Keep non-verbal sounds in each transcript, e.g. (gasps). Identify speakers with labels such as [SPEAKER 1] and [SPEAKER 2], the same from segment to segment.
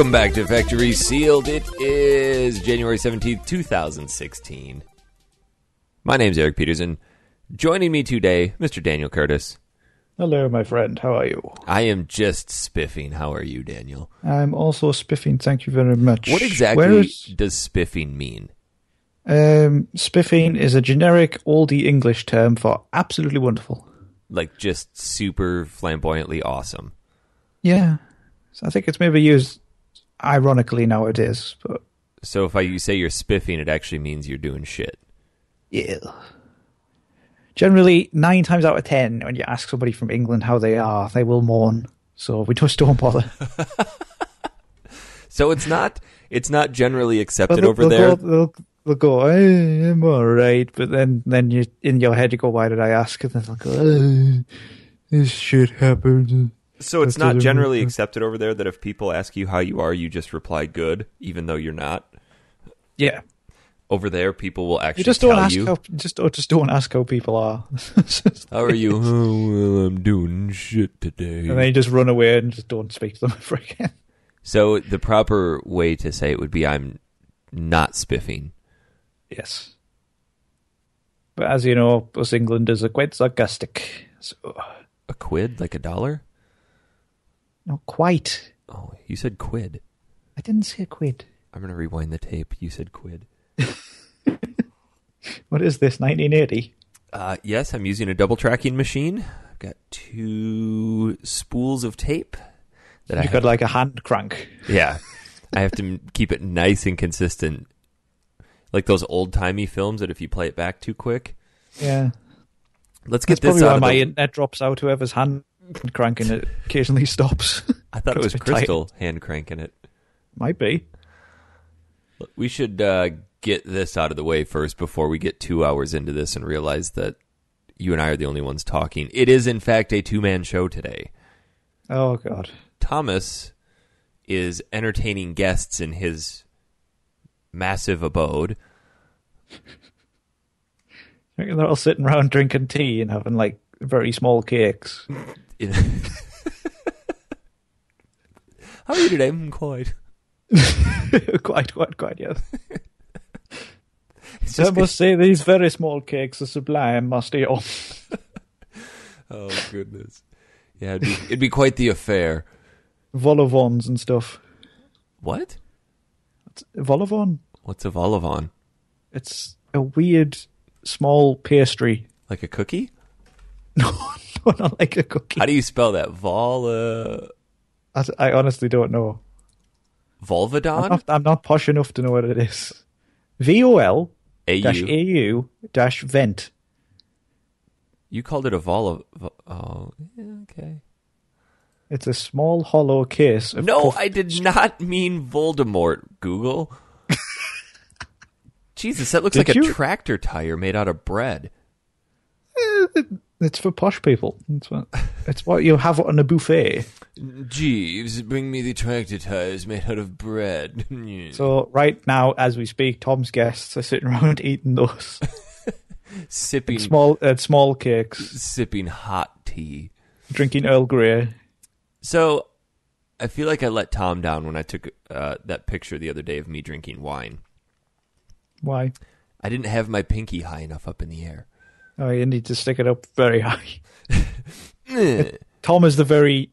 [SPEAKER 1] Welcome back to Factory Sealed. It is January 17th, 2016. My name's Eric Peterson. Joining me today, Mr. Daniel Curtis.
[SPEAKER 2] Hello, my friend. How are you?
[SPEAKER 1] I am just spiffing. How are you, Daniel?
[SPEAKER 2] I'm also spiffing. Thank you very much.
[SPEAKER 1] What exactly
[SPEAKER 2] is,
[SPEAKER 1] does spiffing mean?
[SPEAKER 2] um, spiffing is a generic oldie English term for absolutely wonderful.
[SPEAKER 1] Like just super flamboyantly awesome.
[SPEAKER 2] Yeah. So I think it's maybe used ironically nowadays, but
[SPEAKER 1] So if I you say you're spiffing, it actually means you're doing shit.
[SPEAKER 2] yeah. Generally, nine times out of ten, when you ask somebody from England how they are, they will mourn. So we just don't bother. (laughs) (laughs)
[SPEAKER 1] So it's not it's not generally accepted
[SPEAKER 2] They'll-
[SPEAKER 1] over
[SPEAKER 2] they'll
[SPEAKER 1] there.
[SPEAKER 2] Go, they'll, they'll go, "Eh, I'm all right, but then, then you in your head you go, why did I ask? And then they'll go, "Eh, this shit happened.
[SPEAKER 1] So it's not generally
[SPEAKER 2] means.
[SPEAKER 1] accepted over there that if people ask you how you are, you just reply good, even though you're not.
[SPEAKER 2] Yeah,
[SPEAKER 1] Over there, people will actually
[SPEAKER 2] you just don't ask
[SPEAKER 1] you.
[SPEAKER 2] how just don't- just don't ask how people are, (laughs)
[SPEAKER 1] How are you? (laughs) oh, well, I'm doing shit today.
[SPEAKER 2] and then you just run away and just don't speak to them (laughs) ever again.
[SPEAKER 1] so the proper way to say it would be I'm not spiffing.
[SPEAKER 2] Yes, but as you know, us Englanders are quite sarcastic. So
[SPEAKER 1] A quid, like a dollar?
[SPEAKER 2] Not quite.
[SPEAKER 1] Oh, you said quid.
[SPEAKER 2] I didn't say quid.
[SPEAKER 1] I'm gonna rewind the tape. You said quid. (laughs)
[SPEAKER 2] What is this? 1980.
[SPEAKER 1] Uh, yes, I'm using a double tracking machine. I've got two spools of tape that I
[SPEAKER 2] You
[SPEAKER 1] have
[SPEAKER 2] got like a hand crank.
[SPEAKER 1] Yeah. (laughs) I have to keep it nice and consistent. Like those old timey films that if you play it back too quick.
[SPEAKER 2] Yeah.
[SPEAKER 1] Let's
[SPEAKER 2] That's
[SPEAKER 1] get this
[SPEAKER 2] probably
[SPEAKER 1] out
[SPEAKER 2] why my
[SPEAKER 1] the
[SPEAKER 2] internet drops out. Whoever's hand cranking it occasionally stops.
[SPEAKER 1] I thought (laughs) it was
[SPEAKER 2] bit tight.
[SPEAKER 1] Crystal hand cranking it.
[SPEAKER 2] Might be.
[SPEAKER 1] We should uh, get this out of the way first before we get two hours into this and realize that you and I are the only ones talking. It is, in fact, a two man show today.
[SPEAKER 2] Oh god.
[SPEAKER 1] Thomas is entertaining guests in his massive abode. (laughs)
[SPEAKER 2] They're all sitting around drinking tea and having like very small cakes. (laughs)
[SPEAKER 1] In- (laughs) How are you today? I'm quite. (laughs)
[SPEAKER 2] quite, quite, quite. Yes. (laughs)
[SPEAKER 1] It's
[SPEAKER 2] I must say these very small cakes are sublime, must you?
[SPEAKER 1] Oh goodness. Yeah, it'd be, it'd be quite the affair.
[SPEAKER 2] Vol-au-vents and stuff.
[SPEAKER 1] What?
[SPEAKER 2] Vol-au-vent.
[SPEAKER 1] What's a vol-au-vent?
[SPEAKER 2] It's a weird small pastry.
[SPEAKER 1] Like a cookie?
[SPEAKER 2] No, (laughs) no, not like a cookie.
[SPEAKER 1] How do you spell that? Vol uh,
[SPEAKER 2] I, I honestly don't know. I'm not, I'm not posh enough to know what it is. V O L
[SPEAKER 1] A
[SPEAKER 2] dash
[SPEAKER 1] U.
[SPEAKER 2] A U dash vent.
[SPEAKER 1] You called it a vol. vo- Oh, okay.
[SPEAKER 2] It's a small hollow case. Of
[SPEAKER 1] No, I did not mean Voldemort. Google. (laughs) Jesus, that looks
[SPEAKER 2] Did
[SPEAKER 1] like a tractor tire made out of bread.
[SPEAKER 2] It's for posh people. It's what, (laughs) it's what you have on a buffet.
[SPEAKER 1] Jeeves, bring me the tractor tires made out of bread. (laughs)
[SPEAKER 2] So right now, as we speak, Tom's guests are sitting (laughs) around eating those
[SPEAKER 1] sipping,
[SPEAKER 2] small uh, small cakes,
[SPEAKER 1] sipping hot tea.
[SPEAKER 2] drinking Earl Grey.
[SPEAKER 1] So, I feel like I let Tom down when I took uh, that picture the other day of me drinking wine.
[SPEAKER 2] Why?
[SPEAKER 1] I didn't have my pinky high enough up in the air.
[SPEAKER 2] Oh, you need to stick it up very (laughs) high. Tom is the very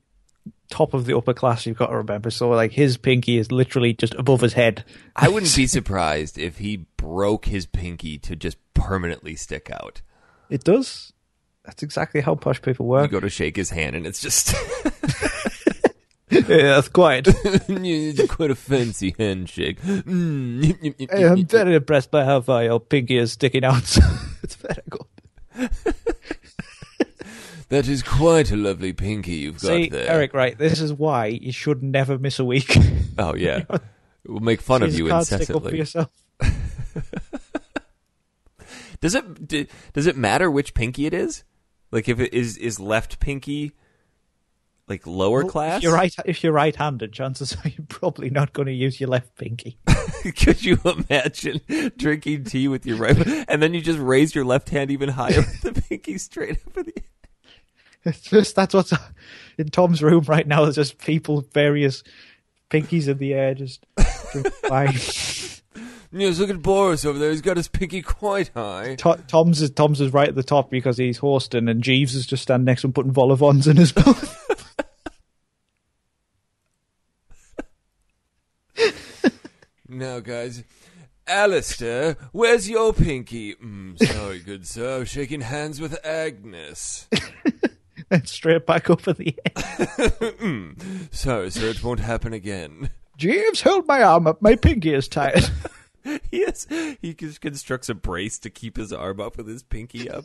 [SPEAKER 2] top of the upper class. You've got to remember. So like his pinky is literally just above his head.
[SPEAKER 1] I wouldn't be surprised if he broke his pinky to just permanently stick out.
[SPEAKER 2] It does. That's exactly how posh people work.
[SPEAKER 1] You go to shake his hand and it's just (laughs)
[SPEAKER 2] yeah, that's quite. (laughs)
[SPEAKER 1] it's quite a fancy handshake. Mm.
[SPEAKER 2] I'm very impressed by how far your pinky is sticking out. it's very good. (laughs)
[SPEAKER 1] That is quite a lovely pinky you've got
[SPEAKER 2] See,
[SPEAKER 1] there.
[SPEAKER 2] Eric, right? This is why you should never miss a week. (laughs)
[SPEAKER 1] Oh yeah, (laughs) we'll make fun of you
[SPEAKER 2] can't stick up for
[SPEAKER 1] incessantly.
[SPEAKER 2] yourself.
[SPEAKER 1] Does it does it matter which pinky it is? Like if it is is left pinky like lower
[SPEAKER 2] Well,
[SPEAKER 1] class.
[SPEAKER 2] If you're right, if you're right-handed, chances are you're probably not going to use your left pinky. (laughs)
[SPEAKER 1] Could you imagine drinking tea with your right, and then you just raise your left hand even higher with the pinky straight up in the
[SPEAKER 2] It's just that's what's uh, in Tom's room right now. There's just people, various pinkies in the air, just (laughs) wine.
[SPEAKER 1] Yes, look at Boris over there. He's got his pinky quite high.
[SPEAKER 2] To- Tom's is Tom's is right at the top because he's hosting, and Jeeves is just standing next to him putting vol-au-vents in his mouth. (laughs)
[SPEAKER 1] Now, guys, Alistair, where's your pinky? Mm, sorry, good sir. I'm shaking hands with Agnes. (laughs)
[SPEAKER 2] and straight back over the air. (laughs)
[SPEAKER 1] Mm, sorry, sir, it won't happen again.
[SPEAKER 2] Jeeves, hold my arm up. My pinky is tired. (laughs)
[SPEAKER 1] Yes, he constructs a brace to keep his arm up with his pinky up.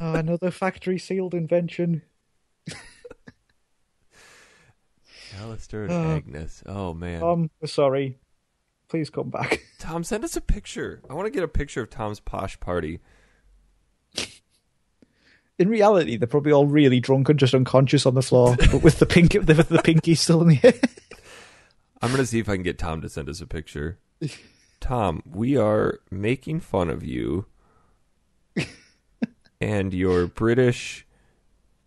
[SPEAKER 2] oh, another factory sealed invention.
[SPEAKER 1] Alistair and
[SPEAKER 2] Uh,
[SPEAKER 1] Agnes. Oh man,
[SPEAKER 2] Tom, sorry. Please come back. (laughs)
[SPEAKER 1] Tom, send us a picture. I want to get a picture of Tom's posh party.
[SPEAKER 2] In reality, they're probably all really drunk and just unconscious on the floor, (laughs) but with the pink, with the pinky still in the air. (laughs)
[SPEAKER 1] I'm gonna see if I can get Tom to send us a picture. Tom, we are making fun of you and your British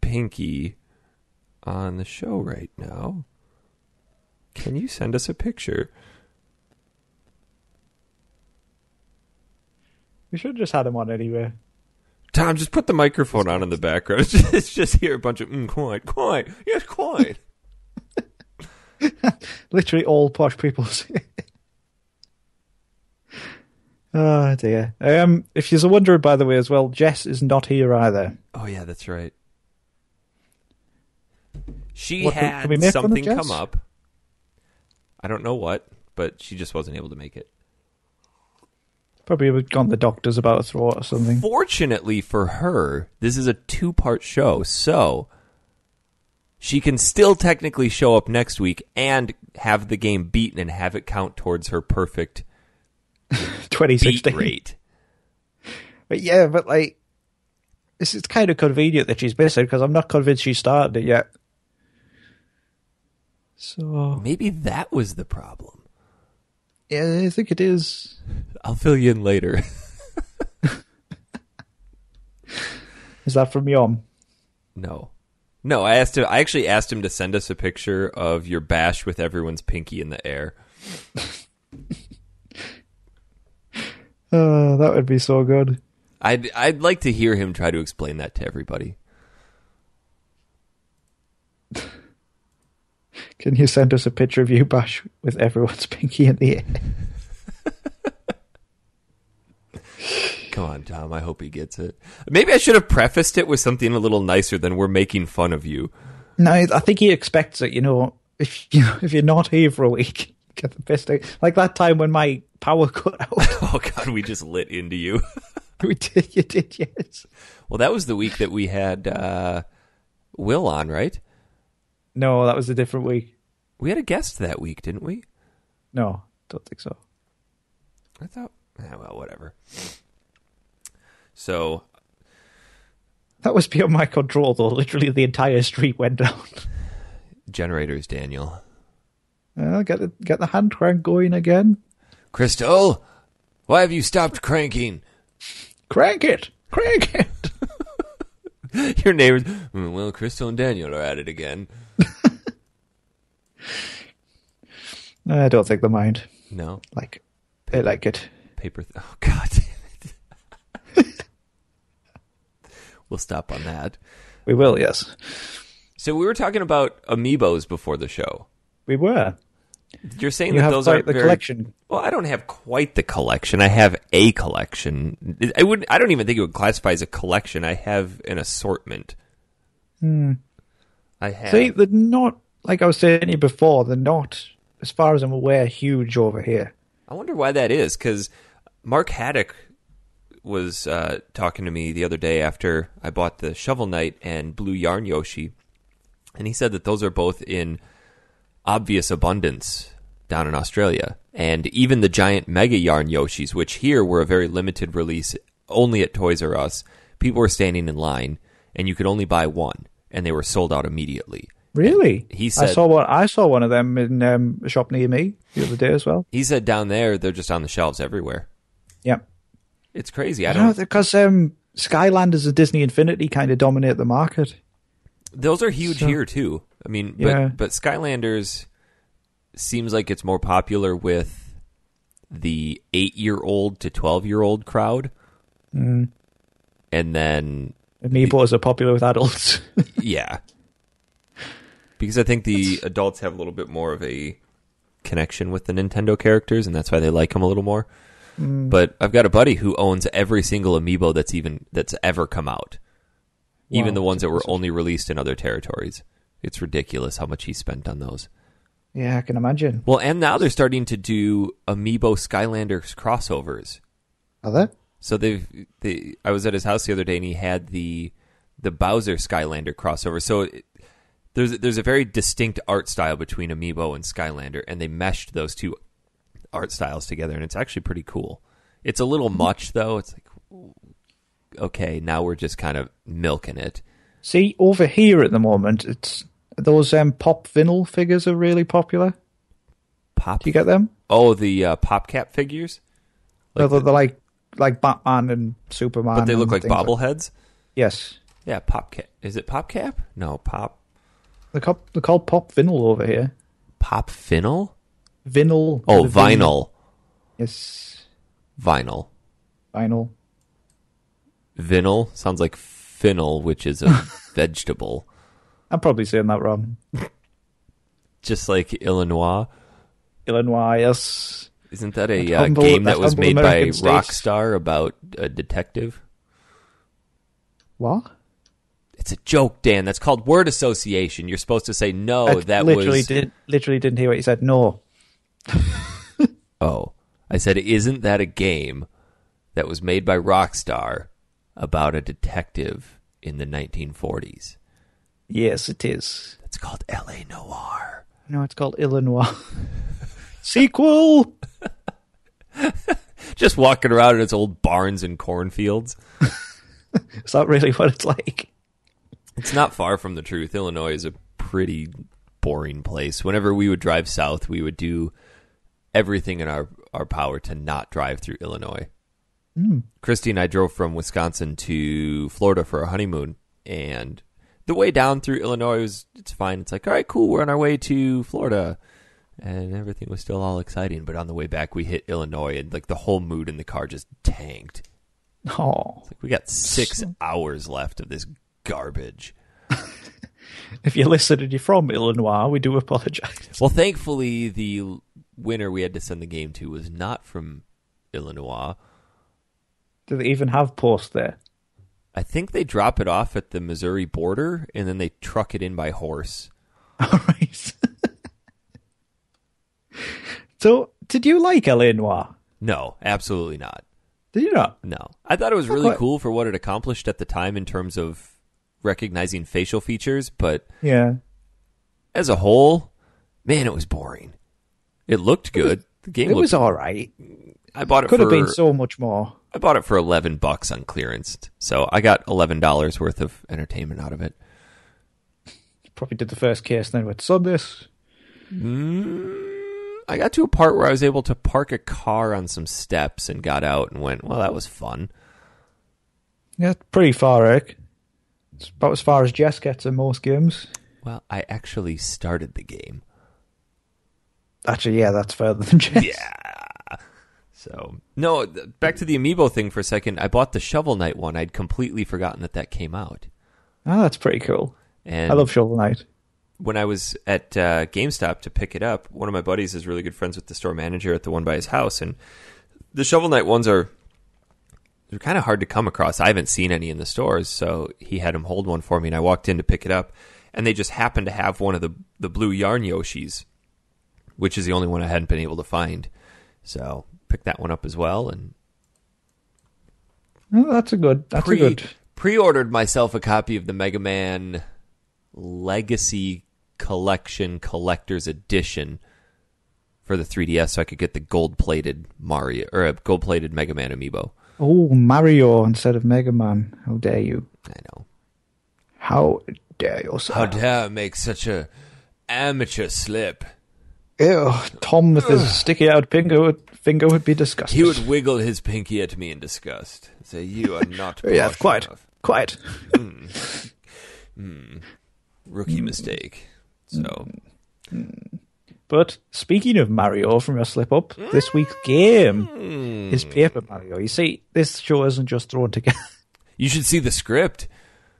[SPEAKER 1] pinky on the show right now. Can you send us a picture?
[SPEAKER 2] We should have just had him on anyway.
[SPEAKER 1] Tom, just put the microphone on in the background. It's (laughs) just, here a bunch of mm, quiet, quite, yes, quiet. (laughs)
[SPEAKER 2] Literally all posh people. (laughs) say. oh dear. Um, if you're wondering, by the way, as well, Jess is not here either.
[SPEAKER 1] Oh yeah, that's right. She
[SPEAKER 2] What,
[SPEAKER 1] had
[SPEAKER 2] can we make fun of
[SPEAKER 1] something come up. I don't know what, but she just wasn't able to make it.
[SPEAKER 2] Probably gone to the doctor's about a throat or something.
[SPEAKER 1] Fortunately for her, this is a two-part show, so she can still technically show up next week and have the game beaten and have it count towards her perfect (laughs) beat
[SPEAKER 2] 2016.
[SPEAKER 1] rate.
[SPEAKER 2] But yeah, but like, this is kind of convenient that she's missing because I'm not convinced she started it yet. So
[SPEAKER 1] Maybe that was the problem.
[SPEAKER 2] yeah, I think it is.
[SPEAKER 1] I'll fill you in later. (laughs)
[SPEAKER 2] Is that from Tom?
[SPEAKER 1] No. No, I asked him I actually asked him to send us a picture of your bash with everyone's pinky in the air.
[SPEAKER 2] Oh, (laughs) that would be so good.
[SPEAKER 1] I'd I'd like to hear him try to explain that to everybody. (laughs)
[SPEAKER 2] Can you send us a picture of you, Bash, with everyone's (laughs) pinky in the air?
[SPEAKER 1] Come on, Tom, I hope he gets it. Maybe I should have prefaced it with something a little nicer than we're making fun of you.
[SPEAKER 2] No, I think he expects it. You know, if (laughs) you know, if you're not here for a week, get the best. Out. Like that time when my power cut out. (laughs)
[SPEAKER 1] Oh god, we just lit into you.
[SPEAKER 2] we did, you did, yes.
[SPEAKER 1] well, that was the week that we had uh Will on, right?
[SPEAKER 2] No, that was a different week.
[SPEAKER 1] We had a guest that week, didn't we?
[SPEAKER 2] No, don't think so.
[SPEAKER 1] I thought ah, well, whatever. So,
[SPEAKER 2] That was beyond my control, though. Literally, the entire street went down.
[SPEAKER 1] generators, Daniel.
[SPEAKER 2] Uh, get the get the hand crank going again.
[SPEAKER 1] Crystal, why have you stopped cranking?
[SPEAKER 2] Crank it, crank it. (laughs)
[SPEAKER 1] Your neighbors. "Mm, Well, Crystal and Daniel are at it again.
[SPEAKER 2] I don't think they mind.
[SPEAKER 1] No
[SPEAKER 2] Like, they like it.
[SPEAKER 1] paper. Th- oh God damn (laughs) it! we'll stop on that.
[SPEAKER 2] We will, yes.
[SPEAKER 1] So we were talking about amiibos before the show.
[SPEAKER 2] We were.
[SPEAKER 1] You're saying
[SPEAKER 2] You
[SPEAKER 1] that those aren't
[SPEAKER 2] the
[SPEAKER 1] very-
[SPEAKER 2] collection.
[SPEAKER 1] Well, I don't have quite the collection. I have a collection. I would. I don't even think it would classify as a collection. I have an assortment. Hmm. I have.
[SPEAKER 2] See, they're not like I was saying to you before. They're not, as far as I'm aware, huge over here.
[SPEAKER 1] I wonder why that is because Mark Haddock was uh, talking to me the other day after I bought the Shovel Knight and Blue Yarn Yoshi, and he said that those are both in obvious abundance down in Australia, and even the giant Mega Yarn Yoshis, which here were a very limited release, only at Toys R Us. People were standing in line, and you could only buy one, and they were sold out immediately.
[SPEAKER 2] Really?
[SPEAKER 1] He said I
[SPEAKER 2] saw one. I saw one of them in um, a shop near me the other day as well.
[SPEAKER 1] He said down there they're just on the shelves everywhere.
[SPEAKER 2] Yeah.
[SPEAKER 1] It's crazy. I
[SPEAKER 2] I
[SPEAKER 1] don't.
[SPEAKER 2] know because um, Skylanders and Disney Infinity kind of dominate the market.
[SPEAKER 1] Those are huge
[SPEAKER 2] So-
[SPEAKER 1] here too. I mean, but
[SPEAKER 2] Yeah.
[SPEAKER 1] but Skylanders seems like it's more popular with the eight year old to twelve year old crowd,
[SPEAKER 2] Mm.
[SPEAKER 1] and then
[SPEAKER 2] Amiibos are popular with adults. (laughs)
[SPEAKER 1] yeah, because I think the (laughs) adults have a little bit more of a connection with the Nintendo characters, and that's why they like them a little more.
[SPEAKER 2] Mm.
[SPEAKER 1] But I've got a buddy who owns every single amiibo that's even that's ever come out, even the ones that were only released in other territories. It's ridiculous how much he spent on those.
[SPEAKER 2] yeah, I can imagine.
[SPEAKER 1] Well, and now they're starting to do Amiibo Skylanders crossovers.
[SPEAKER 2] Are they?
[SPEAKER 1] So they've they I was at his house the other day and he had the the Bowser Skylander crossover. So it, there's there's a very distinct art style between Amiibo and Skylander and they meshed those two art styles together and it's actually pretty cool. It's a little much though. It's like okay, now we're just kind of milking it.
[SPEAKER 2] See, over here at the moment, it's those um, pop vinyl figures are really popular.
[SPEAKER 1] Pop
[SPEAKER 2] Do you get them?
[SPEAKER 1] Oh, the uh, PopCap figures? Like
[SPEAKER 2] they're,
[SPEAKER 1] the-
[SPEAKER 2] they're like like Batman and Superman.
[SPEAKER 1] but they look like bobbleheads?
[SPEAKER 2] yes,
[SPEAKER 1] Yeah, PopCap. Is it PopCap? No, Pop
[SPEAKER 2] they're called, they're called pop vinyl over here.
[SPEAKER 1] Pop Vinyl?
[SPEAKER 2] Vinyl.
[SPEAKER 1] Oh, vinyl.
[SPEAKER 2] Yes,
[SPEAKER 1] Vinyl.
[SPEAKER 2] vinyl.
[SPEAKER 1] Vinyl sounds like fennel, which is a (laughs) vegetable.
[SPEAKER 2] I'm probably saying that wrong.
[SPEAKER 1] Just like Illinois.
[SPEAKER 2] Illinois. Yes.
[SPEAKER 1] Isn't that a uh,
[SPEAKER 2] humble-
[SPEAKER 1] game that was made by
[SPEAKER 2] American state.
[SPEAKER 1] Rockstar about a detective?
[SPEAKER 2] What?
[SPEAKER 1] It's a joke, Dan. That's called word association. You're supposed to say no.
[SPEAKER 2] I
[SPEAKER 1] that
[SPEAKER 2] literally
[SPEAKER 1] was
[SPEAKER 2] did. Literally didn't hear what you said. No.
[SPEAKER 1] oh. I said, isn't that a game that was made by Rockstar about a detective in the 1940s?
[SPEAKER 2] Yes, it is.
[SPEAKER 1] That's called L.A. Noire.
[SPEAKER 2] No, it's called Illinois. (laughs) Sequel. (laughs)
[SPEAKER 1] Just walking around in its old barns and cornfields. (laughs)
[SPEAKER 2] Is that really what it's like?
[SPEAKER 1] It's not far from the truth. Illinois is a pretty boring place. Whenever we would drive south, we would do everything in our, our power to not drive through Illinois. Hmm. Christy and I drove from Wisconsin to Florida for our honeymoon, and the way down through Illinois was it's fine. It's like, all right, cool, we're on our way to Florida, and everything was still all exciting. But on the way back, we hit Illinois, and like the whole mood in the car just tanked.
[SPEAKER 2] Oh,
[SPEAKER 1] Like we got six hours left of this garbage. (laughs)
[SPEAKER 2] if you listen and you're from Illinois, we do apologize.
[SPEAKER 1] Well, thankfully, the winner we had to send the game to was not from Illinois.
[SPEAKER 2] Do they even have post there?
[SPEAKER 1] I think they drop it off at the Missouri border and then they truck it in by horse. (laughs)
[SPEAKER 2] All right. so, did you like LA Noire?
[SPEAKER 1] No, absolutely not.
[SPEAKER 2] Did you not?
[SPEAKER 1] No. I thought it was really cool for what it accomplished at the time in terms of recognizing facial features, but
[SPEAKER 2] Yeah.
[SPEAKER 1] as a whole, man, it was boring. It looked good. The game
[SPEAKER 2] It
[SPEAKER 1] looked
[SPEAKER 2] was all right.
[SPEAKER 1] I bought it
[SPEAKER 2] Could
[SPEAKER 1] for
[SPEAKER 2] have been so much more.
[SPEAKER 1] I bought it for 11 bucks on clearance. So I got $11 worth of entertainment out of it.
[SPEAKER 2] Probably did the first case, then went, sub this.
[SPEAKER 1] Mm, I got to a part where I was able to park a car on some steps and got out and went, well, that was fun.
[SPEAKER 2] Yeah, pretty far, Eric. It's about as far as Jess gets in most games.
[SPEAKER 1] Well, I actually started the game.
[SPEAKER 2] Actually, yeah, that's further than Jess.
[SPEAKER 1] Yeah. So, no, back to the amiibo thing for a second. I bought the Shovel Knight one. I'd completely forgotten that that came out.
[SPEAKER 2] Oh, that's pretty cool.
[SPEAKER 1] And
[SPEAKER 2] I love Shovel Knight.
[SPEAKER 1] when I was at uh, GameStop to pick it up, one of my buddies is really good friends with the store manager at the one by his house, and the Shovel Knight ones are they're kind of hard to come across. I haven't seen any in the stores, so he had him hold one for me, and I walked in to pick it up, and they just happened to have one of the the blue yarn Yoshis, which is the only one I hadn't been able to find. So picked that one up as well, and
[SPEAKER 2] Oh, that's a good. That's
[SPEAKER 1] pre
[SPEAKER 2] a good.
[SPEAKER 1] pre-ordered myself a copy of the Mega Man Legacy Collection Collector's Edition for the 3DS, so I could get the gold-plated Mario or a gold-plated Mega Man amiibo.
[SPEAKER 2] Oh, Mario instead of Mega Man. How dare you?
[SPEAKER 1] I know.
[SPEAKER 2] How dare you, sir?
[SPEAKER 1] How dare I make such a amateur slip?
[SPEAKER 2] Ew, Tom with his sticky out finger would, finger would be disgusted.
[SPEAKER 1] He would wiggle his pinky at me in disgust. Say, "You are (laughs) not
[SPEAKER 2] yeah, quite,
[SPEAKER 1] enough."
[SPEAKER 2] quite. Hmm. Hmm.
[SPEAKER 1] Rookie mistake. So hmm.
[SPEAKER 2] But speaking of Mario from your slip up, this week's game is Paper Mario. You see, this show isn't just thrown together. (laughs)
[SPEAKER 1] you should see the script.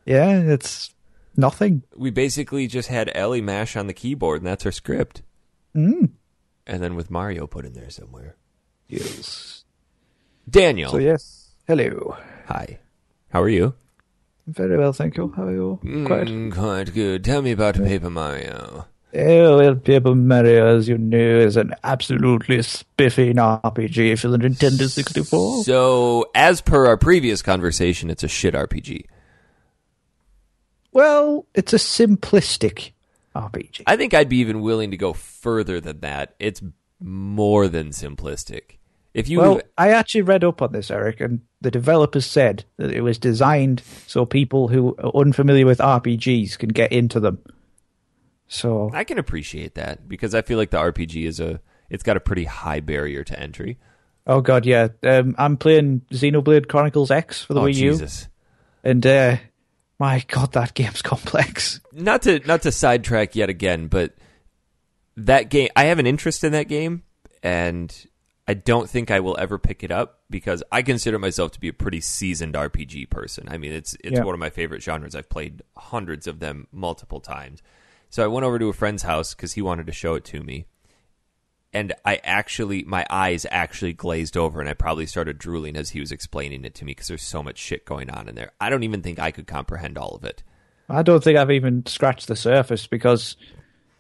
[SPEAKER 2] yeah, it's nothing.
[SPEAKER 1] We basically just had Ellie mash on the keyboard, and that's her script.
[SPEAKER 2] Mm.
[SPEAKER 1] And then with Mario put in there somewhere.
[SPEAKER 2] Yes.
[SPEAKER 1] Daniel,
[SPEAKER 2] So yes. Hello.
[SPEAKER 1] hi. How are you?
[SPEAKER 2] Very well, thank you. How are you? Quite.
[SPEAKER 1] Mm, quite good. Tell me about Paper Mario.
[SPEAKER 2] Oh, well, Paper Mario, as you know, is an absolutely spiffing RPG for the Nintendo 64.
[SPEAKER 1] So, as per our previous conversation, it's a shit RPG.
[SPEAKER 2] Well, it's a simplistic RPG.
[SPEAKER 1] I think I'd be even willing to go further than that. It's more than simplistic. If you
[SPEAKER 2] Well, I actually read up on this, Eric, and the developers said that it was designed so people who are unfamiliar with RPGs can get into them. So,
[SPEAKER 1] I can appreciate that because I feel like the RPG is a it's got a pretty high barrier to entry.
[SPEAKER 2] oh god, yeah, um, I'm playing Xenoblade Chronicles X for the
[SPEAKER 1] oh
[SPEAKER 2] Wii U,
[SPEAKER 1] Jesus.
[SPEAKER 2] and uh, my god, that game's (laughs) complex.
[SPEAKER 1] Not to not to sidetrack yet again, but that game I have an interest in that game and I don't think I will ever pick it up because I consider myself to be a pretty seasoned RPG person. I mean, it's it's
[SPEAKER 2] Yeah.
[SPEAKER 1] one of my favorite genres. I've played hundreds of them multiple times. So I went over to a friend's house because he wanted to show it to me, and I actually my eyes actually glazed over, and I probably started drooling as he was explaining it to me because there's so much shit going on in there. I don't even think I could comprehend all of it.
[SPEAKER 2] I don't think I've even scratched the surface because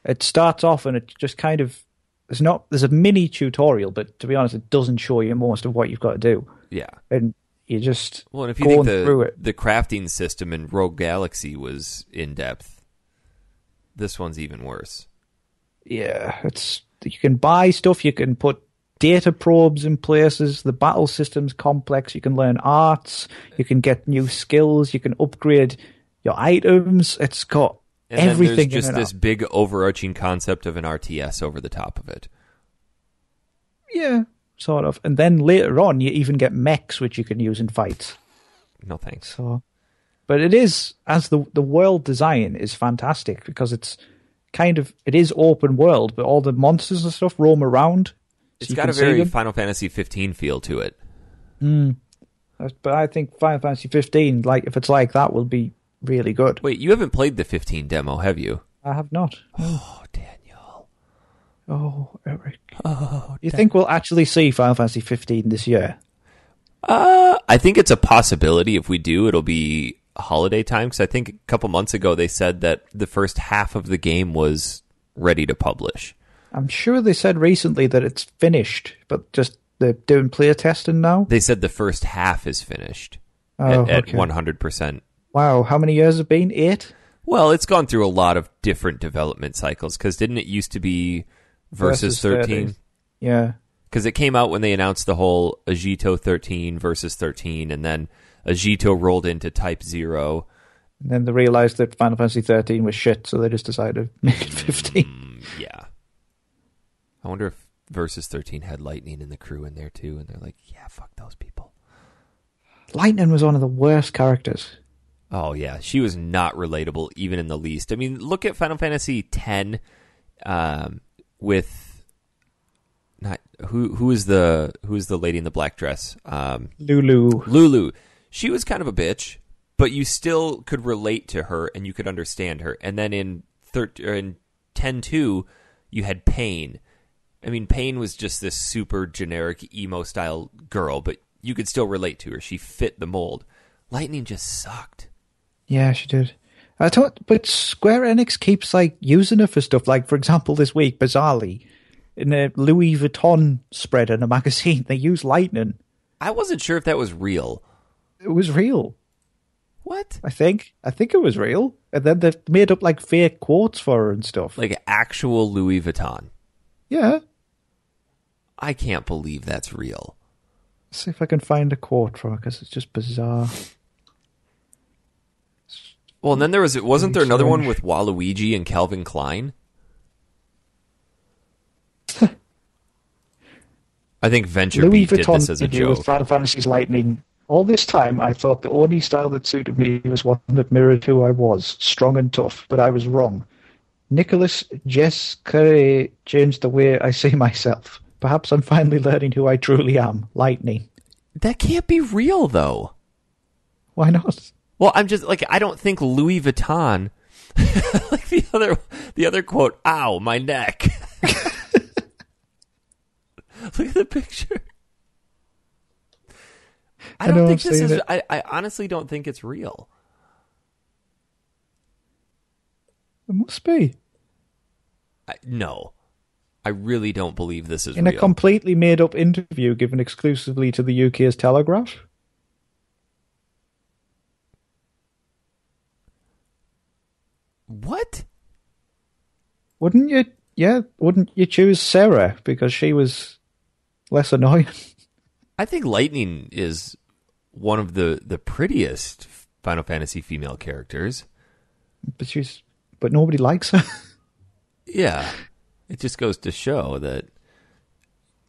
[SPEAKER 2] it starts off and it just kind of there's not there's a mini tutorial, but to be honest, it doesn't show you most of what you've got to do,
[SPEAKER 1] Yeah.
[SPEAKER 2] and you just
[SPEAKER 1] Well, and if you think the the crafting system in Rogue Galaxy was in depth, this one's even worse.
[SPEAKER 2] yeah, it's you can buy stuff, you can put data probes in places, the battle system's complex, you can learn arts, you can get new skills, you can upgrade your items. It's got
[SPEAKER 1] And
[SPEAKER 2] everything
[SPEAKER 1] there's just this big overarching concept of an RTS over the top of it.
[SPEAKER 2] Yeah, sort of. And then later on you even get mechs which you can use in fights.
[SPEAKER 1] No thanks.
[SPEAKER 2] So, but it is as the the world design is fantastic because it's kind of it is open world, but all the monsters and stuff roam around. so
[SPEAKER 1] It's got a very. Final Fantasy 15 feel to it.
[SPEAKER 2] But I think Final Fantasy 15, like if it's like that, will be really good.
[SPEAKER 1] Wait, you haven't played the 15 demo, have you?
[SPEAKER 2] I have not.
[SPEAKER 1] Oh, Daniel.
[SPEAKER 2] Oh, Eric.
[SPEAKER 1] Oh,
[SPEAKER 2] You think we'll actually see Final Fantasy 15 this year?
[SPEAKER 1] Uh, I think it's a possibility. If we do, it'll be holiday time. Because I think a couple months ago they said that the first half of the game was ready to publish.
[SPEAKER 2] I'm sure they said recently that it's finished, but just they're doing player testing now.
[SPEAKER 1] They said the first half is finished
[SPEAKER 2] Oh,
[SPEAKER 1] at, at 100%.
[SPEAKER 2] Wow, how many years have been? Eight.
[SPEAKER 1] Well, it's gone through a lot of different development cycles. Because didn't it used to be versus,
[SPEAKER 2] Versus
[SPEAKER 1] 13?
[SPEAKER 2] 13. Yeah.
[SPEAKER 1] Because it came out when they announced the whole Agito 13 versus 13, and then Agito rolled into Type 0.
[SPEAKER 2] And then they realized that Final Fantasy 13 was shit, so they just decided to (laughs) make it 15.
[SPEAKER 1] Mm, yeah. I wonder if Versus 13 had Lightning in the crew in there too, and they're like, yeah, fuck those people.
[SPEAKER 2] Lightning was one of the worst characters.
[SPEAKER 1] Oh yeah, she was not relatable even in the least. I mean, look at Final Fantasy X um, with not who who is the who is the lady in the black dress? Um,
[SPEAKER 2] Lulu.
[SPEAKER 1] Lulu. She was kind of a bitch, but you still could relate to her and you could understand her. And then in thir- or in ten two, you had Paine. I mean, Paine was just this super generic emo style girl, but you could still relate to her. She fit the mold. Lightning just sucked.
[SPEAKER 2] Yeah, she did. I thought, but Square Enix keeps like using her for stuff. Like, for example, this week, bizarrely, in a Louis Vuitton spread in a magazine, (laughs) they use lightning.
[SPEAKER 1] I wasn't sure if that was real.
[SPEAKER 2] It was real,
[SPEAKER 1] What?
[SPEAKER 2] I think. I think it was real. And then they made up like fake quotes for her and stuff.
[SPEAKER 1] Like actual Louis Vuitton.
[SPEAKER 2] yeah.
[SPEAKER 1] I can't believe that's real.
[SPEAKER 2] Let's see if I can find a quote from her because it's just bizarre.
[SPEAKER 1] Well, and then there was it wasn't there another one
[SPEAKER 2] strange.
[SPEAKER 1] with Waluigi and Calvin Klein? (laughs) I think Venture
[SPEAKER 2] Louis
[SPEAKER 1] Beat did this as a
[SPEAKER 2] interview with
[SPEAKER 1] joke.
[SPEAKER 2] Final Fantasy's Lightning. All this time, I thought the only style that suited me was one that mirrored who I was, strong and tough, but I was wrong. Nicolas Ghesquière changed the way I (laughs) see myself. Perhaps I'm finally learning who I truly am, Lightning.
[SPEAKER 1] That can't be real, though.
[SPEAKER 2] Why not?
[SPEAKER 1] Well, I'm just like I don't think Louis Vuitton, (laughs) like the other the other quote. Ow, my neck. (laughs) Look at the picture. I
[SPEAKER 2] I
[SPEAKER 1] don't
[SPEAKER 2] know,
[SPEAKER 1] think
[SPEAKER 2] I've
[SPEAKER 1] this is. I, I honestly don't think it's real.
[SPEAKER 2] It must be.
[SPEAKER 1] I, no, I really don't believe this is real.
[SPEAKER 2] In a completely made up interview given exclusively to the UK's Telegraph.
[SPEAKER 1] what?
[SPEAKER 2] Wouldn't you? Yeah, wouldn't you choose Serah because she was less annoying? (laughs)
[SPEAKER 1] I think Lightning is one of the the prettiest Final Fantasy female characters.
[SPEAKER 2] But she's, but nobody likes her. (laughs)
[SPEAKER 1] Yeah, it just goes to show that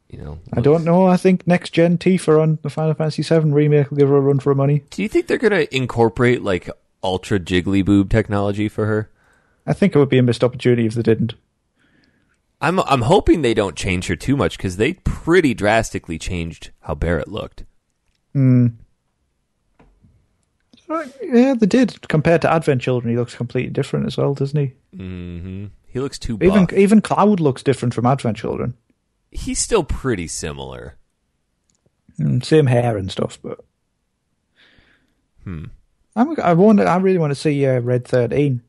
[SPEAKER 1] you know.
[SPEAKER 2] I don't know. I think next gen Tifa on the Final Fantasy VII remake will give her a run for her money.
[SPEAKER 1] Do you think they're gonna incorporate like ultra jiggly boob technology for her?
[SPEAKER 2] I think it would be a missed opportunity if they didn't.
[SPEAKER 1] I'm I'm hoping they don't change her too much because they pretty drastically changed how Barret looked.
[SPEAKER 2] Right, Yeah, they did. Compared to Advent Children, he looks completely different as well, doesn't he?
[SPEAKER 1] hmm He looks too buff.
[SPEAKER 2] Even even Cloud looks different from Advent Children.
[SPEAKER 1] He's still pretty similar.
[SPEAKER 2] Mm, same hair and stuff, but
[SPEAKER 1] Hmm.
[SPEAKER 2] I'm, I want. I really want to see uh, Red Thirteen.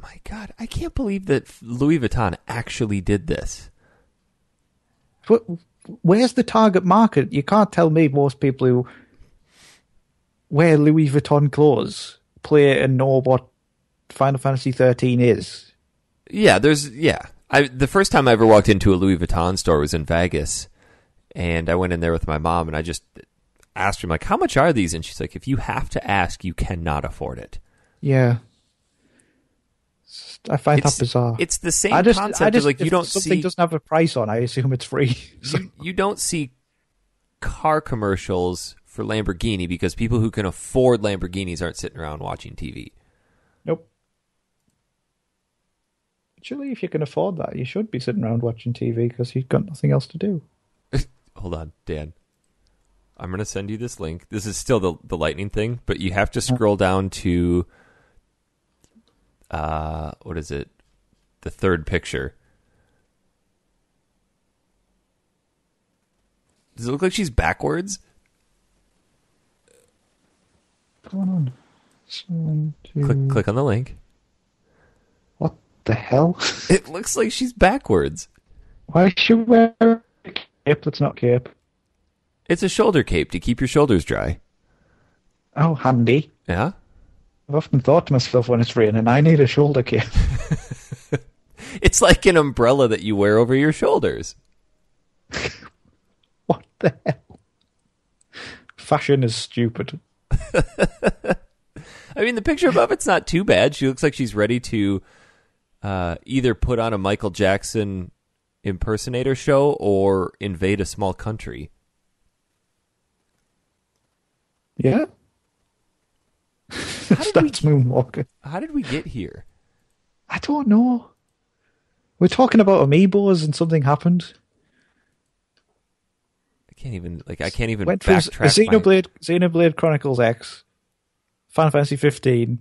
[SPEAKER 1] My God, I can't believe that Louis Vuitton actually did this.
[SPEAKER 2] But where's the target market? You can't tell me most people who wear Louis Vuitton clothes play and know what Final Fantasy thirteen is.
[SPEAKER 1] Yeah, there's yeah. I the first time I ever walked into a Louis Vuitton store was in Vegas, and I went in there with my mom, and I just asked her like, "How much are these?" And she's like, "If you have to ask, you cannot afford it."
[SPEAKER 2] Yeah, I find
[SPEAKER 1] It's
[SPEAKER 2] that bizarre.
[SPEAKER 1] It's the same
[SPEAKER 2] I just,
[SPEAKER 1] concept.
[SPEAKER 2] I
[SPEAKER 1] of,
[SPEAKER 2] just
[SPEAKER 1] like you don't
[SPEAKER 2] something
[SPEAKER 1] see
[SPEAKER 2] doesn't have a price on. I assume it's free. So- (laughs)
[SPEAKER 1] you, you don't see car commercials for Lamborghini because people who can afford Lamborghinis aren't sitting around watching TV.
[SPEAKER 2] Nope. Actually, if you can afford that, you should be sitting around watching TV because you've got nothing else to do. (laughs)
[SPEAKER 1] Hold on, Dan. I'm going to send you this link. This is still the the lightning thing, but you have to scroll down to uh what is it? The third picture. Does it look like she's backwards?
[SPEAKER 2] What's going on? Two-
[SPEAKER 1] Click click on the link.
[SPEAKER 2] What the hell? (laughs)
[SPEAKER 1] It looks like she's backwards.
[SPEAKER 2] Why should she wear a cape that's not cape?
[SPEAKER 1] It's a shoulder cape to keep your shoulders dry.
[SPEAKER 2] Oh, handy.
[SPEAKER 1] Yeah?
[SPEAKER 2] I've often thought to myself when it's raining, I need a shoulder cape. (laughs)
[SPEAKER 1] It's like an umbrella that you wear over your shoulders. (laughs)
[SPEAKER 2] what the hell? Fashion is stupid. (laughs)
[SPEAKER 1] I mean, the picture above it's not too bad. She looks like she's ready to uh, either put on a Michael Jackson impersonator show or invade a small country.
[SPEAKER 2] Yeah?
[SPEAKER 1] How did, we,
[SPEAKER 2] Starts moonwalking.
[SPEAKER 1] how did we get here?
[SPEAKER 2] I don't know. We're talking about amiibos and something happened.
[SPEAKER 1] I can't even like I can't even
[SPEAKER 2] Went from
[SPEAKER 1] backtrack. my-
[SPEAKER 2] Xenoblade, Xenoblade Chronicles X, Final Fantasy 15,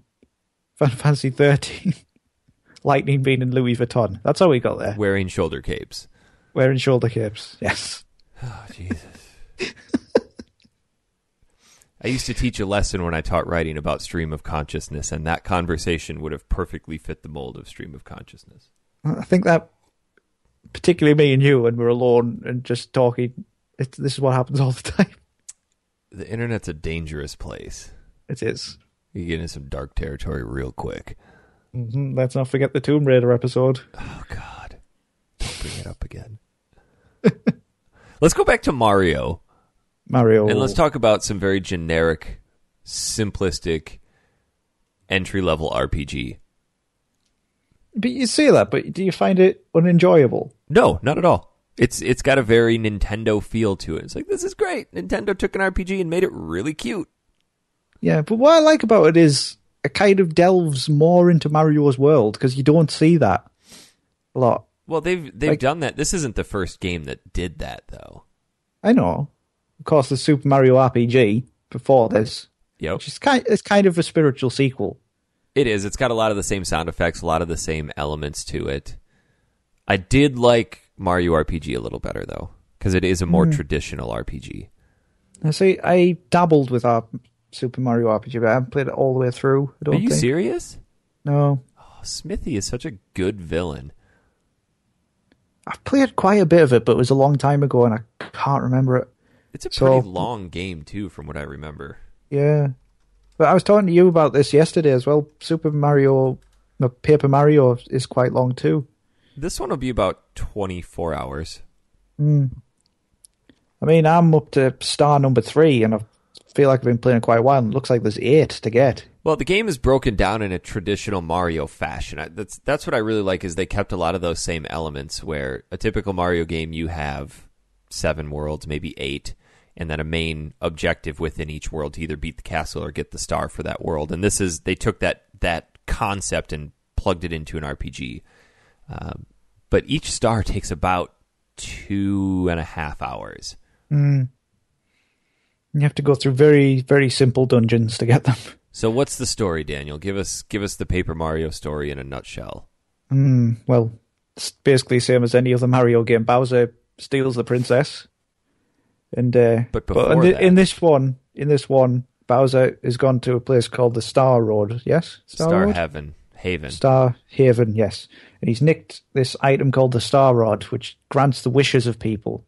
[SPEAKER 2] Final Fantasy 13, (laughs) Lightning being in Louis Vuitton. That's how we got there.
[SPEAKER 1] wearing shoulder capes.
[SPEAKER 2] Wearing shoulder capes. Yes. (laughs)
[SPEAKER 1] Oh Jesus! I used to teach a lesson when I taught writing about stream of consciousness, and that conversation would have perfectly fit the mold of stream of consciousness.
[SPEAKER 2] I think that, particularly me and you, when we're alone and just talking, it, this is what happens all the time. (laughs)
[SPEAKER 1] The internet's a dangerous place.
[SPEAKER 2] It is.
[SPEAKER 1] You get into some dark territory real quick.
[SPEAKER 2] hmm Let's not forget the Tomb Raider episode.
[SPEAKER 1] Oh God! Don't bring it up again. (laughs) let's go back to Mario
[SPEAKER 2] Mario.
[SPEAKER 1] and let's talk about some very generic, simplistic entry level RPG.
[SPEAKER 2] But you say that, but do you find it unenjoyable?
[SPEAKER 1] No, not at all. It's it's got a very Nintendo feel to it. It's like this is great. Nintendo took an RPG and made it really cute.
[SPEAKER 2] Yeah, but what I like about it is it kind of delves more into Mario's world because you don't see that a lot.
[SPEAKER 1] Well, they've they've
[SPEAKER 2] Like-
[SPEAKER 1] done that. This isn't the first game that did that though.
[SPEAKER 2] I know. Of course, the Super Mario RPG before this,
[SPEAKER 1] Yep.
[SPEAKER 2] which is kind, it's kind of a spiritual sequel.
[SPEAKER 1] It is. It's got a lot of the same sound effects, a lot of the same elements to it. I did like Mario RPG a little better though, because it is a more hmm. traditional RPG.
[SPEAKER 2] I see. I dabbled with our Super Mario RPG, but I haven't played it all the way through. I don't
[SPEAKER 1] Are you
[SPEAKER 2] think.
[SPEAKER 1] serious?
[SPEAKER 2] No,
[SPEAKER 1] Oh, Smithy is such a good villain.
[SPEAKER 2] I've played quite a bit of it, but it was a long time ago, and I can't remember it.
[SPEAKER 1] It's a
[SPEAKER 2] So-
[SPEAKER 1] pretty long game too, from what I remember.
[SPEAKER 2] Yeah, but I was talking to you about this yesterday as well. Super Mario, no, Paper Mario is quite long too.
[SPEAKER 1] This one will be about twenty four hours. Hmm.
[SPEAKER 2] I mean, I'm up to star number three, and I feel like I've been playing quite a while. And it looks like there's eight to get.
[SPEAKER 1] Well, the game is broken down in a traditional Mario fashion. I, that's that's what I really like is they kept a lot of those same elements. Where a typical Mario game, you have seven worlds, maybe eight, and then a main objective within each world to either beat the castle or get the star for that world. And this is they took that that concept and plugged it into an RPG. Um, but each star takes about two and a half hours.
[SPEAKER 2] You have to go through very, very simple dungeons to get them.
[SPEAKER 1] So, what's the story, Daniel? Give us give us the Paper Mario story in a nutshell.
[SPEAKER 2] Well, it's basically the same as any other Mario game. Bowser steals the princess, and uh,
[SPEAKER 1] But
[SPEAKER 2] in, the,
[SPEAKER 1] that-
[SPEAKER 2] in this one, in this one, Bowser has gone to a place called the Star Road. Yes,
[SPEAKER 1] Star
[SPEAKER 2] Road?
[SPEAKER 1] Heaven, Haven.
[SPEAKER 2] Star Haven, yes. And he's nicked this item called the Star Rod, which grants the wishes of people.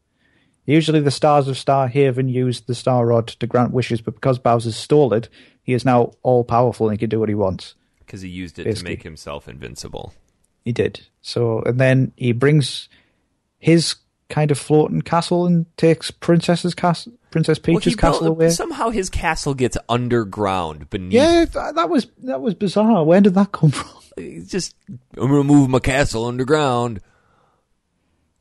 [SPEAKER 2] Usually the stars of Star Haven use the Star Rod to grant wishes, but because Bowser's stole it, he is now all powerful and he can do what he wants.
[SPEAKER 1] because he used it
[SPEAKER 2] Basically.
[SPEAKER 1] to make himself invincible.
[SPEAKER 2] He did. So, and then he brings his kind of floating castle and takes Princess's castle, Princess
[SPEAKER 1] Well,
[SPEAKER 2] Peach's
[SPEAKER 1] built-
[SPEAKER 2] castle away.
[SPEAKER 1] somehow his castle gets underground beneath.
[SPEAKER 2] Yeah, that was that was bizarre. Where did that come from? (laughs)
[SPEAKER 1] Just I'm gonna move my castle underground.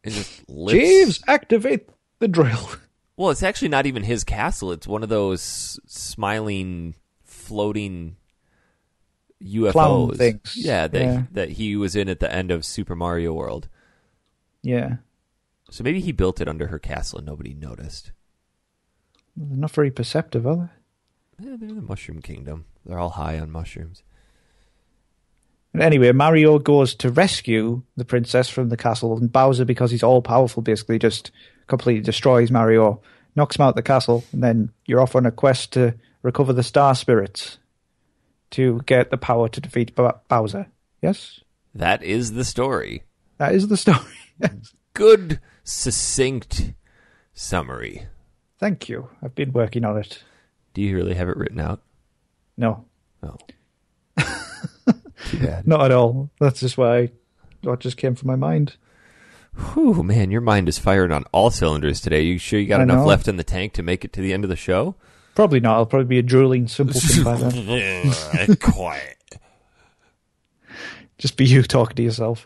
[SPEAKER 1] It just lifts.
[SPEAKER 2] Jeeves, activate the drill. (laughs)
[SPEAKER 1] Well, it's actually not even his castle. It's one of those smiling, floating UFOs
[SPEAKER 2] Clown things.
[SPEAKER 1] Yeah, that
[SPEAKER 2] Yeah.
[SPEAKER 1] that he was in at the end of Super Mario World.
[SPEAKER 2] Yeah,
[SPEAKER 1] So maybe he built it under her castle and nobody noticed.
[SPEAKER 2] They're not very perceptive, are they?
[SPEAKER 1] Yeah, they're in the Mushroom Kingdom. They're all high on mushrooms.
[SPEAKER 2] And anyway, Mario goes to rescue the princess from the castle, and Bowser, because he's all powerful, basically just completely destroys Mario, knocks him out the castle, and then you're off on a quest to recover the star spirits to get the power to defeat Bo- Bowser. Yes,
[SPEAKER 1] That is the story.
[SPEAKER 2] that is the story. (laughs)
[SPEAKER 1] Good, succinct summary.
[SPEAKER 2] Thank you. I've been working on it.
[SPEAKER 1] Do you really have it written out?
[SPEAKER 2] No,
[SPEAKER 1] Oh. (laughs) Too bad.
[SPEAKER 2] not at all. That's just why what just came from my mind.
[SPEAKER 1] Whew, man, your mind is firing on all cylinders today. You sure you got
[SPEAKER 2] I
[SPEAKER 1] enough
[SPEAKER 2] know.
[SPEAKER 1] left in the tank to make it to the end of the show?
[SPEAKER 2] Probably not. I'll probably be a drooling simpleton by then. (laughs)
[SPEAKER 1] Quiet. (laughs)
[SPEAKER 2] Just be you talking to yourself.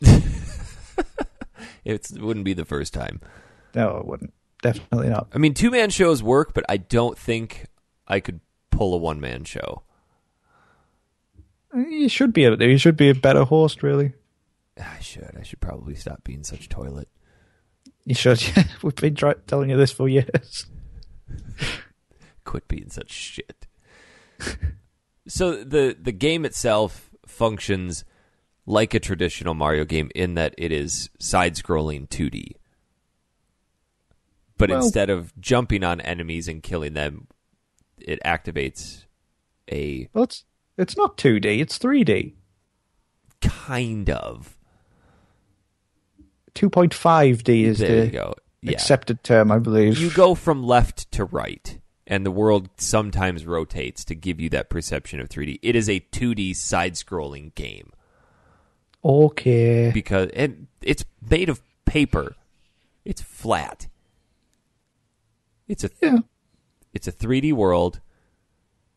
[SPEAKER 1] It wouldn't be the first time.
[SPEAKER 2] No, it wouldn't. Definitely not.
[SPEAKER 1] I mean, two man shows work, but I don't think I could pull a one man show.
[SPEAKER 2] You should be able. You should be a better host, really.
[SPEAKER 1] Ah, I should. I should probably stop being such toilet.
[SPEAKER 2] You should. (laughs) Yeah. We've been try- telling you this for years.
[SPEAKER 1] Quit being such shit. (laughs) so the the game itself functions like a traditional Mario game in that it is side scrolling 2D. But
[SPEAKER 2] Well-
[SPEAKER 1] instead of jumping on enemies and killing them, it activates a
[SPEAKER 2] Well, it's it's not 2D. It's 3D.
[SPEAKER 1] kind of
[SPEAKER 2] 2.5D is
[SPEAKER 1] there
[SPEAKER 2] the.
[SPEAKER 1] Yeah.
[SPEAKER 2] accepted term, I believe.
[SPEAKER 1] you go from left to right and the world sometimes rotates to give you that perception of 3D. It is a 2D side scrolling game.
[SPEAKER 2] okay.
[SPEAKER 1] because it, it's made of paper. It's flat. It's a
[SPEAKER 2] Yeah.
[SPEAKER 1] it's a 3D world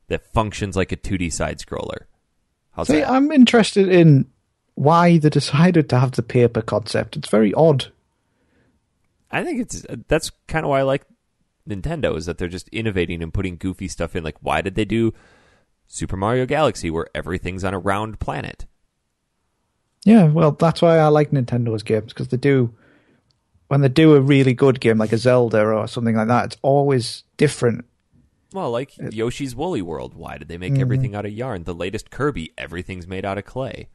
[SPEAKER 1] that functions like a 2D side scroller. How's
[SPEAKER 2] See,
[SPEAKER 1] that?
[SPEAKER 2] I'm interested in why they decided to have the paper concept. It's very odd.
[SPEAKER 1] I think it's that's kind of why I like Nintendo is that they're just innovating and putting goofy stuff in. Like, why did they do Super Mario Galaxy where everything's on a round planet?
[SPEAKER 2] Yeah, well, that's why I like Nintendo's games because they do when they do a really good game like a Zelda or something like that. It's always different.
[SPEAKER 1] Well, like Yoshi's Woolly World. Why did they make
[SPEAKER 2] Mm-hmm.
[SPEAKER 1] everything out of yarn? The latest Kirby, everything's made out of clay.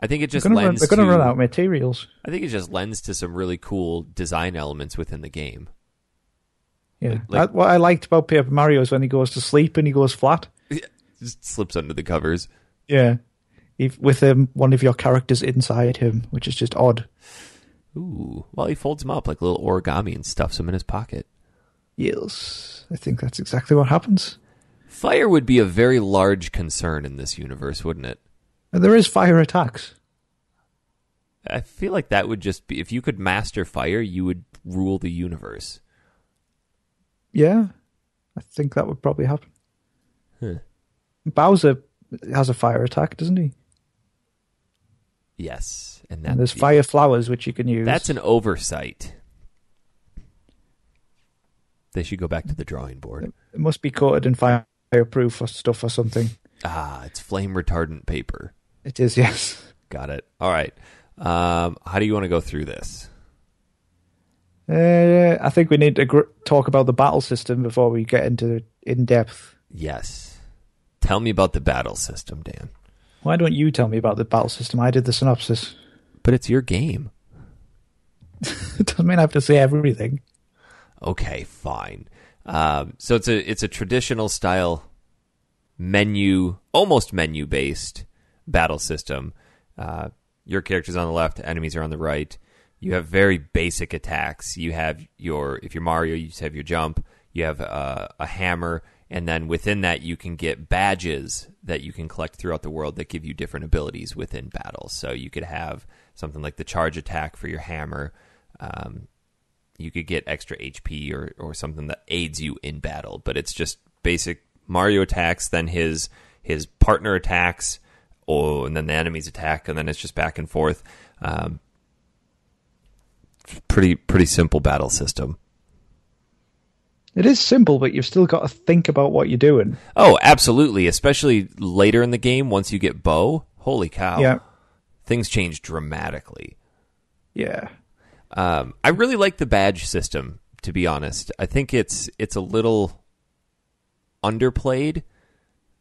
[SPEAKER 1] I think it just
[SPEAKER 2] They're gonna, run,
[SPEAKER 1] lends
[SPEAKER 2] they're going to
[SPEAKER 1] to
[SPEAKER 2] run out of materials.
[SPEAKER 1] I think it just lends to some really cool design elements within the game.
[SPEAKER 2] Yeah,
[SPEAKER 1] Like-
[SPEAKER 2] I- what I liked about Paper Mario is when he goes to sleep and he goes flat. (laughs)
[SPEAKER 1] just slips under the covers.
[SPEAKER 2] Yeah, if, with um, one of your characters inside him, which is just odd.
[SPEAKER 1] Ooh. Well, he folds them up like little origami and stuffs them in his pocket.
[SPEAKER 2] Yes, I think that's exactly what happens.
[SPEAKER 1] Fire would be a very large concern in this universe, wouldn't it?
[SPEAKER 2] And there is fire attacks.
[SPEAKER 1] I feel like that would just be if you could master fire, you would rule the universe.
[SPEAKER 2] Yeah, I think that would probably happen.
[SPEAKER 1] Huh.
[SPEAKER 2] Bowser has a fire attack, doesn't he?
[SPEAKER 1] Yes, and that
[SPEAKER 2] And there's fire flowers which you can use.
[SPEAKER 1] That's an oversight. They should go back to the drawing board.
[SPEAKER 2] it must be coated in fireproof or stuff or something.
[SPEAKER 1] Ah, it's flame retardant paper.
[SPEAKER 2] It is, yes.
[SPEAKER 1] Got it. All right. Um, how do you want to go through this?
[SPEAKER 2] Uh, I think we need to gr- talk about the battle system before we get into in depth.
[SPEAKER 1] Yes. Tell me about the battle system, Dan.
[SPEAKER 2] Why don't you tell me about the battle system? I did the synopsis.
[SPEAKER 1] But it's your game. (laughs)
[SPEAKER 2] it doesn't mean I have to say everything.
[SPEAKER 1] Okay, fine. Um, so it's a it's a traditional style menu, almost menu based battle system. Uh, your character's on the left, enemies are on the right. You have very basic attacks. You have your if you're Mario, you just have your jump. You have uh, a hammer, and then within that, you can get badges that you can collect throughout the world that give you different abilities within battles. So you could have something like the charge attack for your hammer. Um, you could get extra HP or, or something that aids you in battle. But it's just basic Mario attacks, then his his partner attacks, oh, and then the enemies attack, and then it's just back and forth. Um, pretty pretty simple battle system.
[SPEAKER 2] It is simple, but you've still got to think about what you're doing.
[SPEAKER 1] Oh, absolutely, especially later in the game once you get Bow. Holy cow!
[SPEAKER 2] Yeah.
[SPEAKER 1] Things change dramatically.
[SPEAKER 2] Yeah.
[SPEAKER 1] Um, I really like the badge system. To be honest, I think it's it's a little underplayed.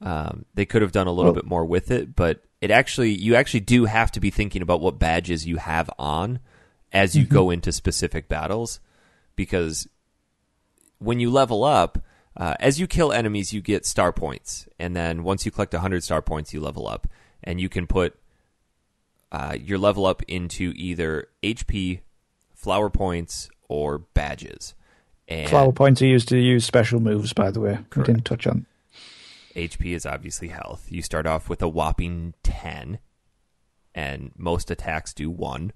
[SPEAKER 1] Um, they could have done a little
[SPEAKER 2] Well-
[SPEAKER 1] bit more with it, but it actually you actually do have to be thinking about what badges you have on as you go into specific battles, because when you level up, uh, as you kill enemies, you get star points, and then once you collect hundred star points, you level up, and you can put uh, your level up into either HP, flower points, or badges. And
[SPEAKER 2] Flower points are used to use special moves, by the way. We didn't touch on.
[SPEAKER 1] HP is obviously health. You start off with a whopping 10, and most attacks do 1.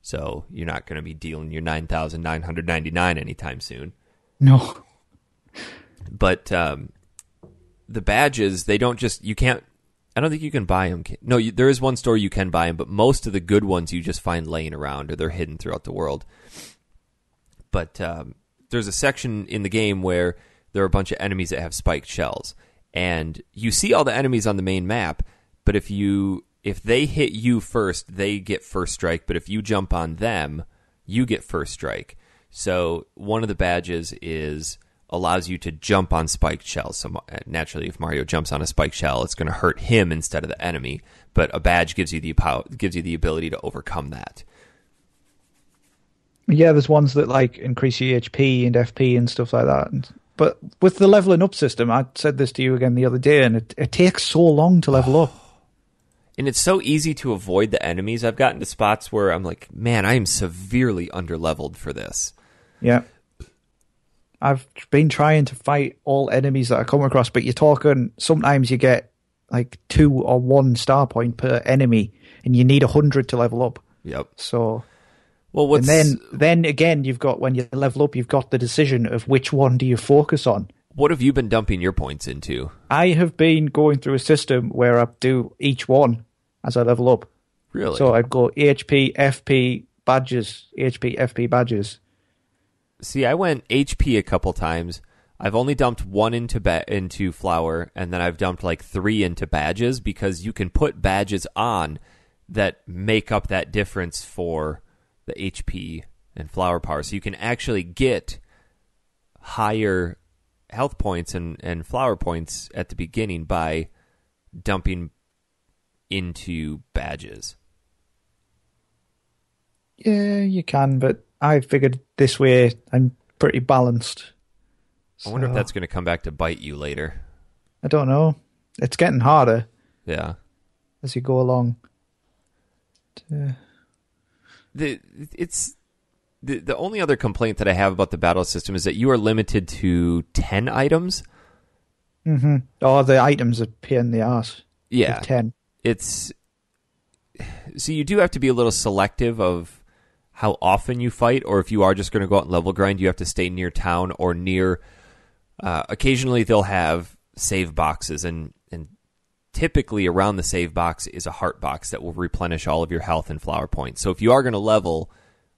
[SPEAKER 1] So you're not going to be dealing your 9,999 anytime soon.
[SPEAKER 2] No.
[SPEAKER 1] But um, the badges, they don't just, you can't, I don't think you can buy them. No, you, there is one store you can buy them, but most of the good ones you just find laying around or they're hidden throughout the world. But um, there's a section in the game where there are a bunch of enemies that have spiked shells, and you see all the enemies on the main map. But if you if they hit you first, they get first strike. But if you jump on them, you get first strike. So one of the badges is allows you to jump on spiked shells. So uh, naturally, if Mario jumps on a spiked shell, it's going to hurt him instead of the enemy. But a badge gives you the gives you the ability to overcome that.
[SPEAKER 2] Yeah, there's ones that like increase your HP and FP and stuff like that. But with the leveling up system, I said this to you again the other day, and it, it takes so long to level up. (sighs)
[SPEAKER 1] And it's so easy to avoid the enemies. I've gotten to spots where I'm like, man, I am severely underleveled for this.
[SPEAKER 2] Yeah. I've been trying to fight all enemies that I come across, but you're talking sometimes you get like two or one star point per enemy, and you need a hundred to level up.
[SPEAKER 1] Yep.
[SPEAKER 2] So,
[SPEAKER 1] Well, what's
[SPEAKER 2] and then then again, you've got when you level up, you've got the decision of which one do you focus on.
[SPEAKER 1] What have you been dumping your points into?
[SPEAKER 2] I have been going through a system where I do each one as I level up.
[SPEAKER 1] Really?
[SPEAKER 2] So I'd go HP, FP, badges, HP, FP, badges.
[SPEAKER 1] See, I went HP a couple times. I've only dumped one into ba- into flower, and then I've dumped like three into badges because you can put badges on that make up that difference for the HP and flower power. So you can actually get higher health points and, and flower points at the beginning by dumping into badges.
[SPEAKER 2] Yeah, you can, but I figured this way I'm pretty balanced.
[SPEAKER 1] I wonder if that's going to come back to bite you later.
[SPEAKER 2] I don't know. It's getting harder
[SPEAKER 1] Yeah.
[SPEAKER 2] as you go along.
[SPEAKER 1] The it's the the only other complaint that I have about the battle system is that you are limited to ten items.
[SPEAKER 2] hmm Oh, the items are pain in the ass.
[SPEAKER 1] Yeah,
[SPEAKER 2] ten.
[SPEAKER 1] it's so you do have to be a little selective of how often you fight, or if you are just going to go out and level grind, you have to stay near town or near. Uh, occasionally, they'll have save boxes, and and typically around the save box is a heart box that will replenish all of your health and flower points. So if you are going to level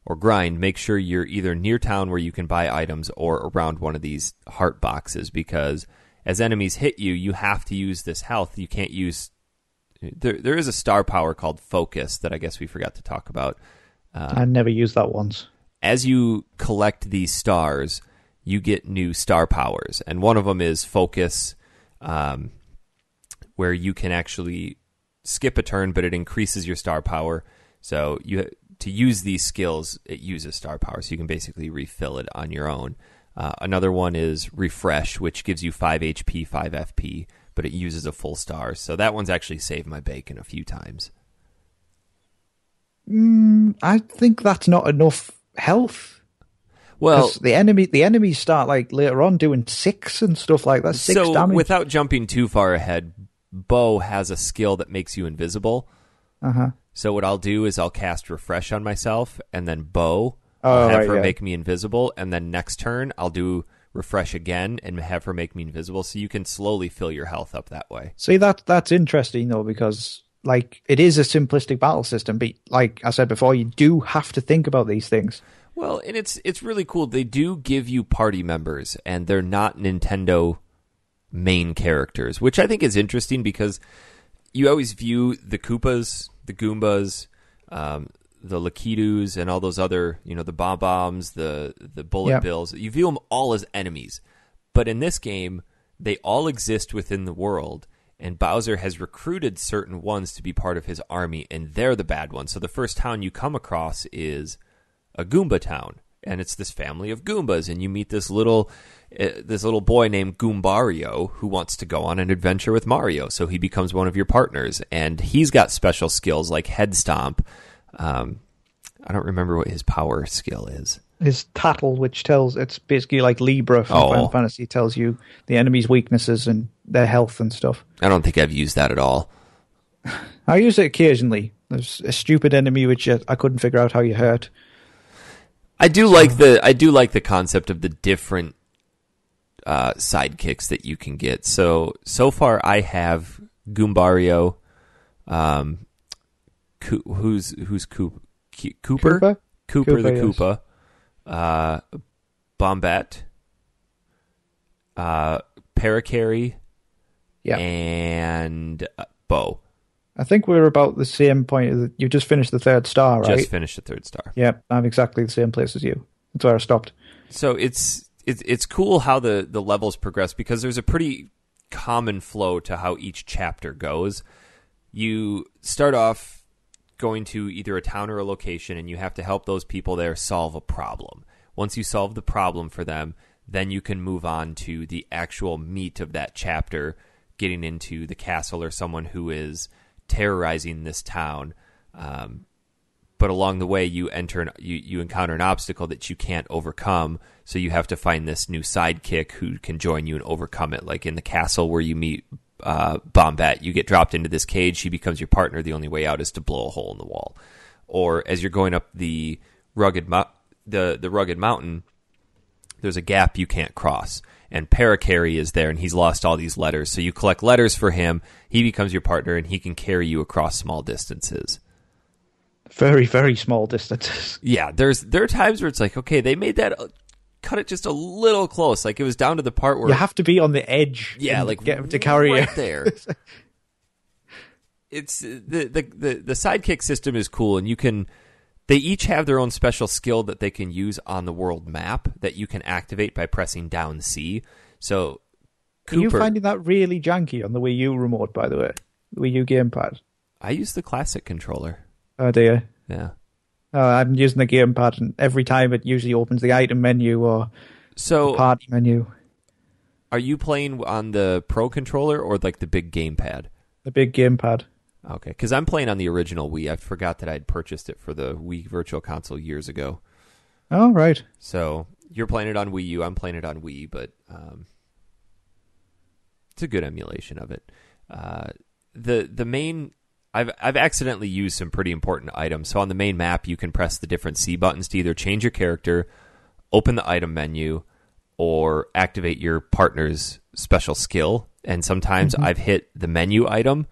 [SPEAKER 1] or grind, make sure you're either near town where you can buy items or around one of these heart boxes because as enemies hit you, you have to use this health. You can't use there there is a star power called focus that I guess we forgot to talk about.
[SPEAKER 2] I never used that once.
[SPEAKER 1] As you collect these stars, you get new star powers, and one of them is focus, um, where you can actually skip a turn, but it increases your star power. So you to use these skills, it uses star power, so you can basically refill it on your own. Uh, another one is refresh, which gives you five HP, five FP, but it uses a full star. So that one's actually saved my bacon a few times.
[SPEAKER 2] I think that's not enough health.
[SPEAKER 1] Well,
[SPEAKER 2] the enemy, the enemies start like later on doing six and stuff like that. Six
[SPEAKER 1] so
[SPEAKER 2] damage.
[SPEAKER 1] without jumping too far ahead, Bow has a skill that makes you invisible.
[SPEAKER 2] uh huh.
[SPEAKER 1] So what I'll do is I'll cast refresh on myself, and then Bow,
[SPEAKER 2] Oh,
[SPEAKER 1] have
[SPEAKER 2] right,
[SPEAKER 1] her
[SPEAKER 2] yeah.
[SPEAKER 1] make me invisible, and then next turn I'll do refresh again and have her make me invisible. So you can slowly fill your health up that way.
[SPEAKER 2] See that that's interesting though because like it is a simplistic battle system, but like I said before, you do have to think about these things.
[SPEAKER 1] Well, and it's it's really cool. They do give you party members, and they're not Nintendo main characters, which I think is interesting because you always view the Koopas, the Goombas, um, the Lakitus, and all those other, you know, the Bob-ombs, the the Bullet
[SPEAKER 2] Yeah.
[SPEAKER 1] Bills. You view them all as enemies, but in this game, they all exist within the world. And Bowser has recruited certain ones to be part of his army, and they're the bad ones. So the first town you come across is a Goomba town, and it's this family of Goombas, and you meet this little uh, this little boy named Goombario who wants to go on an adventure with Mario, so he becomes one of your partners, and he's got special skills like Head Stomp. Um, I don't remember what his power skill is.
[SPEAKER 2] His tattle, which tells it's basically like Libra from
[SPEAKER 1] Oh.
[SPEAKER 2] Final Fantasy, tells you the enemy's weaknesses and their health and stuff.
[SPEAKER 1] I don't think I've used that at all. (laughs)
[SPEAKER 2] I use it occasionally. There's a stupid enemy which I I couldn't figure out how you hurt.
[SPEAKER 1] I do like the I do like the concept of the different uh, sidekicks that you can get. So so far, I have Goombario, um, who's who's Coop, Kooper,
[SPEAKER 2] Koopa?
[SPEAKER 1] Kooper the
[SPEAKER 2] yes.
[SPEAKER 1] Koopa, uh, Bombette, uh,
[SPEAKER 2] Yeah,
[SPEAKER 1] and uh, Bow.
[SPEAKER 2] I think we're about the same point. You just finished the third star, right?
[SPEAKER 1] Just finished the third star.
[SPEAKER 2] Yeah, I'm exactly the same place as you. That's where I stopped.
[SPEAKER 1] so it's it's it's cool how the the levels progress because there's a pretty common flow to how each chapter goes. You start off going to either a town or a location and you have to help those people there solve a problem. Once you solve the problem for them, then you can move on to the actual meat of that chapter, getting into the castle or someone who is terrorizing this town. Um, but along the way you enter an, you, you encounter an obstacle that you can't overcome so you have to find this new sidekick who can join you and overcome it like in the castle where you meet uh, Bombette you get dropped into this cage she becomes your partner the only way out is to blow a hole in the wall or as you're going up the rugged mo- the the rugged mountain there's a gap you can't cross and Parakarry is there, and he's lost all these letters. So you collect letters for him. He becomes your partner, and he can carry you across small distances.
[SPEAKER 2] Very, very small distances. (laughs)
[SPEAKER 1] Yeah, there's there are times where it's like, okay, they made that uh, cut it just a little close. Like it was down to the part where
[SPEAKER 2] You have to be on the edge.
[SPEAKER 1] yeah, like
[SPEAKER 2] get him to carry
[SPEAKER 1] right
[SPEAKER 2] you.
[SPEAKER 1] there. (laughs) it's uh, the, the the the sidekick system is cool, and you can. They each have their own special skill that they can use on the world map that you can activate by pressing down C. So,
[SPEAKER 2] Are you
[SPEAKER 1] Cooper,
[SPEAKER 2] finding that really janky on the Wii U remote, by the way? The Wii U gamepad.
[SPEAKER 1] I use the classic controller.
[SPEAKER 2] Oh dear.
[SPEAKER 1] Yeah.
[SPEAKER 2] Uh, I'm using the gamepad, and every time it usually opens the item menu or
[SPEAKER 1] So, the
[SPEAKER 2] party menu,
[SPEAKER 1] are you playing on the Pro controller or like the big gamepad?
[SPEAKER 2] the big gamepad.
[SPEAKER 1] Okay, because I'm playing on the original Wii. I forgot that I'd purchased it for the Wii Virtual Console years ago.
[SPEAKER 2] Oh right.
[SPEAKER 1] So you're playing it on Wii U. I'm playing it on Wii, but um, it's a good emulation of it. Uh, the the main I've I've accidentally used some pretty important items. So on the main map, you can press the different C buttons to either change your character, open the item menu, or activate your partner's special skill. And sometimes I've hit the menu item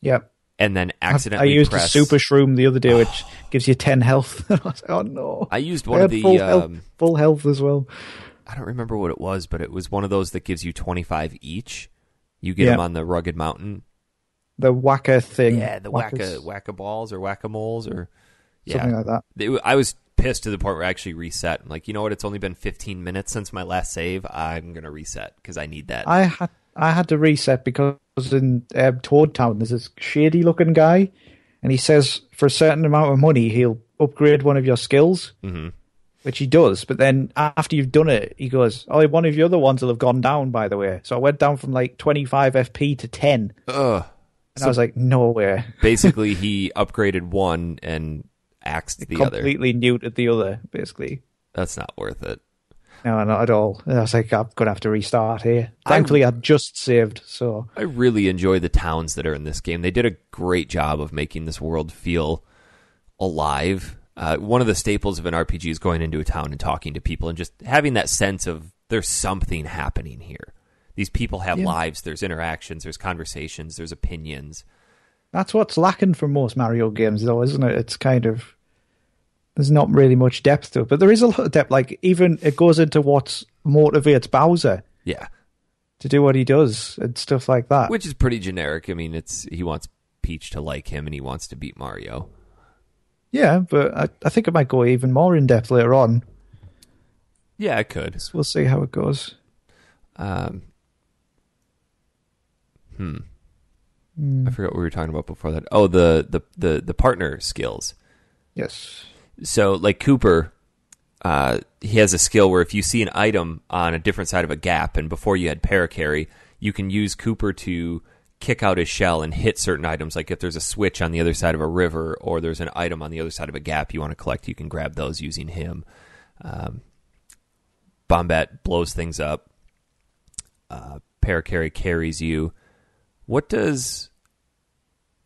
[SPEAKER 2] Yep.
[SPEAKER 1] and then accidentally I
[SPEAKER 2] used
[SPEAKER 1] press
[SPEAKER 2] a super shroom the other day, which (sighs) gives you ten health. (laughs) I oh no.
[SPEAKER 1] I used
[SPEAKER 2] I
[SPEAKER 1] one of the
[SPEAKER 2] full, health,
[SPEAKER 1] um,
[SPEAKER 2] full health as well.
[SPEAKER 1] I don't remember what it was, but it was one of those that gives you 25 each. You get
[SPEAKER 2] Yeah.
[SPEAKER 1] them on the rugged mountain.
[SPEAKER 2] The whacker thing.
[SPEAKER 1] Yeah, the
[SPEAKER 2] Whackers,
[SPEAKER 1] wacka wacka balls or whack a moles or
[SPEAKER 2] something
[SPEAKER 1] yeah.
[SPEAKER 2] like that.
[SPEAKER 1] They- I was pissed to the point where I actually reset. I'm like, you know what? It's only been 15 minutes since my last save. I'm gonna reset because I need that.
[SPEAKER 2] I had I had to reset because in um, Toad Town there's this shady looking guy, and he says for a certain amount of money he'll upgrade one of your skills,
[SPEAKER 1] hmm
[SPEAKER 2] which he does. But then after you've done it, he goes, "Oh, one of your other ones will have gone down." By the way, so I went down from like 25 FP to 10,
[SPEAKER 1] Ugh.
[SPEAKER 2] And I was like, "No way!" (laughs)
[SPEAKER 1] Basically, he upgraded one and axed the other.
[SPEAKER 2] Completely neutered the other, basically.
[SPEAKER 1] That's not worth it.
[SPEAKER 2] No, not at all. And I was like, I'm gonna have to restart here. Thankfully, I'd just saved, so
[SPEAKER 1] I really enjoy the towns that are in this game. They did a great job of making this world feel alive. Uh, one of the staples of an RPG is going into a town and talking to people and just having that sense of there's something happening here. These people have
[SPEAKER 2] Yeah.
[SPEAKER 1] lives, there's interactions, there's conversations, there's opinions.
[SPEAKER 2] that's what's lacking from most Mario games, though, isn't it? It's kind of there's not really much depth to it, but there is a lot of depth. Like even it goes into what motivates Bowser
[SPEAKER 1] Yeah.
[SPEAKER 2] to do what he does and stuff like that.
[SPEAKER 1] Which is pretty generic. I mean, it's he wants Peach to like him and he wants to beat Mario.
[SPEAKER 2] yeah, but I, I think it might go even more in depth later on.
[SPEAKER 1] Yeah, I could.
[SPEAKER 2] So we'll see how it goes.
[SPEAKER 1] Um, hmm. I forgot what we were talking about before that. Oh, the the the, the partner skills.
[SPEAKER 2] Yes.
[SPEAKER 1] So, like Kooper, uh, he has a skill where if you see an item on a different side of a gap, and before you had Parakarry, you can use Kooper to kick out his shell and hit certain items. Like if there's a switch on the other side of a river, or there's an item on the other side of a gap you want to collect, you can grab those using him. Um, Bombette blows things up. Uh, Parakarry carries you. What does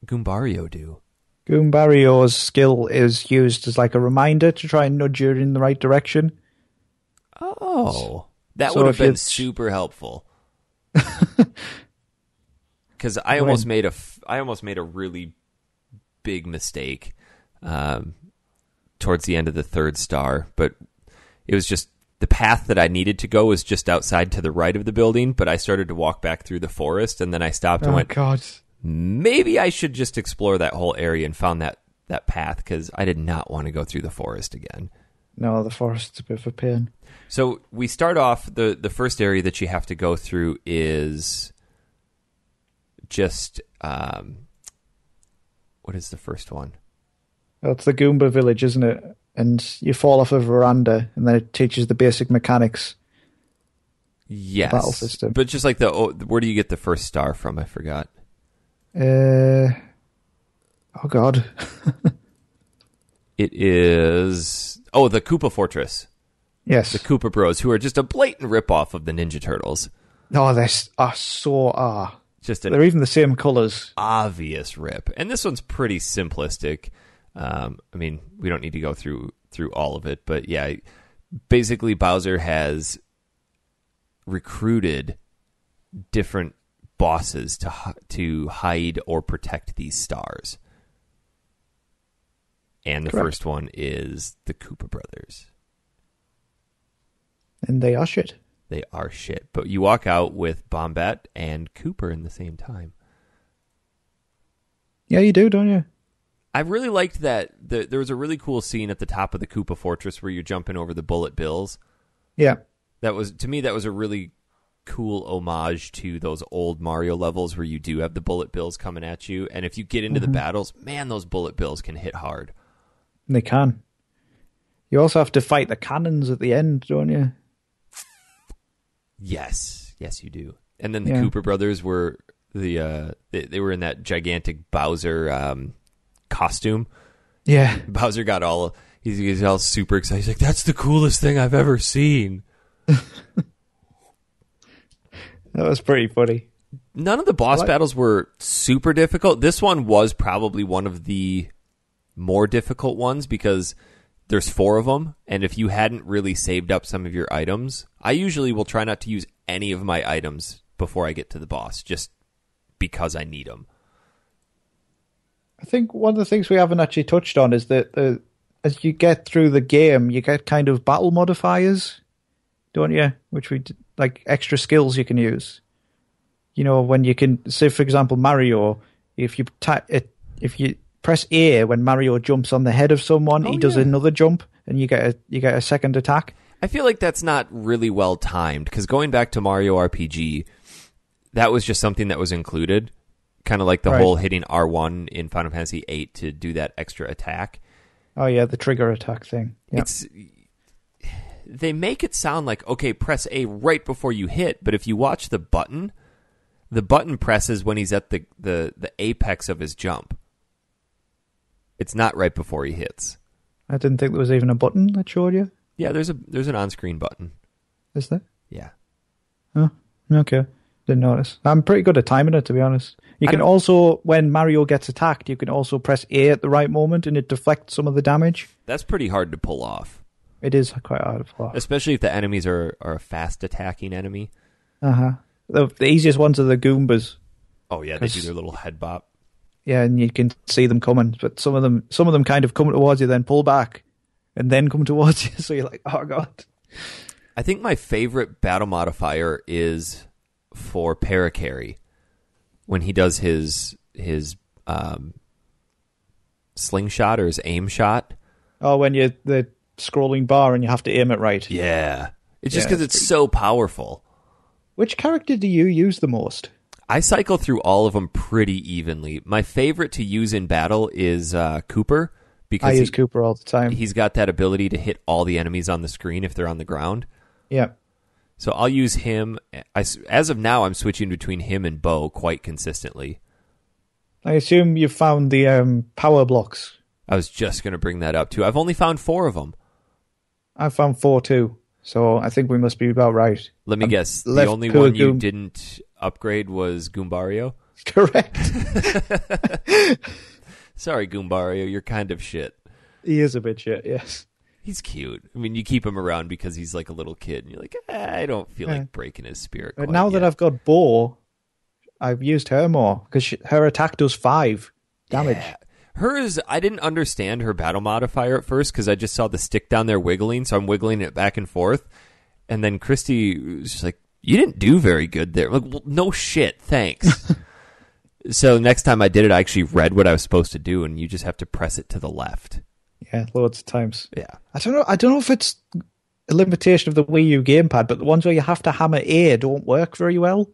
[SPEAKER 1] Goombario do?
[SPEAKER 2] Goombario's skill is used as like a reminder to try and nudge you in the right direction.
[SPEAKER 1] Oh, that
[SPEAKER 2] So
[SPEAKER 1] would have been super helpful. (laughs) Because I almost made a, f- I almost made a really big mistake um, towards the end of the third star, but it was just the path that I needed to go was just outside to the right of the building. But I started to walk back through the forest, and then I stopped and
[SPEAKER 2] Oh
[SPEAKER 1] went,
[SPEAKER 2] God!
[SPEAKER 1] maybe I should just explore that whole area and found that that path because I did not want to go through the forest again.
[SPEAKER 2] No, the forest's a bit of a pain.
[SPEAKER 1] So we start off the the first area that you have to go through is just um, what is the first one?
[SPEAKER 2] That's the Goomba village, isn't it? And you fall off a veranda, and then it teaches the basic mechanics.
[SPEAKER 1] Yes,
[SPEAKER 2] battle system.
[SPEAKER 1] But just like the oh, where do you get the first star from? I forgot.
[SPEAKER 2] Uh, oh God!
[SPEAKER 1] It is oh the Koopa Fortress,
[SPEAKER 2] yes.
[SPEAKER 1] the Koopa Bros, who are just a blatant ripoff of the Ninja Turtles.
[SPEAKER 2] Oh, they are so are.
[SPEAKER 1] Just an
[SPEAKER 2] They're even the same colors.
[SPEAKER 1] obvious rip. And this one's pretty simplistic. Um, I mean, we don't need to go through through all of it, but yeah, basically Bowser has recruited different bosses to to hide or protect these stars. And the
[SPEAKER 2] Correct.
[SPEAKER 1] first one is the Koopa brothers.
[SPEAKER 2] And they are shit.
[SPEAKER 1] They are shit. But you walk out with Bombette and Kooper in the same time.
[SPEAKER 2] Yeah, you do, don't you?
[SPEAKER 1] I really liked that the, there was a really cool scene at the top of the Koopa Fortress where you're jumping over the bullet bills.
[SPEAKER 2] Yeah.
[SPEAKER 1] That was to me that was a really cool homage to those old Mario levels where you do have the bullet bills coming at you and if you get into the battles, man, those bullet bills can hit hard.
[SPEAKER 2] They can. You also have to fight the cannons at the end, don't you?
[SPEAKER 1] Yes, yes you do. And then the
[SPEAKER 2] Yeah.
[SPEAKER 1] Cooper brothers were the uh they, they were in that gigantic Bowser um costume.
[SPEAKER 2] Yeah.
[SPEAKER 1] Bowser got all he's, he's all super excited. He's like, "That's the coolest thing I've ever seen." (laughs)
[SPEAKER 2] That was pretty funny.
[SPEAKER 1] None of the boss
[SPEAKER 2] like-
[SPEAKER 1] battles were super difficult. This one was probably one of the more difficult ones because there's four of them, and if you hadn't really saved up some of your items, I usually will try not to use any of my items before I get to the boss, just because I need them.
[SPEAKER 2] I think one of the things we haven't actually touched on is that uh, as you get through the game, you get kind of battle modifiers, don't you? Which we like extra skills you can use. You know, when you can say, for example, Mario, if you ta- it, if you press A when Mario jumps on the head of someone,
[SPEAKER 1] Oh,
[SPEAKER 2] he does
[SPEAKER 1] yeah.
[SPEAKER 2] another jump, and you get a you get a second attack.
[SPEAKER 1] I feel like that's not really well timed because going back to Mario RPG, that was just something that was included, kind of like the
[SPEAKER 2] Right.
[SPEAKER 1] whole hitting R1 in Final Fantasy VIII to do that extra attack.
[SPEAKER 2] Oh yeah, the trigger attack thing. Yeah.
[SPEAKER 1] It's they make it sound like okay, press A right before you hit, but if you watch the button, the button presses when he's at the the, the apex of his jump. It's not right before he hits.
[SPEAKER 2] I didn't think there was even a button that showed you.
[SPEAKER 1] Yeah, there's a there's an on-screen button.
[SPEAKER 2] Is there?
[SPEAKER 1] Yeah.
[SPEAKER 2] Oh, okay. Didn't notice. I'm pretty good at timing it, to be honest. You can also, when Mario gets attacked, you can also press A at the right moment and it deflects some of the damage.
[SPEAKER 1] That's pretty hard to pull off,
[SPEAKER 2] It is quite hard to block.
[SPEAKER 1] especially if the enemies are are a fast attacking enemy.
[SPEAKER 2] Uh huh. The, the easiest ones are the Goombas.
[SPEAKER 1] Oh yeah, they do their little head bop.
[SPEAKER 2] Yeah, and you can see them coming, but some of them, some of them kind of come towards you, then pull back, and then come (laughs) towards you. So you're like, oh god.
[SPEAKER 1] I think my favorite battle modifier is for Parakarry when he does his his um, slingshot or his aim shot.
[SPEAKER 2] Oh, when you're the scrolling bar and you have to aim it right.
[SPEAKER 1] Yeah, it's just
[SPEAKER 2] Yeah,
[SPEAKER 1] because
[SPEAKER 2] it's
[SPEAKER 1] it's so powerful.
[SPEAKER 2] Which character do you use the most?
[SPEAKER 1] I cycle through all of them pretty evenly. My favorite to use in battle is uh, Kooper because
[SPEAKER 2] I use
[SPEAKER 1] he,
[SPEAKER 2] Kooper all the time.
[SPEAKER 1] he's got that ability to hit all the enemies on the screen if they're on the ground.
[SPEAKER 2] yeah.
[SPEAKER 1] So I'll use him. I s as of now, I'm switching between him and Bow quite consistently.
[SPEAKER 2] I assume you found the um, power blocks.
[SPEAKER 1] I was just going to bring that up too. I've only found four of them.
[SPEAKER 2] I found four too, so I think we must be about right.
[SPEAKER 1] Let me guess. The only one you didn't upgrade was Goombario. (laughs)
[SPEAKER 2] Correct. (laughs)
[SPEAKER 1] Sorry, Goombario, you're kind of shit.
[SPEAKER 2] he is a bit shit, yes.
[SPEAKER 1] He's cute. I mean, you keep him around because he's like a little kid, and you're like, eh, I don't feel
[SPEAKER 2] Yeah.
[SPEAKER 1] like breaking his spirit.
[SPEAKER 2] But now that. I've got Bow, I've used her more because her attack does five damage.
[SPEAKER 1] Yeah. Hers, I didn't understand her battle modifier at first because I just saw the stick down there wiggling, so I'm wiggling it back and forth. And then Christy was just like, You didn't do very good there. I'm like, well, no shit, thanks. (laughs) so next time I did it, I actually read what I was supposed to do, and you just have to press it to the left.
[SPEAKER 2] Yeah, loads of times.
[SPEAKER 1] Yeah.
[SPEAKER 2] I don't know. I don't know if it's a limitation of the Wii U gamepad, but the ones where you have to hammer A don't work very well.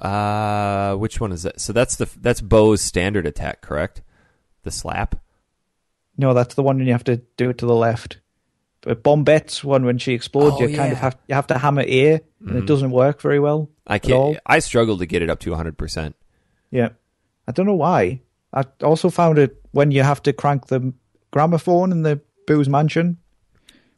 [SPEAKER 1] Uh, which one is that? So that's the that's Bow's standard attack, correct? The slap.
[SPEAKER 2] No, that's the one when you have to do it to the left. But Bombette's one when she explodes,
[SPEAKER 1] Oh,
[SPEAKER 2] you kind of have you have to hammer A, and it doesn't work very well.
[SPEAKER 1] I
[SPEAKER 2] at all.
[SPEAKER 1] can't. I struggled to get it up to 100. percent
[SPEAKER 2] Yeah, I don't know why. I also found it when you have to crank the gramophone in the Boo's mansion.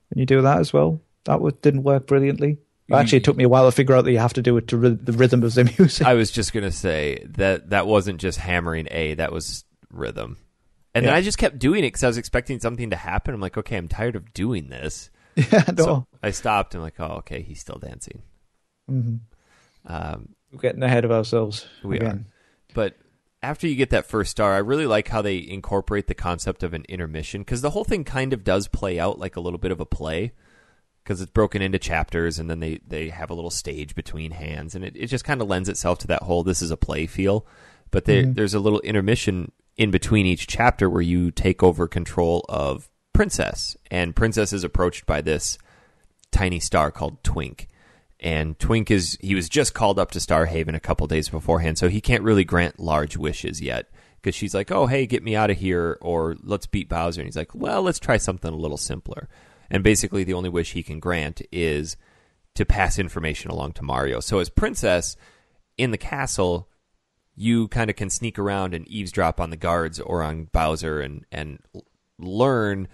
[SPEAKER 2] When you do that as well, that was, didn't work brilliantly. Actually, it took me a while to figure out that you have to do it to ry- the rhythm of the (laughs) music.
[SPEAKER 1] I was just gonna say that that wasn't just hammering A, that was rhythm. And then I just kept doing it because I was expecting something to happen. I'm like, okay, I'm tired of doing this. (laughs)
[SPEAKER 2] Yeah, no.
[SPEAKER 1] So I stopped and I'm like, oh, okay, he's still dancing.
[SPEAKER 2] Mhm.
[SPEAKER 1] Um,
[SPEAKER 2] We're getting ahead of ourselves.
[SPEAKER 1] We
[SPEAKER 2] again.
[SPEAKER 1] but after you get that first star, I really like how they incorporate the concept of an intermission because the whole thing kind of does play out like a little bit of a play because it's broken into chapters and then they, they have a little stage between hands and it, it just kind of lends itself to that whole this is a play feel. But there, mm-hmm. there's a little intermission in between each chapter where you take over control of Princess and Princess is approached by this tiny star called Twink. And Twink is he was just called up to Star Haven a couple days beforehand, so he can't really grant large wishes yet. Because she's like, "Oh, hey, get me out of here," or "Let's beat Bowser," and he's like, "Well, let's try something a little simpler." And basically, the only wish he can grant is to pass information along to Mario. So, as Princess in the castle, you kind of can sneak around and eavesdrop on the guards or on Bowser and and learn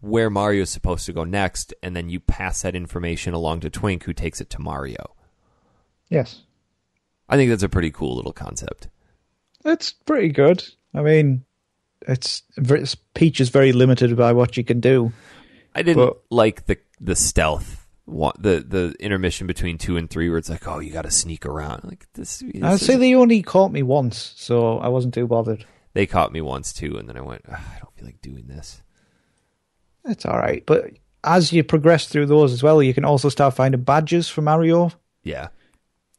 [SPEAKER 1] where Mario is supposed to go next, and then you pass that information along to Twink, who takes it to Mario.
[SPEAKER 2] Yes.
[SPEAKER 1] I think that's a pretty cool little concept.
[SPEAKER 2] It's pretty good. I mean, it's, very- Peach is very limited by what she can do.
[SPEAKER 1] I didn't
[SPEAKER 2] Well-
[SPEAKER 1] like the the stealth the the intermission between two and three, where it's like, oh, you got to sneak around. Like this, this
[SPEAKER 2] I'd say they only caught me once, so I wasn't too bothered.
[SPEAKER 1] they caught me once too, and then I went, I don't feel like doing this.
[SPEAKER 2] It's all right. But as you progress through those as well, you can also start finding badges for Mario,
[SPEAKER 1] Yeah,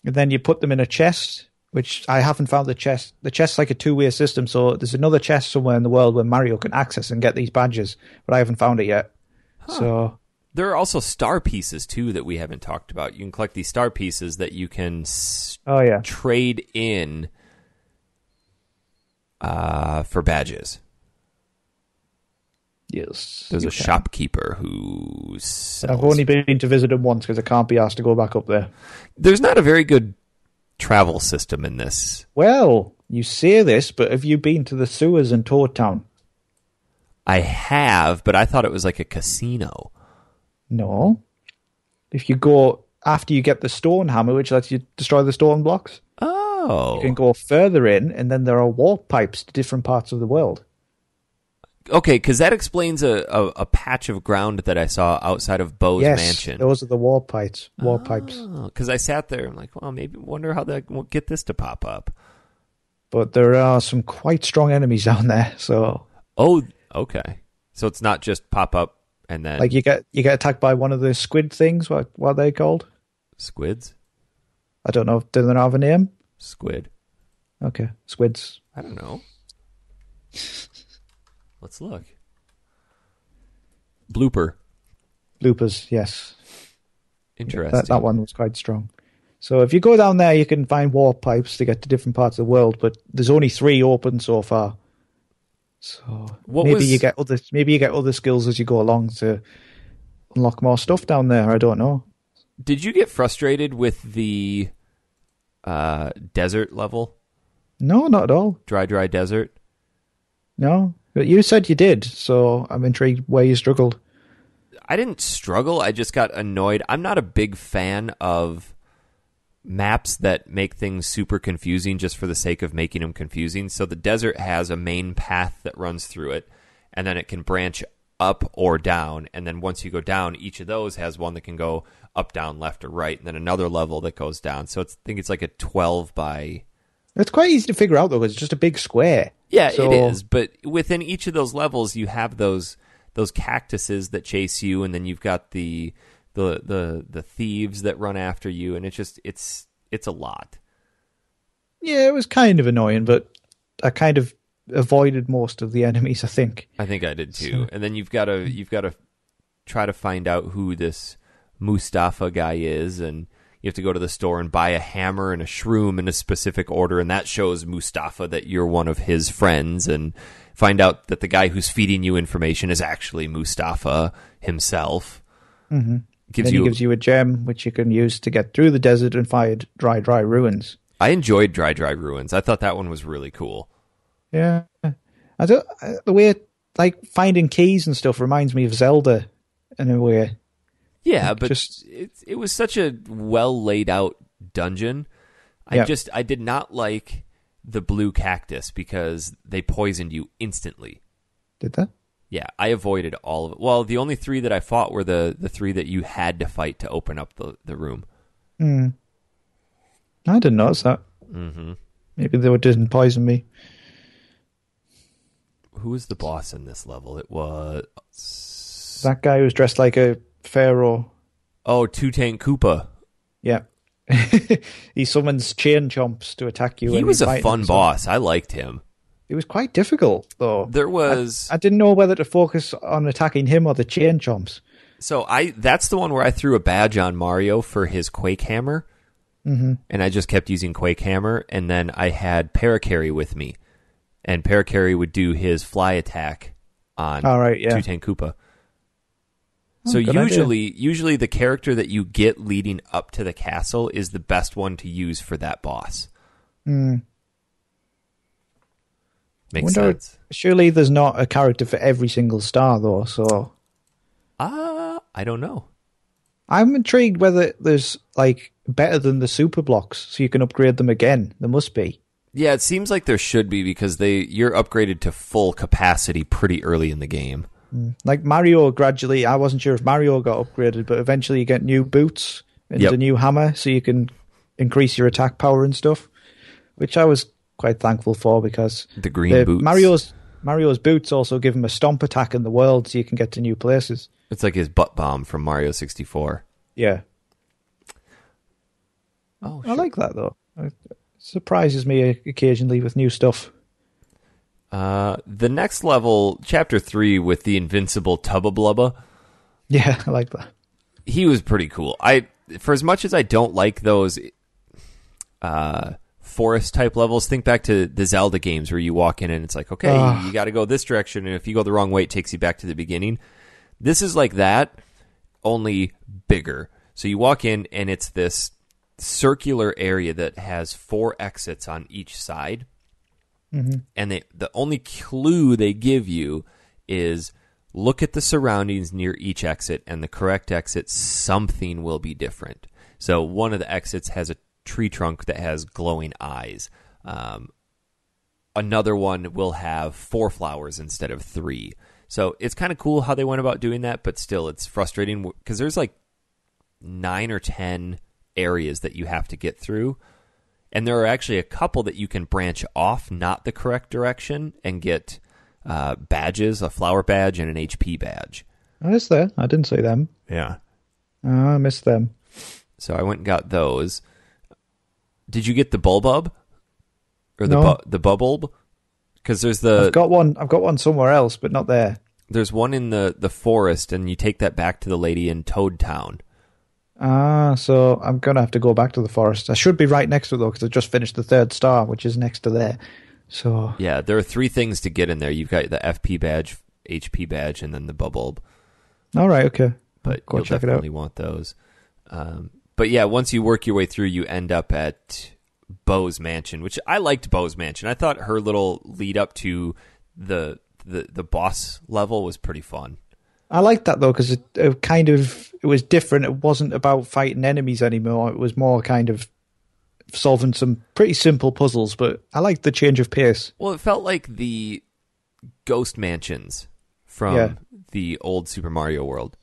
[SPEAKER 2] and then you put them in a chest. Which I haven't found the chest. The chest's like a two-way system, so there's another chest somewhere in the world where Mario can access and get these badges, but I haven't found it yet. So
[SPEAKER 1] there are also star pieces too that we haven't talked about. You can collect these star pieces that you can s-
[SPEAKER 2] Oh yeah,
[SPEAKER 1] trade in uh, for badges.
[SPEAKER 2] Yes.
[SPEAKER 1] There's a
[SPEAKER 2] can.
[SPEAKER 1] shopkeeper who sells.
[SPEAKER 2] I've only been to visit him once because I can't be asked to go back up there.
[SPEAKER 1] There's not a very good travel system in this.
[SPEAKER 2] Well, you say this, but have you been to the sewers in Toad Town?
[SPEAKER 1] I have, but I thought it was like a casino.
[SPEAKER 2] No. If you go after you get the stone hammer, which lets you destroy the stone blocks,
[SPEAKER 1] Oh,
[SPEAKER 2] you can go further in, and then there are warp pipes to different parts of the world.
[SPEAKER 1] Okay, because that explains a, a, a patch of ground that I saw outside of Bow's
[SPEAKER 2] yes,
[SPEAKER 1] mansion.
[SPEAKER 2] those are the wall pipes. Warp ah, pipes.
[SPEAKER 1] Because I sat there I'm like, well, maybe wonder how that will get this to pop up.
[SPEAKER 2] But there are some quite strong enemies (laughs) down there. So,
[SPEAKER 1] Oh, okay. So it's not just pop up and then
[SPEAKER 2] like, you get you get attacked by one of the squid things. What what are they called?
[SPEAKER 1] squids,
[SPEAKER 2] I don't know. Do they have a name?
[SPEAKER 1] squid.
[SPEAKER 2] Okay, squids.
[SPEAKER 1] I don't know. Let's look. Blooper.
[SPEAKER 2] Loopers. Yes.
[SPEAKER 1] Interesting.
[SPEAKER 2] That, that one was quite strong. So if you go down there, you can find warp pipes to get to different parts of the world, but there's only three open so far. So
[SPEAKER 1] What
[SPEAKER 2] maybe
[SPEAKER 1] was-
[SPEAKER 2] you get other maybe you get other skills as you go along to unlock more stuff down there. I don't know.
[SPEAKER 1] Did you get frustrated with the uh, desert level?
[SPEAKER 2] No, not at all.
[SPEAKER 1] Dry, dry desert?
[SPEAKER 2] No, but you said you did, so I'm intrigued where you struggled.
[SPEAKER 1] I didn't struggle. I just got annoyed. I'm not a big fan of maps that make things super confusing just for the sake of making them confusing. So the desert has a main path that runs through it, and then it can branch up or down. And then once you go down, each of those has one that can go up, down, left, or right, and then another level that goes down. So it's, I think it's like a 12 by.
[SPEAKER 2] It's quite easy to figure out though, it's just a big square.
[SPEAKER 1] Yeah,
[SPEAKER 2] So-
[SPEAKER 1] it is. But within each of those levels, you have those those cactuses that chase you, and then you've got the the the the thieves that run after you, and it's just it's it's a lot.
[SPEAKER 2] Yeah, it was kind of annoying, but I kind of avoided most of the enemies. I think.
[SPEAKER 1] I think I did too. And then you've got to you've got to try to find out who this Moustafa guy is, and you have to go to the store and buy a hammer and a shroom in a specific order, and that shows Moustafa that you're one of his friends, and find out that the guy who's feeding you information is actually Moustafa himself. Mm-hmm. Gives
[SPEAKER 2] then
[SPEAKER 1] you.
[SPEAKER 2] he gives you a gem which you can use to get through the desert and find dry, dry ruins.
[SPEAKER 1] I enjoyed Dry Dry Ruins. I thought that one was really cool.
[SPEAKER 2] Yeah, I don't. The way it, like finding keys and stuff reminds me of Zelda in a way.
[SPEAKER 1] Yeah, but
[SPEAKER 2] just-
[SPEAKER 1] it it was such a well laid out dungeon. I
[SPEAKER 2] Yeah.
[SPEAKER 1] just I did not like the blue cactus because they poisoned you instantly.
[SPEAKER 2] Did that?
[SPEAKER 1] Yeah, I avoided all of it. Well, the only three that I fought were the the three that you had to fight to open up the the room.
[SPEAKER 2] Hmm. I didn't notice that.
[SPEAKER 1] Mm-hmm.
[SPEAKER 2] Maybe they didn't poison me.
[SPEAKER 1] Who was the boss in this level? It was
[SPEAKER 2] That guy who was dressed like a pharaoh.
[SPEAKER 1] oh Tutankoopa.
[SPEAKER 2] Yeah. (laughs) he summons chain chomps to attack you.
[SPEAKER 1] He was a fun
[SPEAKER 2] him, so-
[SPEAKER 1] boss. I liked him.
[SPEAKER 2] It was quite difficult, though.
[SPEAKER 1] There was
[SPEAKER 2] I didn't know whether to focus on attacking him or the chain chomps.
[SPEAKER 1] so I that's the one where I threw a badge on Mario for his Quake Hammer, mm-hmm. and I just kept using Quake Hammer, and then I had Parakarry with me, and Parakarry would do his fly attack on
[SPEAKER 2] All right, yeah.
[SPEAKER 1] Tutankoopa. So
[SPEAKER 2] good idea.
[SPEAKER 1] usually, usually the character that you get leading up to the castle is the best one to use for that boss. Makes
[SPEAKER 2] Wonder-
[SPEAKER 1] sense.
[SPEAKER 2] Surely there's not a character for every single star, though. So
[SPEAKER 1] Uh, I don't know.
[SPEAKER 2] I'm intrigued whether there's like better than the super blocks, so you can upgrade them again. There must be.
[SPEAKER 1] Yeah, it seems like there should be because they you're upgraded to full capacity pretty early in the game. Mm.
[SPEAKER 2] Like Mario, gradually, I wasn't sure if Mario got upgraded, but eventually you get new boots and
[SPEAKER 1] Yep.
[SPEAKER 2] a new hammer, so you can increase your attack power and stuff. Which I was quite thankful for because
[SPEAKER 1] The green
[SPEAKER 2] the-
[SPEAKER 1] boots.
[SPEAKER 2] Mario's Mario's boots also give him a stomp attack in the world, so you can get to new places.
[SPEAKER 1] It's like his butt bomb from Mario 64.
[SPEAKER 2] Yeah,
[SPEAKER 1] Oh,
[SPEAKER 2] I like that though. It surprises me occasionally with new stuff.
[SPEAKER 1] Uh, the next level, chapter three, with the invincible Tubba Blubba,
[SPEAKER 2] Yeah, (laughs) I like that.
[SPEAKER 1] he was pretty cool. I, for as much as I don't like those, uh, forest type levels, think back to the Zelda games where you walk in and it's like, okay,
[SPEAKER 2] Ugh.
[SPEAKER 1] you got to go this direction, and if you go the wrong way, it takes you back to the beginning. This is like that, only bigger. So you walk in and it's this circular area that has four exits on each side. And they, the only clue they give you is look at the surroundings near each exit, and the correct exit, something will be different. So one of the exits has a tree trunk that has glowing eyes. Um, another one will have four flowers instead of three. So it's kind of cool how they went about doing that, but still, it's frustrating because there's like nine or ten areas that you have to get through. And there are actually a couple that you can branch off not the correct direction and get uh, badges, a flower badge and an HP badge.
[SPEAKER 2] Oh, is there? I didn't see them.
[SPEAKER 1] Yeah.
[SPEAKER 2] Oh, I missed them.
[SPEAKER 1] So I went and got those. Did you get the bulbub or the
[SPEAKER 2] No.
[SPEAKER 1] bu- the bubulb? Because there's the
[SPEAKER 2] I've got one. I've got one somewhere else, but not there.
[SPEAKER 1] there's one in the the forest, and you take that back to the lady in Toad Town.
[SPEAKER 2] Ah, so I'm gonna have to go back to the forest. I should be right next to it though, because I just finished the third star, which is next to there. So
[SPEAKER 1] Yeah, there are three things to get in there. You've got the FP badge, HP badge, and then the bubble.
[SPEAKER 2] all right, okay.
[SPEAKER 1] but
[SPEAKER 2] Go
[SPEAKER 1] you'll
[SPEAKER 2] check it
[SPEAKER 1] definitely want those. Um, but yeah, once you work your way through, you end up at Bow's mansion, which I liked Bow's mansion. I thought her little lead up to the the the boss level was pretty fun.
[SPEAKER 2] I liked that though because it, it kind of it was different. It wasn't about fighting enemies anymore. It was more kind of solving some pretty simple puzzles. But I liked the change of pace.
[SPEAKER 1] Well, it felt like the ghost mansions from
[SPEAKER 2] Yeah.
[SPEAKER 1] the old Super Mario World.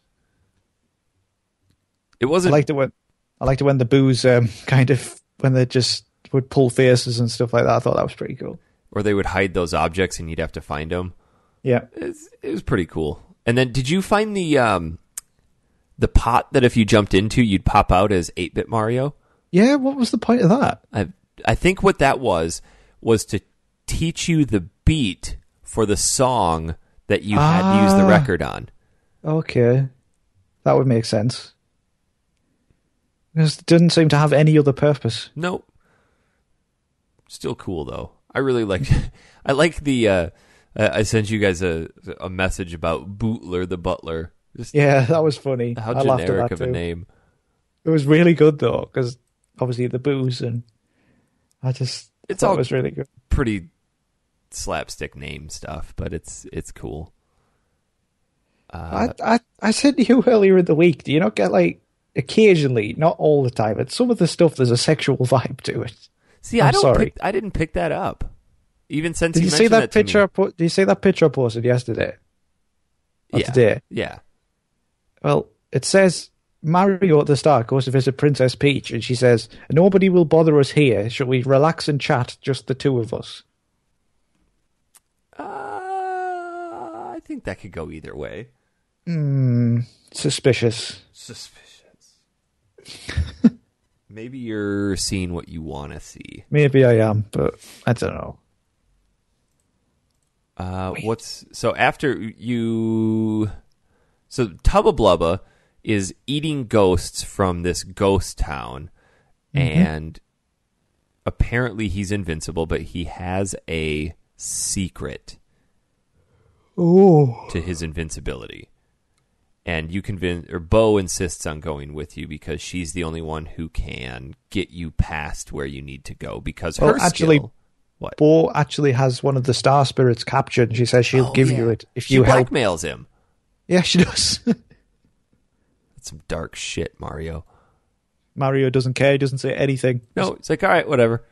[SPEAKER 1] It wasn't I
[SPEAKER 2] liked it when I liked it when the Boos um, (laughs) kind of when they just would pull faces and stuff like that. I thought that was pretty cool.
[SPEAKER 1] Or they would hide those objects and you'd have to find them.
[SPEAKER 2] Yeah,
[SPEAKER 1] It's, it was pretty cool. And then, did you find the um, the pot that if you jumped into, you'd pop out as eight bit Mario?
[SPEAKER 2] yeah. What was the point of that?
[SPEAKER 1] I I think what that was was to teach you the beat for the song that you had to use the
[SPEAKER 2] Ah.
[SPEAKER 1] record on.
[SPEAKER 2] Okay, that would make sense. It didn't seem to have any other purpose.
[SPEAKER 1] Nope. Still cool though. I really like. (laughs) I like the. Uh, I I sent you guys a a message about Bootler the Butler. Just
[SPEAKER 2] Yeah, (laughs) that was funny.
[SPEAKER 1] how
[SPEAKER 2] I laughed at
[SPEAKER 1] generic of a
[SPEAKER 2] too.
[SPEAKER 1] name.
[SPEAKER 2] It was really good though, because obviously the Boos and I just
[SPEAKER 1] It's all-
[SPEAKER 2] it was really good.
[SPEAKER 1] Pretty slapstick name stuff, but it's it's cool. Uh,
[SPEAKER 2] I, I I said to you (laughs) earlier in the week, do you not get like occasionally, not all the time, but some of the stuff there's a sexual (laughs) vibe to it.
[SPEAKER 1] see, I
[SPEAKER 2] I'm
[SPEAKER 1] don't.
[SPEAKER 2] sorry.
[SPEAKER 1] Pick, I didn't pick that up. Even since
[SPEAKER 2] Did you
[SPEAKER 1] you
[SPEAKER 2] see that picture? I did you see that picture I posted yesterday? of
[SPEAKER 1] yeah.
[SPEAKER 2] today.
[SPEAKER 1] Yeah.
[SPEAKER 2] Well, it says Mario at the start goes to visit Princess Peach, and she says, "Nobody will bother us here. Shall we relax and chat, just the two of us?"
[SPEAKER 1] Uh, I think that could go either way.
[SPEAKER 2] Suspicious.
[SPEAKER 1] Suspicious. (laughs) Maybe you're seeing what you want to see.
[SPEAKER 2] Maybe I am, but I don't know.
[SPEAKER 1] Uh, what's so after you? So Tubba Blubba is eating ghosts from this ghost town, and apparently he's invincible, but he has a secret
[SPEAKER 2] Oh,
[SPEAKER 1] to his invincibility. And you convince, or Bow insists on going with you because she's the only one who can get you past where you need to go. Because her
[SPEAKER 2] Well, actually,
[SPEAKER 1] skill, what
[SPEAKER 2] Bow actually has one of the star spirits captured, and she says she'll
[SPEAKER 1] Oh,
[SPEAKER 2] give
[SPEAKER 1] yeah.
[SPEAKER 2] you it if
[SPEAKER 1] she
[SPEAKER 2] you help.
[SPEAKER 1] blackmails him.
[SPEAKER 2] Yeah, she does. (laughs)
[SPEAKER 1] That's some dark shit, Mario.
[SPEAKER 2] Mario doesn't care. He doesn't say anything.
[SPEAKER 1] No, it's like all right, whatever.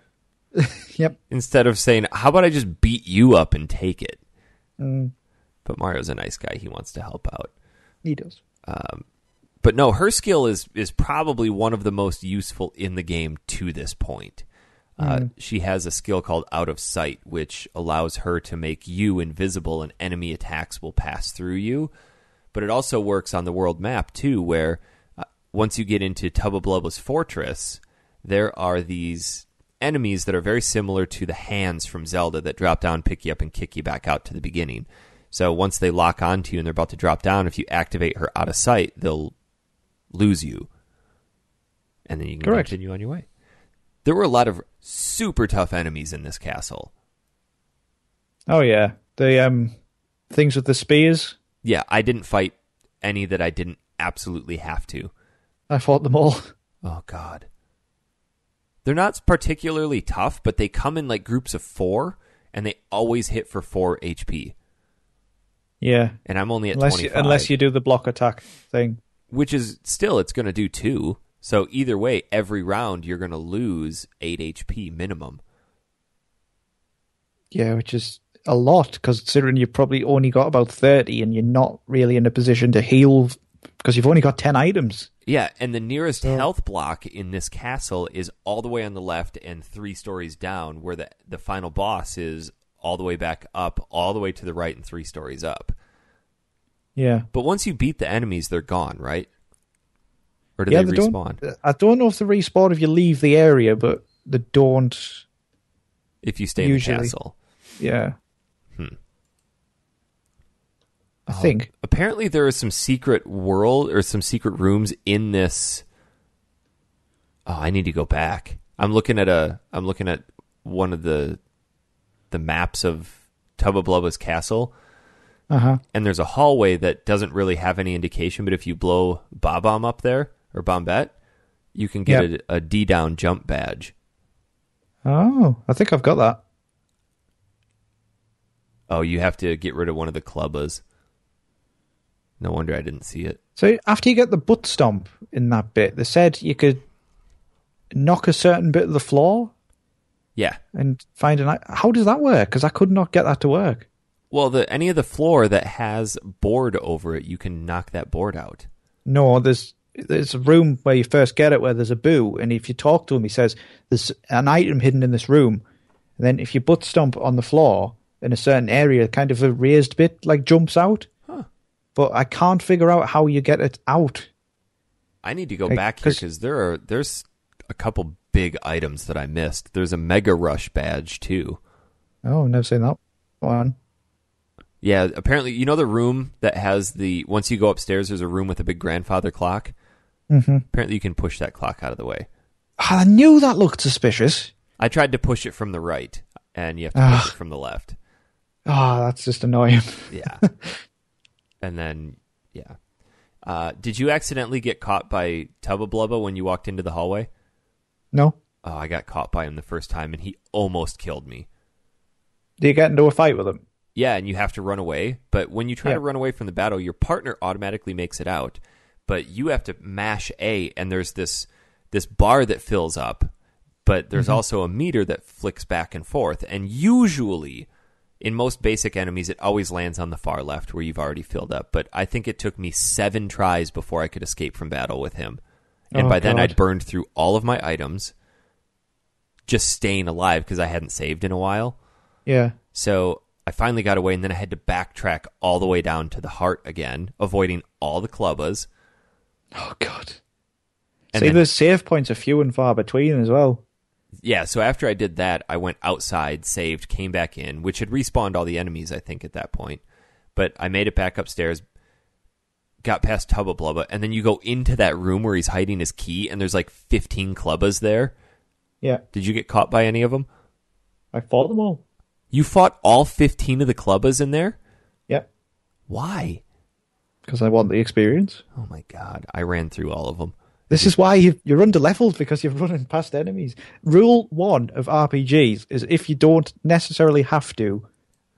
[SPEAKER 1] (laughs)
[SPEAKER 2] Yep.
[SPEAKER 1] Instead of saying, "How about I just beat you up and take it?"
[SPEAKER 2] Mm,
[SPEAKER 1] But Mario's a nice guy; he wants to help out.
[SPEAKER 2] he does.
[SPEAKER 1] But no, her skill is is probably one of the most useful in the game to this point. Uh, she has a skill called Out of Sight, which allows her to make you invisible and enemy attacks will pass through you. But it also works on the world map too, where uh, once you get into Tubba Blubba's fortress, there are these enemies that are very similar to the hands from Zelda that drop down, pick you up, and kick you back out to the beginning. So once they lock onto you and they're about to drop down, if you activate her out of sight, they'll lose you, and then you can
[SPEAKER 2] Correct.
[SPEAKER 1] continue on your way. There were a lot of super tough enemies in this castle.
[SPEAKER 2] Oh yeah, the um things with the spears.
[SPEAKER 1] Yeah, I didn't fight any that I didn't absolutely have to.
[SPEAKER 2] I fought them all.
[SPEAKER 1] Oh God, they're not particularly tough, but they come in like groups of four, and they always hit for four HP.
[SPEAKER 2] Yeah,
[SPEAKER 1] And I'm only at
[SPEAKER 2] unless
[SPEAKER 1] twenty
[SPEAKER 2] you, unless you do the block attack thing.
[SPEAKER 1] which is still it's going to do two. So either way, every round you're going to lose eight HP minimum.
[SPEAKER 2] Yeah, which is a lot considering you've probably only got about thirty, and you're not really in a position to heal because you've only got ten items.
[SPEAKER 1] Yeah, and the nearest health block in this castle is all the way on the left and three stories down, where the the final boss is all the way back up, all the way to the right and three stories up.
[SPEAKER 2] Yeah,
[SPEAKER 1] But once you beat the enemies, they're gone, right? Or do
[SPEAKER 2] yeah.
[SPEAKER 1] they
[SPEAKER 2] They
[SPEAKER 1] respawn?
[SPEAKER 2] I don't know if they respawn if you leave the area, but they don't.
[SPEAKER 1] If you stay in the castle.
[SPEAKER 2] Yeah.
[SPEAKER 1] Hmm.
[SPEAKER 2] I think.
[SPEAKER 1] Apparently, there is some secret world or some secret rooms in this. Oh, I need to go back. I'm looking at a. I'm looking at one of the, the maps of Tubba Blubba's castle,
[SPEAKER 2] Uh huh.
[SPEAKER 1] and there's a hallway that doesn't really have any indication. But if you blow Bob-omb up there or Bombette, you can get
[SPEAKER 2] Yep.
[SPEAKER 1] a, a D down jump badge.
[SPEAKER 2] Oh, I think I've got that.
[SPEAKER 1] Oh, you have to get rid of one of the clubbas. No wonder I didn't see it.
[SPEAKER 2] So after you get the butt stomp in that bit, they said you could knock a certain bit of the floor
[SPEAKER 1] Yeah.
[SPEAKER 2] and find an. How does that work? Because I could not get that to work.
[SPEAKER 1] Well, the any of the floor that has board over it, you can knock that board out.
[SPEAKER 2] No, there's there's a room where you first get it where there's a boo, and if you talk to him, he says there's an item hidden in this room. And then if you butt stomp on the floor in a certain area, kind of a raised bit like jumps out.
[SPEAKER 1] Huh.
[SPEAKER 2] But I can't figure out how you get it out.
[SPEAKER 1] I need to go
[SPEAKER 2] Like,
[SPEAKER 1] back here
[SPEAKER 2] 'cause-
[SPEAKER 1] because there are there's a couple big items that I missed. There's a Mega Rush badge too.
[SPEAKER 2] Oh, I've never seen that one.
[SPEAKER 1] Yeah, apparently you know the room that has the once you go upstairs, there's a room with a big grandfather clock.
[SPEAKER 2] Mm-hmm.
[SPEAKER 1] Apparently, you can push that clock out of the way.
[SPEAKER 2] I knew that looked suspicious.
[SPEAKER 1] I tried to push it from the right, and you have to
[SPEAKER 2] Ugh.
[SPEAKER 1] push it from the left.
[SPEAKER 2] Oh, that's just annoying.
[SPEAKER 1] Yeah, (laughs) and then yeah. Uh, did you accidentally get caught by Tubba Blubba when you walked into the hallway?
[SPEAKER 2] No?
[SPEAKER 1] Oh, I got caught by him the first time, and he almost killed me.
[SPEAKER 2] Do you get into a fight with him?
[SPEAKER 1] Yeah, and you have to run away. But when you try
[SPEAKER 2] Yeah.
[SPEAKER 1] to run away from the battle, your partner automatically makes it out. But you have to mash A, and there's this this bar that fills up. But there's mm-hmm. also a meter that flicks back and forth. And usually, in most basic enemies, it always lands on the far left where you've already filled up. But I think it took me seven tries before I could escape from battle with him. And
[SPEAKER 2] Oh,
[SPEAKER 1] by then, I'd burned through all of my items, just staying alive because I hadn't saved in a while.
[SPEAKER 2] Yeah.
[SPEAKER 1] So I finally got away, and then I had to backtrack all the way down to the heart again, avoiding all the clubbas.
[SPEAKER 2] Oh God.
[SPEAKER 1] And
[SPEAKER 2] See,
[SPEAKER 1] then-
[SPEAKER 2] the save points are few and far between as well.
[SPEAKER 1] Yeah, so after I did that, I went outside, saved, came back in, which had respawned all the enemies, I think, at that point. But I made it back upstairs, got past Tubba Blubba, and then you go into that room where he's hiding his key, and there's like 15 clubbas there.
[SPEAKER 2] Yeah.
[SPEAKER 1] Did you get caught by any of them?
[SPEAKER 2] I fought them all.
[SPEAKER 1] You fought all 15 of the clubbas in there?
[SPEAKER 2] Yep.
[SPEAKER 1] Why?
[SPEAKER 2] Because I want the experience.
[SPEAKER 1] Oh my god, I ran through all of them.
[SPEAKER 2] This is why you, you're under leveled because you're running past enemies. Rule one of RPGs is if you don't necessarily have to,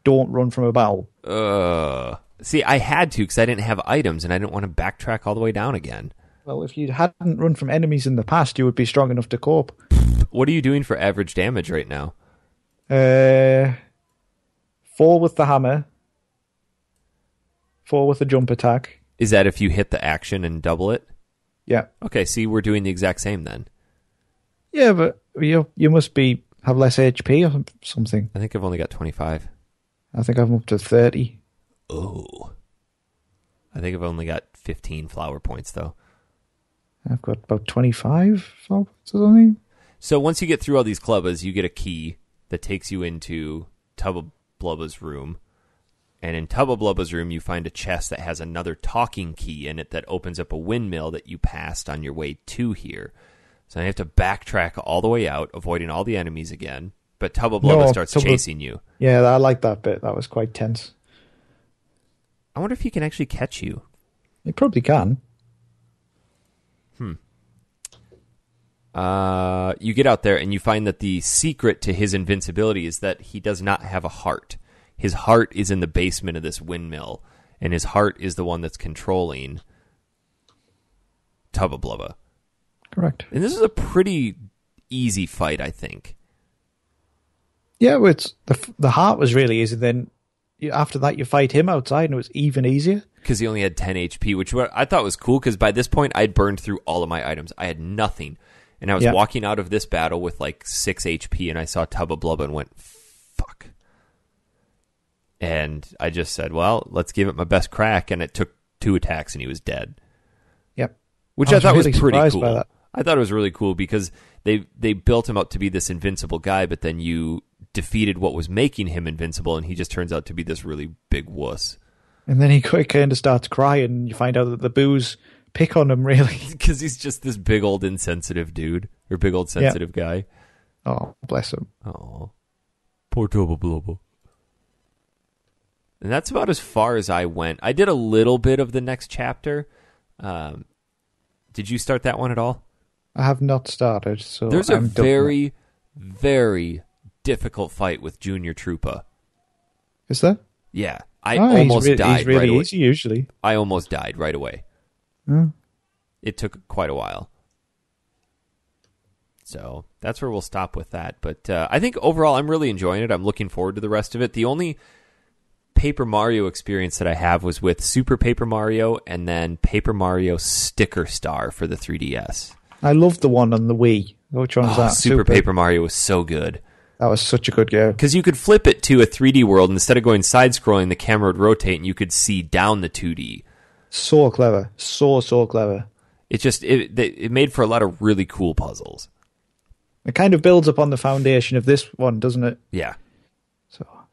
[SPEAKER 2] don't run from a battle.
[SPEAKER 1] Uh, see, I had to because I didn't have items, and I didn't want to backtrack all the way down again.
[SPEAKER 2] Well, if you hadn't run from enemies in the past, you would be strong enough to cope.
[SPEAKER 1] What are you doing for average damage right now?
[SPEAKER 2] Uh, four with the hammer, four with a jump attack.
[SPEAKER 1] Is that if you hit the action and double it?
[SPEAKER 2] Yeah,
[SPEAKER 1] Okay, see, we're doing the exact same then.
[SPEAKER 2] yeah, but you you must be have less HP or something.
[SPEAKER 1] I think I've only got 25.
[SPEAKER 2] I think I'm up to thirty.
[SPEAKER 1] Oh. I think I've only got 15 flower points, though.
[SPEAKER 2] I've got about twenty five flower points or something.
[SPEAKER 1] So once you get through all these clubbas, you get a key that takes you into Tubba Blubba's room. And in Tubba Blubba's room, you find a chest that has another talking key in it that opens up a windmill that you passed on your way to here. So you have to backtrack all the way out, avoiding all the enemies again. But Tubba Blubba
[SPEAKER 2] No,
[SPEAKER 1] starts
[SPEAKER 2] Tubba-
[SPEAKER 1] chasing you.
[SPEAKER 2] Yeah, I like that bit. That was quite tense.
[SPEAKER 1] I wonder if he can actually catch you.
[SPEAKER 2] He probably can. Hmm.
[SPEAKER 1] Uh, you get out there and you find that the secret to his invincibility is that he does not have a heart. His heart is in the basement of this windmill, and his heart is the one that's controlling Tubba Blubba.
[SPEAKER 2] Correct.
[SPEAKER 1] And this is a pretty easy fight, I think.
[SPEAKER 2] Yeah, it's the the heart was really easy. Then you, after that, you fight him outside, and it was even easier.
[SPEAKER 1] Because he only had 10 HP, which I thought was cool because by this point I'd burned through all of my items. I had nothing. And I was
[SPEAKER 2] Yeah.
[SPEAKER 1] walking out of this battle with like 6 HP and I saw Tubba Blubba and went. And I just said, well, let's give it my best crack. And it took two attacks and he was dead.
[SPEAKER 2] Yep.
[SPEAKER 1] Which
[SPEAKER 2] I
[SPEAKER 1] I, thought
[SPEAKER 2] really
[SPEAKER 1] was pretty cool. I thought it was really cool because they they built him up to be this invincible guy, but then you defeated what was making him invincible, and he just turns out to be this really big wuss.
[SPEAKER 2] And then he kind of starts crying, and you find out that the Boos pick on him. (laughs) Really. (laughs)
[SPEAKER 1] Because he's just this big old insensitive dude or big old sensitive guy.
[SPEAKER 2] Oh, bless him.
[SPEAKER 1] Oh, poor Tubba Blubba. And that's about as far as I went. I did a little bit of the next chapter. Um, did you start that one at all?
[SPEAKER 2] I have not started, so
[SPEAKER 1] There's a
[SPEAKER 2] I'm done.
[SPEAKER 1] very, very difficult fight with Junior Troopa.
[SPEAKER 2] Is there?
[SPEAKER 1] Yeah, I
[SPEAKER 2] Oh, he's
[SPEAKER 1] almost
[SPEAKER 2] re-
[SPEAKER 1] died
[SPEAKER 2] He's really
[SPEAKER 1] right away.
[SPEAKER 2] easy usually.
[SPEAKER 1] I almost died right away. It took quite a while. So that's where we'll stop with that. But uh, I think overall, I'm really enjoying it. I'm looking forward to the rest of it. The only Paper Mario experience that I have was with Super Paper Mario and then Paper Mario Sticker Star for the 3DS.
[SPEAKER 2] I loved the one on the Wii. Which one was
[SPEAKER 1] Oh,
[SPEAKER 2] that?
[SPEAKER 1] Super, Paper Mario was so good.
[SPEAKER 2] That was such a good game.
[SPEAKER 1] Because you could flip it to a 3D world, and instead of going side scrolling, the camera would rotate and you could see down the 2D.
[SPEAKER 2] So clever. So so clever.
[SPEAKER 1] It just it it made for a lot of really cool puzzles.
[SPEAKER 2] It kind of builds upon the foundation of this one, doesn't it?
[SPEAKER 1] Yeah,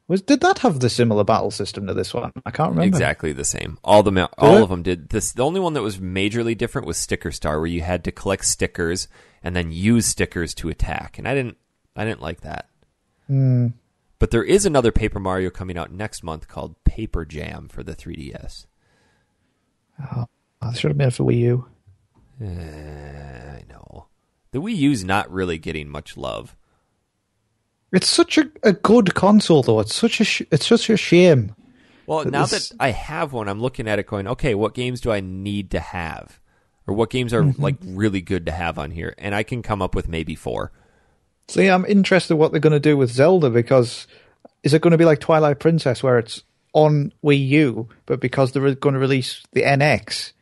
[SPEAKER 2] was did that have the similar battle system to this one? I can't remember.
[SPEAKER 1] exactly the same. All the ma- all
[SPEAKER 2] it?
[SPEAKER 1] of them did this. The only one that was majorly different was Sticker Star, where you had to collect stickers and then use stickers to attack, and I didn't I didn't like that.
[SPEAKER 2] Hmm.
[SPEAKER 1] But there is another Paper Mario coming out next month called Paper Jam for the 3DS.
[SPEAKER 2] Oh, I should have it for Wii U.
[SPEAKER 1] Uh, I know the Wii U's not really getting much love.
[SPEAKER 2] It's such a, a good console, though. It's such a sh- it's such a shame.
[SPEAKER 1] Well,
[SPEAKER 2] But
[SPEAKER 1] now
[SPEAKER 2] this-
[SPEAKER 1] that I have one, I'm looking at it going, okay, what games do I need to have? Or what games are
[SPEAKER 2] Mm-hmm.
[SPEAKER 1] like really good to have on here? And I can come up with maybe four.
[SPEAKER 2] See, I'm interested what they're going to do with Zelda because is it going to be like Twilight Princess where it's on Wii U, but because they're going to release the NX,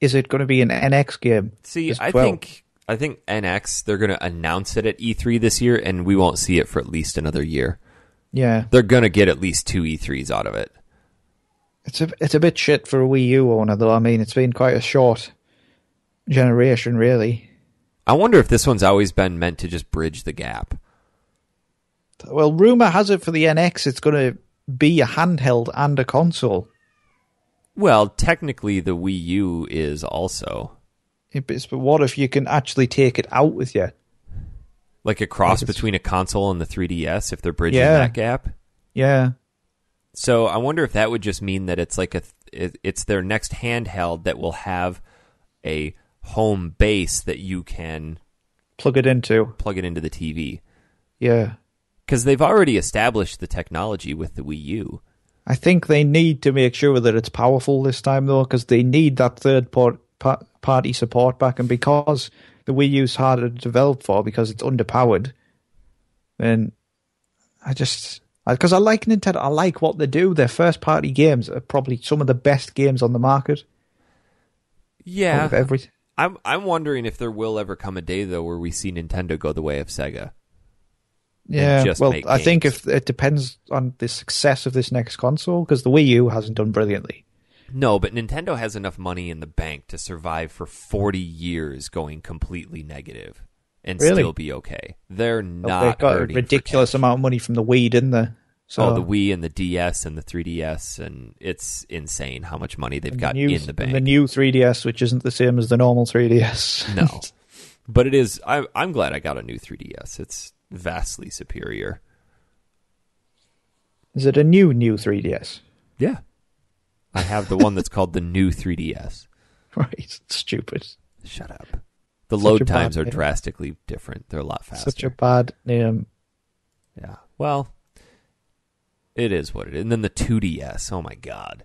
[SPEAKER 2] is it going to be an NX game?
[SPEAKER 1] See, I
[SPEAKER 2] well?
[SPEAKER 1] think I think NX they're going to announce it at E3 this year, and we won't see it for at least another year.
[SPEAKER 2] yeah,
[SPEAKER 1] They're going to get at least two E3s out of it.
[SPEAKER 2] it's a it's a bit shit for a Wii U owner though. I mean, it's been quite a short generation, really.
[SPEAKER 1] I wonder if this one's always been meant to just bridge the gap.
[SPEAKER 2] Well, rumor has it for the NX, it's going to be a handheld and a console.
[SPEAKER 1] Well, technically, the Wii U is also
[SPEAKER 2] But what if you can actually take it out with you?
[SPEAKER 1] like a cross
[SPEAKER 2] Like
[SPEAKER 1] between a console and the 3DS if they're bridging
[SPEAKER 2] Yeah.
[SPEAKER 1] that gap.
[SPEAKER 2] Yeah,
[SPEAKER 1] So I wonder if that would just mean that it's like a it, it's their next handheld that will have a home base that you can
[SPEAKER 2] plug it into.
[SPEAKER 1] plug it into the TV
[SPEAKER 2] Yeah.
[SPEAKER 1] because they've already established the technology with the Wii U.
[SPEAKER 2] I think they need to make sure that it's powerful this time, though, because they need that third part, pa- party support back. And because the Wii U's harder to develop for because it's underpowered, then I just. Because I like Nintendo, I like what they do. Their first party games are probably some of the best games on the market.
[SPEAKER 1] Yeah,
[SPEAKER 2] every,
[SPEAKER 1] I'm I'm wondering if there will ever come a day though where we see Nintendo go the way of Sega.
[SPEAKER 2] yeah. Well,
[SPEAKER 1] make
[SPEAKER 2] I think if it depends on the success of this next console, because the Wii U hasn't done brilliantly.
[SPEAKER 1] No, but Nintendo has enough money in the bank to survive for 40 years going completely negative and
[SPEAKER 2] Really?
[SPEAKER 1] still be okay. They're not
[SPEAKER 2] they've got a ridiculous amount of money from the Wii, didn't they? So
[SPEAKER 1] oh, the Wii and the DS and the 3DS, and it's insane how much money they've got
[SPEAKER 2] new,
[SPEAKER 1] in the bank.
[SPEAKER 2] the new 3DS, which isn't the same as the normal 3DS.
[SPEAKER 1] no, (laughs) but it is. I, I'm glad I got a new 3DS. It's vastly superior.
[SPEAKER 2] Is it a new new 3DS?
[SPEAKER 1] Yeah, I have the one that's called the new 3DS. (laughs)
[SPEAKER 2] Right, stupid.
[SPEAKER 1] Shut up. The
[SPEAKER 2] Such
[SPEAKER 1] load times are
[SPEAKER 2] name.
[SPEAKER 1] drastically different. They're a lot faster.
[SPEAKER 2] Such a bad name.
[SPEAKER 1] Yeah. Well, it is what it is. And then the 2DS. Oh my god.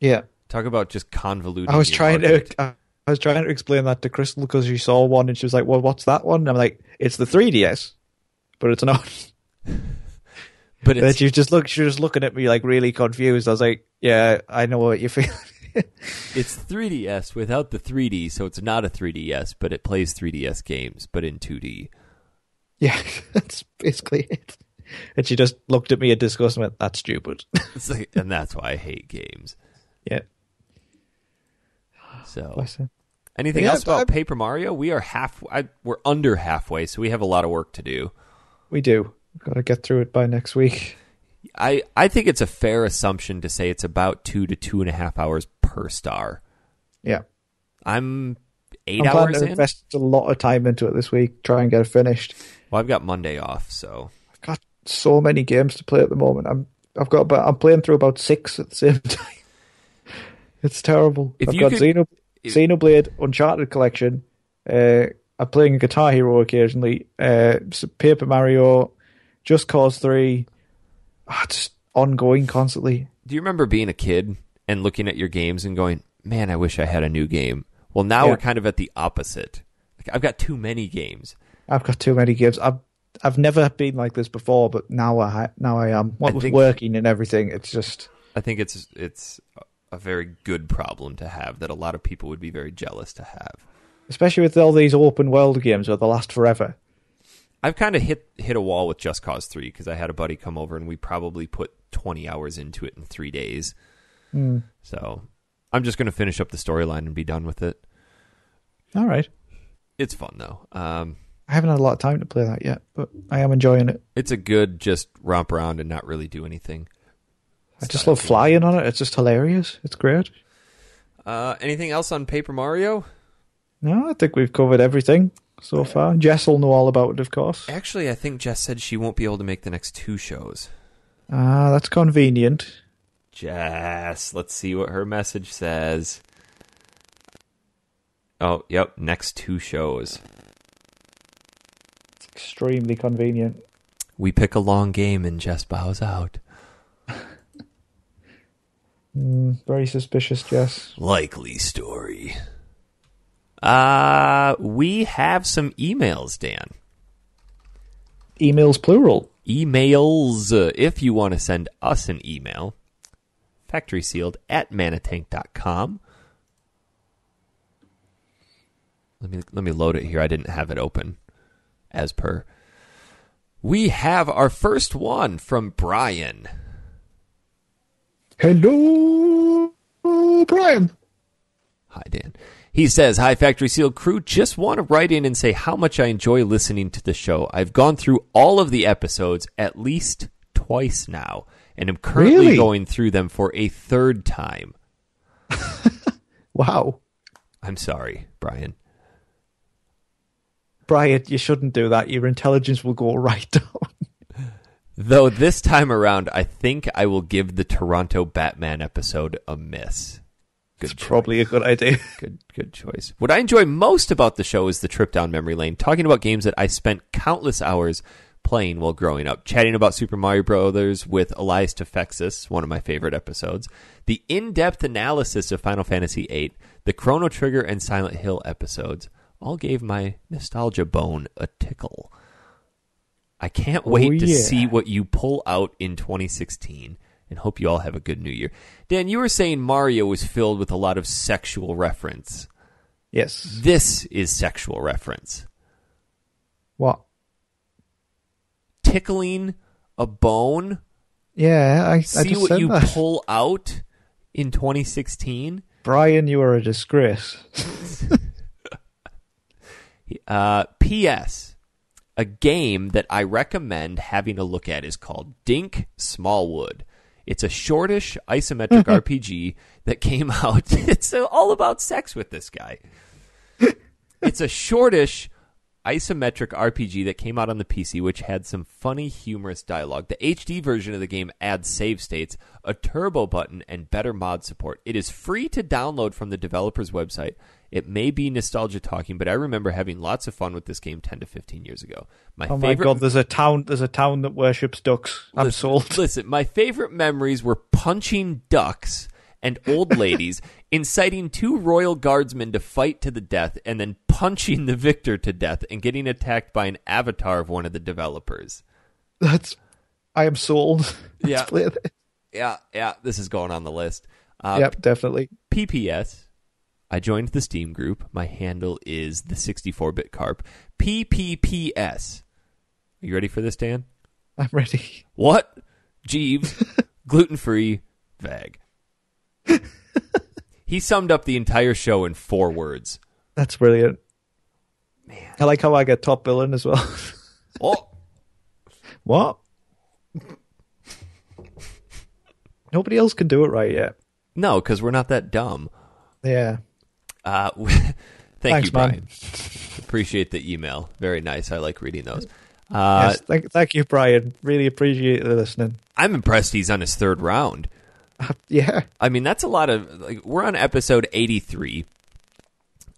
[SPEAKER 2] Yeah,
[SPEAKER 1] Talk about just convoluted.
[SPEAKER 2] I was trying
[SPEAKER 1] market.
[SPEAKER 2] to. I I was trying to explain that to Crystal because she saw one and she was like, "Well, what's that one?" And I'm like, "It's the 3DS," but it's not. (laughs)
[SPEAKER 1] but it's
[SPEAKER 2] she was just look. She was just looking at me like really confused. I was like, "Yeah, I know what you (laughs) feel."
[SPEAKER 1] it's 3DS without the 3D, so it's not a 3DS, but it plays 3DS games, but in 2D.
[SPEAKER 2] yeah, (laughs) that's basically it. And she just looked at me in disgust and went, "That's stupid." (laughs)
[SPEAKER 1] It's like, and that's why I hate games.
[SPEAKER 2] yeah.
[SPEAKER 1] So, (sighs) anything
[SPEAKER 2] Yeah,
[SPEAKER 1] else about
[SPEAKER 2] I-
[SPEAKER 1] Paper Mario? We are half. I, we're under halfway, so we have a lot of work to do.
[SPEAKER 2] We do. We've got to get through it by next week.
[SPEAKER 1] I, I think it's a fair assumption to say it's about two to two and a half hours per star.
[SPEAKER 2] Yeah.
[SPEAKER 1] I'm 8
[SPEAKER 2] I'm
[SPEAKER 1] hours
[SPEAKER 2] to
[SPEAKER 1] in.
[SPEAKER 2] invest a lot of time into it this week, try and get it finished.
[SPEAKER 1] Well, I've got Monday off, so
[SPEAKER 2] I've got so many games to play at the moment. I'm I've got about I'm playing through about six at the same (laughs) time. It's terrible.
[SPEAKER 1] If
[SPEAKER 2] I've got
[SPEAKER 1] could-
[SPEAKER 2] Xeno,
[SPEAKER 1] if-
[SPEAKER 2] Xenoblade Uncharted Collection. Uh, I'm playing Guitar Hero occasionally. Uh, Paper Mario, Just Cause Three. Ah, just ongoing constantly.
[SPEAKER 1] do you remember being a kid and looking at your games and going, "Man, I wish I had a new game." Well, now
[SPEAKER 2] Yeah.
[SPEAKER 1] we're kind of at the opposite. Like, I've got too many games.
[SPEAKER 2] I've got too many games. I've I've never been like this before, but now I now I am. What
[SPEAKER 1] I
[SPEAKER 2] with
[SPEAKER 1] think-
[SPEAKER 2] working and everything, it's just
[SPEAKER 1] I think it's it's a very good problem to have that a lot of people would be very jealous to have.
[SPEAKER 2] especially with all these open world games where they last forever.
[SPEAKER 1] I've kind of hit hit a wall with Just Cause Three because I had a buddy come over and we probably put twenty hours into it in three days.
[SPEAKER 2] Hmm.
[SPEAKER 1] So I'm just going to finish up the storyline and be done with it.
[SPEAKER 2] All right.
[SPEAKER 1] It's fun though. Um,
[SPEAKER 2] I haven't had a lot of time to play that yet, but I am enjoying it.
[SPEAKER 1] it's a good just romp around and not really do anything.
[SPEAKER 2] I just love flying on it. It's just hilarious. It's great.
[SPEAKER 1] Uh, anything else on Paper Mario?
[SPEAKER 2] No, I think we've covered everything so far. Jess will know all about it, of course.
[SPEAKER 1] Actually, I think Jess said she won't be able to make the next two shows.
[SPEAKER 2] Ah, that's convenient.
[SPEAKER 1] Jess, let's see what her message says. Oh, yep, next two shows.
[SPEAKER 2] It's extremely convenient.
[SPEAKER 1] We pick a long game and Jess bows out. (laughs)
[SPEAKER 2] Mm, very suspicious, Jess.
[SPEAKER 1] Likely story. Uh, we have some emails, Dan.
[SPEAKER 2] Emails plural.
[SPEAKER 1] emails. Uh, if you want to send us an email, factory sealed at manatank.com. Let me let me load it here. I didn't have it open as per. We have our first one from Brian.
[SPEAKER 2] Hello, Brian.
[SPEAKER 1] Hi, Dan. He says, Hi, Factory Seal crew. Just want to write in and say how much I enjoy listening to the show. I've gone through all of the episodes at least twice now, and am currently
[SPEAKER 2] Really?
[SPEAKER 1] going through them for a third time. (laughs)
[SPEAKER 2] Wow,
[SPEAKER 1] I'm sorry, Brian.
[SPEAKER 2] Brian, you shouldn't do that. Your intelligence will go right (laughs) down.
[SPEAKER 1] Though this time around, I think I will give the Toronto Batman episode a miss. Good
[SPEAKER 2] It's probably a good idea. (laughs)
[SPEAKER 1] Good, good choice. What I enjoy most about the show is the trip down memory lane, talking about games that I spent countless hours playing while growing up, chatting about Super Mario Brothers with Elias Tefexis, one of my favorite episodes, the in-depth analysis of Final Fantasy VIII, the Chrono Trigger and Silent Hill episodes, all gave my nostalgia bone a tickle. I can't wait
[SPEAKER 2] Oh,
[SPEAKER 1] to see what you pull out in 2016 and hope you all have a good new year. Dan, you were saying Mario was filled with a lot of sexual reference.
[SPEAKER 2] Yes.
[SPEAKER 1] This is sexual reference.
[SPEAKER 2] What?
[SPEAKER 1] Tickling a bone.
[SPEAKER 2] Yeah, I, I
[SPEAKER 1] See
[SPEAKER 2] just
[SPEAKER 1] what you
[SPEAKER 2] that.
[SPEAKER 1] pull out in 2016.
[SPEAKER 2] Brian, you are a disgrace. (laughs)
[SPEAKER 1] Uh, P.S. A game that I recommend having a look at is called Dink Smallwood. It's a shortish isometric mm-hmm. RPG that came (laughs) out. It's uh, all about sex with this guy. (laughs) It's a shortish isometric RPG that came out on the PC, which had some funny, humorous dialogue. The HD version of the game adds save states, a turbo button, and better mod support. It is free to download from the developer's website. It may be nostalgia talking, but I remember having lots of fun with this game 10 to 15 years ago. My
[SPEAKER 2] Oh my god, there's a town there's a town that worships ducks. I'm
[SPEAKER 1] listen,
[SPEAKER 2] sold. (laughs)
[SPEAKER 1] Listen, my favorite memories were punching ducks and old (laughs) ladies, inciting two royal guardsmen to fight to the death, and then punching the victor to death and getting attacked by an avatar of one of the developers.
[SPEAKER 2] That's I am sold. (laughs)
[SPEAKER 1] Yeah. Yeah, yeah, this is going on the list. Uh,
[SPEAKER 2] Yep, definitely.
[SPEAKER 1] PPS. I joined the Steam group. My handle is the 64-bit carp. PPPS. Are you ready for this, Dan?
[SPEAKER 2] I'm ready.
[SPEAKER 1] What? Jeeves, (laughs) gluten free, vag. (laughs) he summed up the entire show in four words.
[SPEAKER 2] That's brilliant. Man. I like how I get top billing as well.
[SPEAKER 1] Oh, (laughs)
[SPEAKER 2] what? Nobody else can do it right yet.
[SPEAKER 1] no, because we're not that dumb.
[SPEAKER 2] Yeah.
[SPEAKER 1] Uh, (laughs) thank
[SPEAKER 2] Thanks,
[SPEAKER 1] you. Brian. Appreciate the email. Very nice. I like reading those. Uh,
[SPEAKER 2] yes. Thank, thank you, Brian. Really appreciate the listening.
[SPEAKER 1] I'm impressed he's on his third round.
[SPEAKER 2] Uh, yeah.
[SPEAKER 1] I mean, that's a lot of. Like, we're on episode 83.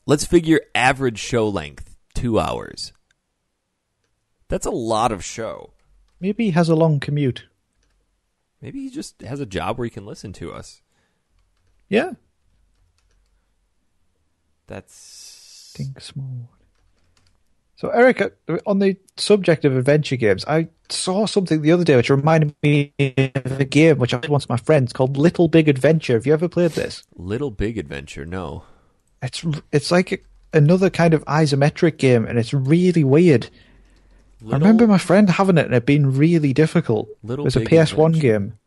[SPEAKER 1] Let's figure average show length two hours. That's a lot of show.
[SPEAKER 2] Maybe he has a long commute.
[SPEAKER 1] Maybe he just has a job where he can listen to us.
[SPEAKER 2] Yeah.
[SPEAKER 1] That's
[SPEAKER 2] Think small. So, Eric, uh, on the subject of adventure games, I saw something the other day which reminded me of a game which I played once with my friends called Little Big Adventure. Have you ever played this?
[SPEAKER 1] Little Big Adventure. No.
[SPEAKER 2] It's it's like another kind of isometric game, and it's really weird. I remember my friend having it and it being really difficult.
[SPEAKER 1] Little
[SPEAKER 2] it was a PS1
[SPEAKER 1] Adventure.
[SPEAKER 2] game.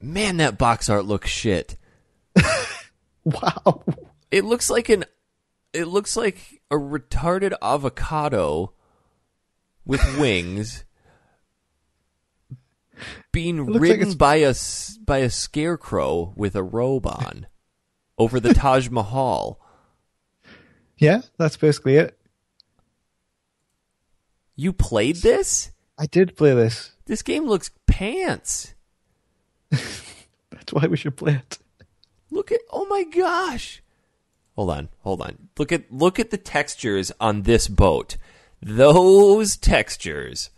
[SPEAKER 1] Man, that box art looks shit. (laughs)
[SPEAKER 2] Wow.
[SPEAKER 1] It looks like an. It looks like a retarded avocado with (laughs) wings being
[SPEAKER 2] looks like
[SPEAKER 1] ridden by a by a scarecrow with a robe on over the (laughs) Taj Mahal.
[SPEAKER 2] Yeah, that's basically it.
[SPEAKER 1] You played this?
[SPEAKER 2] I did play this.
[SPEAKER 1] This game looks pants. (laughs)
[SPEAKER 2] That's why we should play it.
[SPEAKER 1] Look at oh my gosh. Hold on, hold on. Look at look at the textures on this boat. Those textures.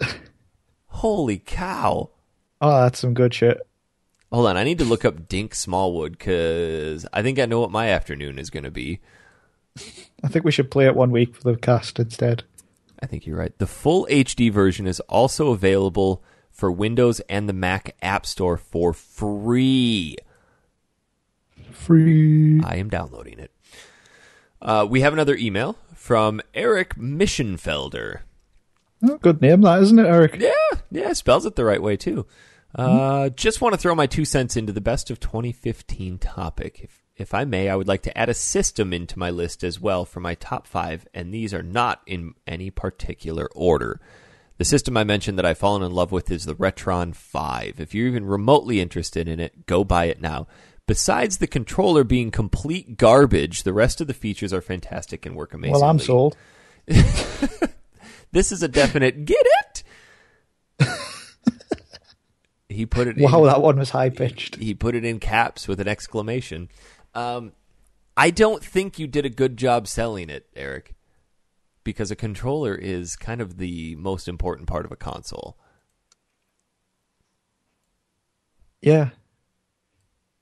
[SPEAKER 1] (laughs) Holy cow.
[SPEAKER 2] Oh, that's some good shit.
[SPEAKER 1] Hold on, I need to look up Dink Smallwood cuz I think I know what my afternoon is going to be.
[SPEAKER 2] I think we should play it one week for the cast instead.
[SPEAKER 1] I think you're right. The full HD version is also available for Windows and the Mac App Store for free.
[SPEAKER 2] Free.
[SPEAKER 1] I am downloading it. Uh, we have another email from Eric Mischenfelder.
[SPEAKER 2] Oh, good name, that isn't it, Eric?
[SPEAKER 1] Yeah, yeah, spells it the right way too. Uh, Just want to throw my two cents into the best of 2015 topic. If, if I may, I would like to add a system into my list as well for my top five, and these are not in any particular order. The system I mentioned that I've fallen in love with is the Retron 5. If you're even remotely interested in it, go buy it now. Besides the controller being complete garbage, the rest of the features are fantastic and work amazingly.
[SPEAKER 2] Well, I'm sold. (laughs)
[SPEAKER 1] This is a definite get it. (laughs) he put it.
[SPEAKER 2] Wow,
[SPEAKER 1] in,
[SPEAKER 2] that one was high pitched.
[SPEAKER 1] He put it in caps with an exclamation. Um, I don't think you did a good job selling it, Eric, because a controller is kind of the most important part of a console.
[SPEAKER 2] Yeah.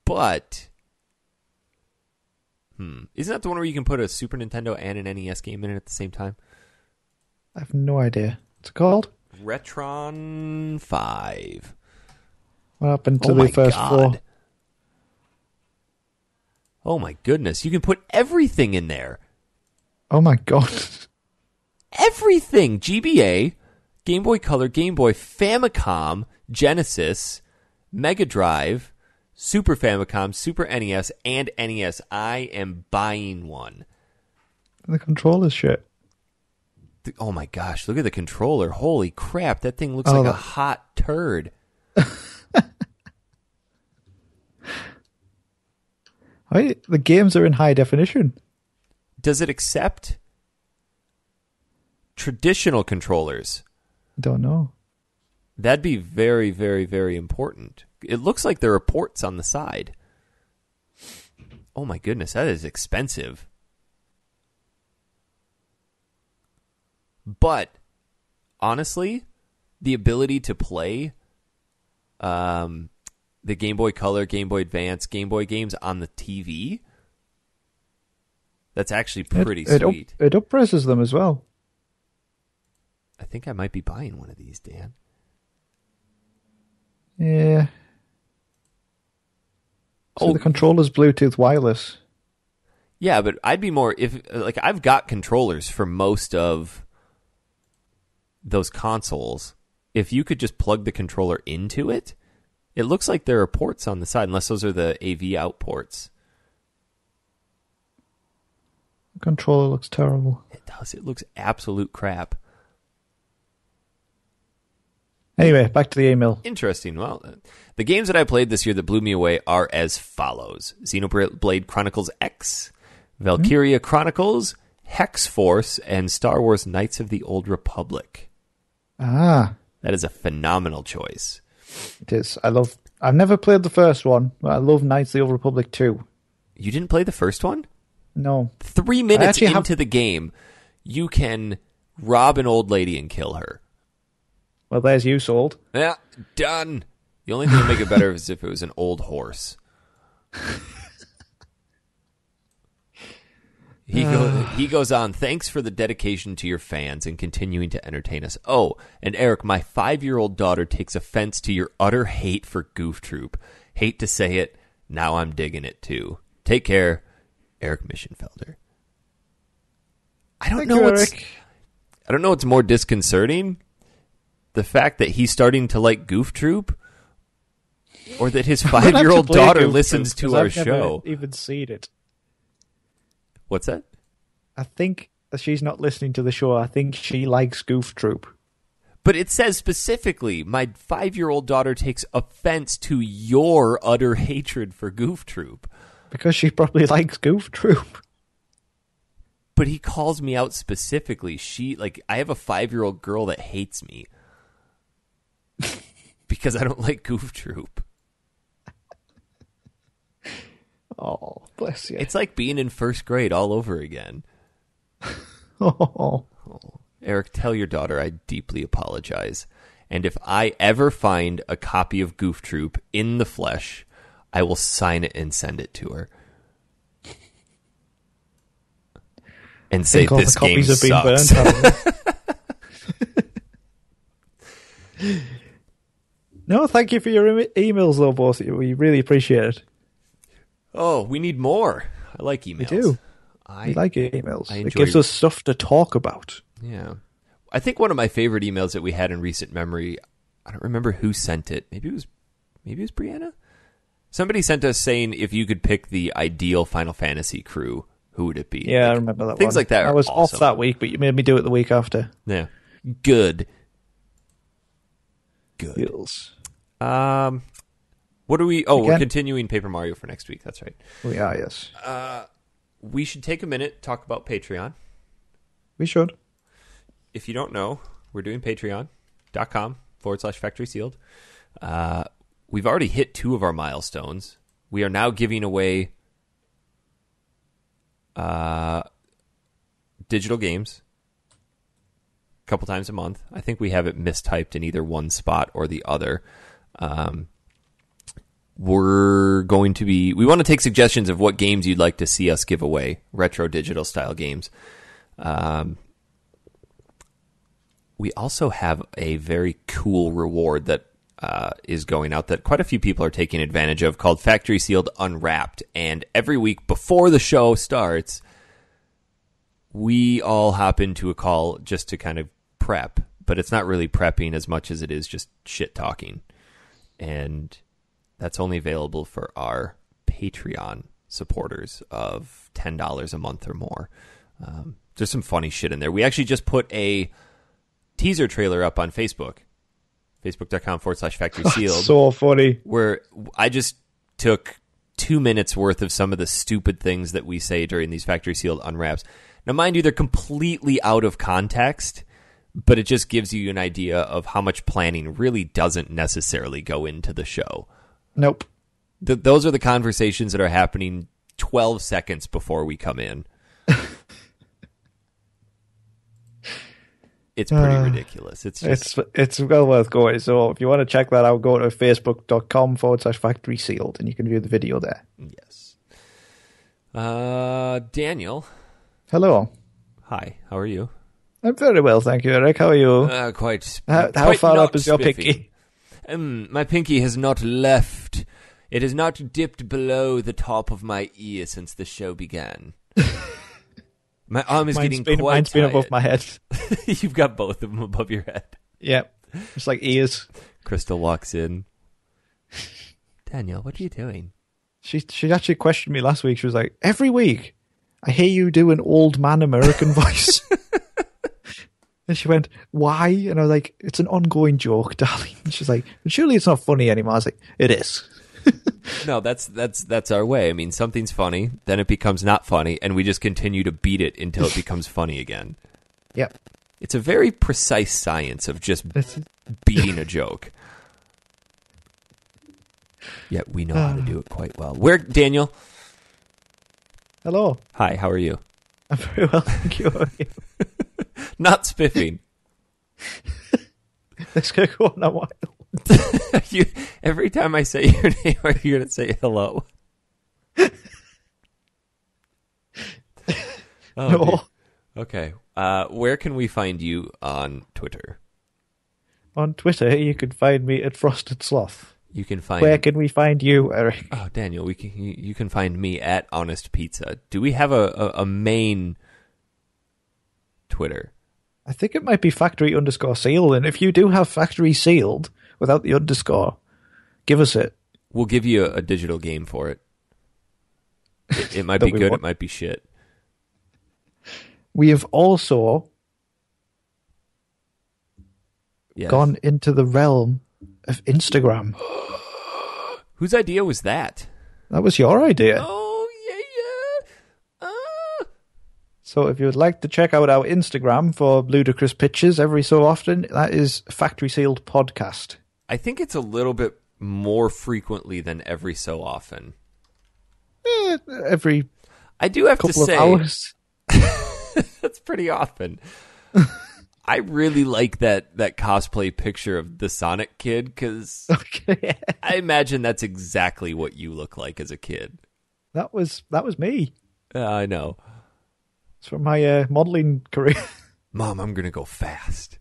[SPEAKER 1] But, hmm, isn't that the one where you can put a Super Nintendo and an NES game in it at the same time?
[SPEAKER 2] I have no idea. What's it called?
[SPEAKER 1] Retron Five.
[SPEAKER 2] What happened to
[SPEAKER 1] oh
[SPEAKER 2] the first
[SPEAKER 1] god.
[SPEAKER 2] four?
[SPEAKER 1] Oh my goodness, you can put everything in there.
[SPEAKER 2] Oh my god. (laughs)
[SPEAKER 1] Everything. GBA, Game Boy Color, Game Boy, Famicom, Genesis, Mega Drive, Super Famicom, Super NES, and NES. I am buying one.
[SPEAKER 2] the controller's shit.
[SPEAKER 1] Th- Oh my gosh, look at the controller. Holy crap, that thing looks
[SPEAKER 2] Oh,
[SPEAKER 1] like a hot turd. (laughs)
[SPEAKER 2] Hey, the games are in high definition.
[SPEAKER 1] Does it accept traditional controllers?
[SPEAKER 2] I don't know.
[SPEAKER 1] That'd be very, very, very important. It looks like there are ports on the side. Oh my goodness, that is expensive. But honestly, the ability to play um, the Game Boy Color, Game Boy Advance, Game Boy games on the TV, that's actually pretty
[SPEAKER 2] it, up-
[SPEAKER 1] sweet.
[SPEAKER 2] it uppresses them as well.
[SPEAKER 1] I think I might be buying one of these, Dan.
[SPEAKER 2] Yeah. So
[SPEAKER 1] Oh.
[SPEAKER 2] the controller's Bluetooth wireless.
[SPEAKER 1] Yeah, but I'd be more if like I've got controllers for most of those consoles. If you could just plug the controller into it, it looks like there are ports on the side, unless those are the AV out ports.
[SPEAKER 2] The controller looks terrible.
[SPEAKER 1] It does. It looks absolute crap.
[SPEAKER 2] Anyway, back to the email.
[SPEAKER 1] Interesting. Well, the games that I played this year that blew me away are as follows: Xenoblade Chronicles X, Valkyria Chronicles, Hex Force, and Star Wars: Knights of the Old Republic.
[SPEAKER 2] Ah,
[SPEAKER 1] That is a phenomenal choice.
[SPEAKER 2] it is. I love. I've never played the first one, but I love Knights of the Old Republic 2.
[SPEAKER 1] You didn't play the first one?
[SPEAKER 2] No.
[SPEAKER 1] Three minutes into
[SPEAKER 2] have-
[SPEAKER 1] the game, you can rob an old lady and kill her.
[SPEAKER 2] Well, there's you sold.
[SPEAKER 1] Yeah, done. The only thing to make it better is if it was an old horse. He go, (sighs) he goes on. Thanks for the dedication to your fans and continuing to entertain us. Oh, and Eric, my five year old daughter takes offense to your utter hate for Goof Troop. Hate to say it, now I'm digging it too. Take care, Eric Mischenfelder. I don't
[SPEAKER 2] Thank
[SPEAKER 1] know
[SPEAKER 2] you,
[SPEAKER 1] what's
[SPEAKER 2] Eric.
[SPEAKER 1] I don't know what's more disconcerting. The fact that he's starting to like Goof Troop or that his (laughs)
[SPEAKER 2] I'm gonna have
[SPEAKER 1] five year old daughter
[SPEAKER 2] Goof
[SPEAKER 1] listens
[SPEAKER 2] Troop,
[SPEAKER 1] to our
[SPEAKER 2] I've
[SPEAKER 1] show.
[SPEAKER 2] Even seen it.
[SPEAKER 1] What's that?
[SPEAKER 2] I think that she's not listening to the show. I think she likes Goof Troop.
[SPEAKER 1] But it says specifically, my five year old daughter takes offense to your utter hatred for Goof Troop.
[SPEAKER 2] Because she probably (laughs) likes Goof Troop.
[SPEAKER 1] But he calls me out specifically. She like I have a five year old girl that hates me because I don't like Goof Troop. (laughs)
[SPEAKER 2] Oh, bless you.
[SPEAKER 1] It's like being in first grade all over again. (laughs)
[SPEAKER 2] Oh,
[SPEAKER 1] Eric, tell your daughter I deeply apologize. And if I ever find a copy of Goof Troop in the flesh, I will sign it and send it to her. (laughs) And say this game
[SPEAKER 2] copies have been
[SPEAKER 1] sucks.
[SPEAKER 2] Burnt. haven't they? No, thank you for your e- emails, though, both you. We really appreciate it.
[SPEAKER 1] Oh, we need more. I like emails.
[SPEAKER 2] We do.
[SPEAKER 1] I
[SPEAKER 2] We like emails. It gives us stuff to talk about.
[SPEAKER 1] Yeah. I think one of my favorite emails that we had in recent memory, I don't remember who sent it. Maybe it was maybe it was Brianna. Somebody sent us saying if you could pick the ideal Final Fantasy crew, who would it be?
[SPEAKER 2] Yeah, I remember that
[SPEAKER 1] things
[SPEAKER 2] one.
[SPEAKER 1] like that
[SPEAKER 2] I was
[SPEAKER 1] awesome.
[SPEAKER 2] off that week, but you made me do it the week after.
[SPEAKER 1] Yeah. Good. Good.
[SPEAKER 2] Feels.
[SPEAKER 1] Um what are we Oh, we're continuing Paper Mario for next week. That's right.
[SPEAKER 2] We are, yes.
[SPEAKER 1] Uh, We should take a minute talk about Patreon.
[SPEAKER 2] We should.
[SPEAKER 1] if you don't know, we're doing patreon.com forward slash factory sealed. Uh, we've already hit two of our milestones. We are now giving away uh, digital games a couple times a month. I think we have it mistyped in either one spot or the other. Um, we're going to be, we want to take suggestions of what games you'd like to see us give away, retro digital style games. Um, we also have a very cool reward that uh, is going out that quite a few people are taking advantage of called Factory Sealed Unwrapped. And every week before the show starts, we all hop into a call just to kind of prep, but it's not really prepping as much as it is just shit talking. And that's only available for our Patreon supporters of $10 a month or more. Um, there's some funny shit in there. We actually just put a teaser trailer up on Facebook, facebook.com forward slash factory (laughs) sealed,
[SPEAKER 2] So funny.
[SPEAKER 1] where I just took two minutes worth of some of the stupid things that we say during these factory sealed unwraps. Now, mind you, they're completely out of context, but it just gives you an idea of how much planning really doesn't necessarily go into the show.
[SPEAKER 2] Nope.
[SPEAKER 1] Th- those are the conversations that are happening 12 seconds before we come in. (laughs) it's pretty
[SPEAKER 2] Uh,
[SPEAKER 1] ridiculous. It's just
[SPEAKER 2] It's it's well worth going. So if you want to check that out, go to facebook.com forward slash factory sealed and you can view the video there.
[SPEAKER 1] yes. Uh, Daniel,
[SPEAKER 2] Hello.
[SPEAKER 1] hi. How are you?
[SPEAKER 2] I'm very well, thank you, Eric. How are you?
[SPEAKER 1] Uh, quite.
[SPEAKER 2] how how
[SPEAKER 1] quite
[SPEAKER 2] far up is your
[SPEAKER 1] spiffy.
[SPEAKER 2] pinky?
[SPEAKER 1] Um, my pinky has not left. It has not dipped below the top of my ear since the show began. (laughs) my arm is
[SPEAKER 2] Mine's
[SPEAKER 1] getting
[SPEAKER 2] been,
[SPEAKER 1] quite
[SPEAKER 2] mine's been above my head. (laughs)
[SPEAKER 1] You've got both of them above your head.
[SPEAKER 2] Yep. It's like ears.
[SPEAKER 1] Crystal walks in. Daniel, what are you doing?
[SPEAKER 2] She she actually questioned me last week. She was like, "Every week, I hear you do an old man American voice." (laughs) and she went, "Why?" And I was like, "It's an ongoing joke, (laughs) darling." And she's like, surely it's not funny anymore." I was like, "It is." (laughs)
[SPEAKER 1] No, that's that's that's our way. I mean, something's funny, then it becomes not funny, and we just continue to beat it until it (laughs) becomes funny again.
[SPEAKER 2] Yep.
[SPEAKER 1] It's a very precise science of just beating a joke. Yet we know how to do it (sighs) quite well. Where Daniel?
[SPEAKER 2] hello.
[SPEAKER 1] Hi, how are you?
[SPEAKER 2] I'm very well, thank you.
[SPEAKER 1] Not spiffing.
[SPEAKER 2] Could go on a while. (laughs)
[SPEAKER 1] you every time I say your name, are you going to say hello? (laughs) Oh,
[SPEAKER 2] no.
[SPEAKER 1] Okay. Uh, where can we find you on Twitter?
[SPEAKER 2] On Twitter, you can find me at Frosted Sloth.
[SPEAKER 1] You can find
[SPEAKER 2] Where can we find you, Eric?
[SPEAKER 1] Oh, Daniel, we can you, you can find me at Honest Pizza. Do we have a, a, a main Twitter?
[SPEAKER 2] I think it might be factory underscore sealed. And if you do have factory sealed without the underscore, give us it.
[SPEAKER 1] We'll give you a, a digital game for it. It, it might (laughs) be good. It might be shit.
[SPEAKER 2] We have also
[SPEAKER 1] Yes.
[SPEAKER 2] gone into the realm of Instagram. (gasps)
[SPEAKER 1] Whose idea was that?
[SPEAKER 2] That was your idea.
[SPEAKER 1] Oh yeah, yeah. Ah.
[SPEAKER 2] So if you would like to check out our Instagram for ludicrous pictures every so often, that is Factory Sealed Podcast.
[SPEAKER 1] I think it's a little bit more frequently than every so often.
[SPEAKER 2] Eh, every
[SPEAKER 1] I do have to say
[SPEAKER 2] hours. (laughs)
[SPEAKER 1] that's pretty often. I really like that that cosplay picture of the Sonic kid because (laughs)
[SPEAKER 2] Okay.
[SPEAKER 1] I imagine that's exactly what you look like as a kid.
[SPEAKER 2] that was that was me.
[SPEAKER 1] Uh, I know.
[SPEAKER 2] It's from my uh, modeling career. (laughs)
[SPEAKER 1] Mom, I'm gonna go fast.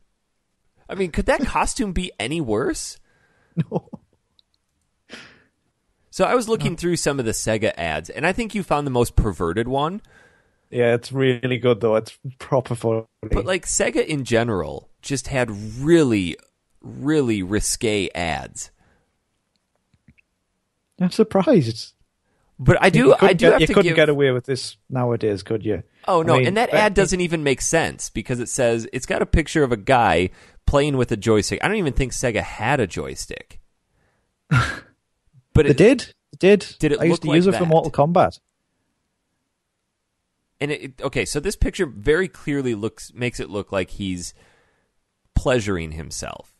[SPEAKER 1] I mean, could that costume be any worse? (laughs)
[SPEAKER 2] No.
[SPEAKER 1] So I was looking through some of the Sega ads, and I think you found the most perverted one.
[SPEAKER 2] Yeah, it's really good though. It's proper funny.
[SPEAKER 1] But like Sega in general just had really, really risque ads.
[SPEAKER 2] I'm surprised.
[SPEAKER 1] But I do,
[SPEAKER 2] You
[SPEAKER 1] I do
[SPEAKER 2] get-
[SPEAKER 1] have
[SPEAKER 2] you
[SPEAKER 1] to
[SPEAKER 2] couldn't
[SPEAKER 1] give.
[SPEAKER 2] get away with this nowadays, could you?
[SPEAKER 1] Oh no,
[SPEAKER 2] I mean,
[SPEAKER 1] and that ad doesn't even make sense because it says it's got a picture of a guy playing with a joystick. I don't even think Sega had a joystick. But
[SPEAKER 2] They
[SPEAKER 1] it
[SPEAKER 2] did. They did.
[SPEAKER 1] Did it
[SPEAKER 2] I used
[SPEAKER 1] look
[SPEAKER 2] to use
[SPEAKER 1] like
[SPEAKER 2] it for? Mortal Kombat.
[SPEAKER 1] and it, it- okay, so this picture very clearly looks makes it look like he's pleasuring himself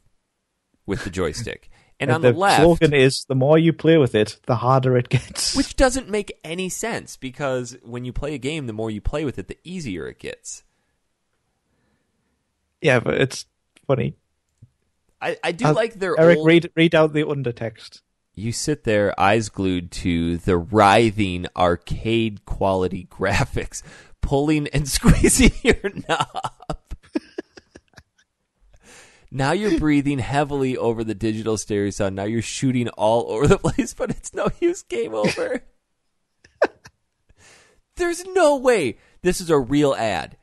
[SPEAKER 1] with the joystick. And on the, left, The
[SPEAKER 2] slogan is: the more you play with it, the harder it gets.
[SPEAKER 1] which doesn't make any sense because when you play a game, the more you play with it, the easier it gets.
[SPEAKER 2] yeah, but it's funny.
[SPEAKER 1] I, I do
[SPEAKER 2] Uh,
[SPEAKER 1] like their
[SPEAKER 2] Eric,
[SPEAKER 1] old.
[SPEAKER 2] read read out the undertext.
[SPEAKER 1] You sit there, eyes glued to the writhing arcade quality (laughs) graphics, pulling and (laughs) squeezing your (laughs) knob. Now you're breathing heavily over the digital stereo sound. Now you're shooting all over the (laughs) place, but it's no use. Game over. (laughs) There's no way this is a real ad.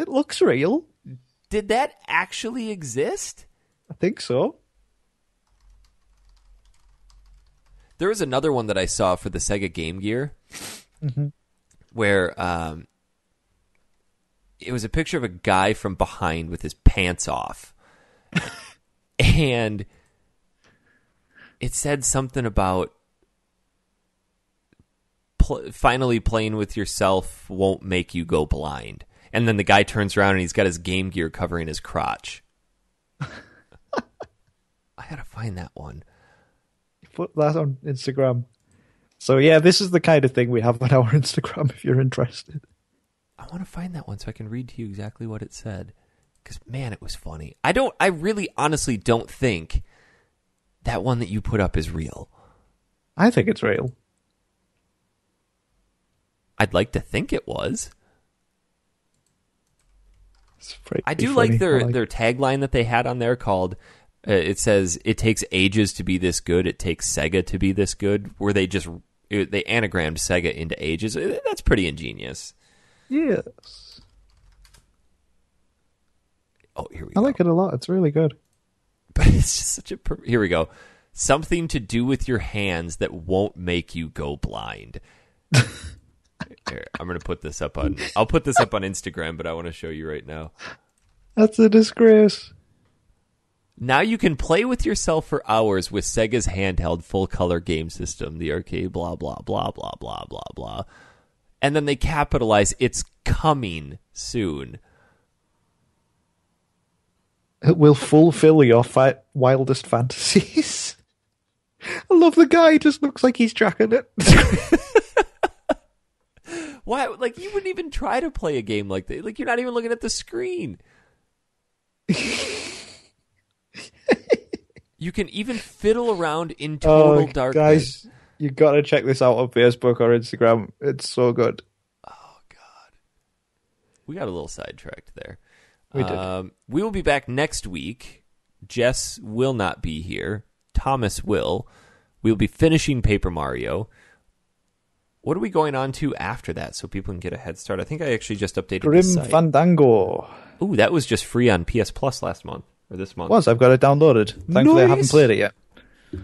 [SPEAKER 2] It looks real.
[SPEAKER 1] Did that actually exist?
[SPEAKER 2] I think so.
[SPEAKER 1] There was another one that I saw for the Sega Game Gear where um, it was a picture of a guy from behind with his pants off. (laughs) and it said something about pl- finally playing with yourself won't make you go blind. And then the guy turns around and he's got his Game Gear covering his crotch. (laughs) I gotta find that one.
[SPEAKER 2] Put that on Instagram. So yeah, this is the kind of thing we have on our (laughs) Instagram. If you're interested.
[SPEAKER 1] I want to find that one so I can read to you exactly what it said. Because man, it was funny. I don't. I really, honestly, don't think that one that you put up is real.
[SPEAKER 2] I think it's real.
[SPEAKER 1] I'd like to think it was. I do
[SPEAKER 2] funny.
[SPEAKER 1] like their
[SPEAKER 2] like
[SPEAKER 1] their tagline that they had on there called. Uh, it says, "It takes ages to be this good. It takes Sega to be this good." Where they just it, they anagrammed Sega into ages. Uh, That's pretty ingenious.
[SPEAKER 2] Yes,
[SPEAKER 1] Oh, here we go.
[SPEAKER 2] I
[SPEAKER 1] go.
[SPEAKER 2] like it a lot. It's really good. (laughs)
[SPEAKER 1] but it's just such a per- here we go something to do with your hands that won't make you go blind (laughs) here, i'm gonna put this up on i'll put this up on instagram but i want to show you right now
[SPEAKER 2] That's a disgrace.
[SPEAKER 1] now you can play with yourself for hours with sega's handheld full color game system the arcade blah blah blah blah blah blah blah and then they capitalize it's coming soon
[SPEAKER 2] It will fulfill your fi- wildest fantasies. (laughs) I love the guy. He just looks like he's tracking it. (laughs)
[SPEAKER 1] why like you wouldn't even try to play a game like that like you're not even looking at the screen (laughs) you can even fiddle around in total
[SPEAKER 2] oh,
[SPEAKER 1] darkness
[SPEAKER 2] guys, you got to check this out on Facebook or Instagram. It's so good.
[SPEAKER 1] Oh God, we got a little sidetracked there
[SPEAKER 2] We did.
[SPEAKER 1] um, we will be back next week jess will not be here thomas will we'll be finishing paper mario what are we going on to after that so people can get a head start i think i actually just updated
[SPEAKER 2] Grim. Fandango.
[SPEAKER 1] Ooh, that was just free on ps plus last month or this month
[SPEAKER 2] Was I've got it downloaded. Thankfully, I haven't played it yet.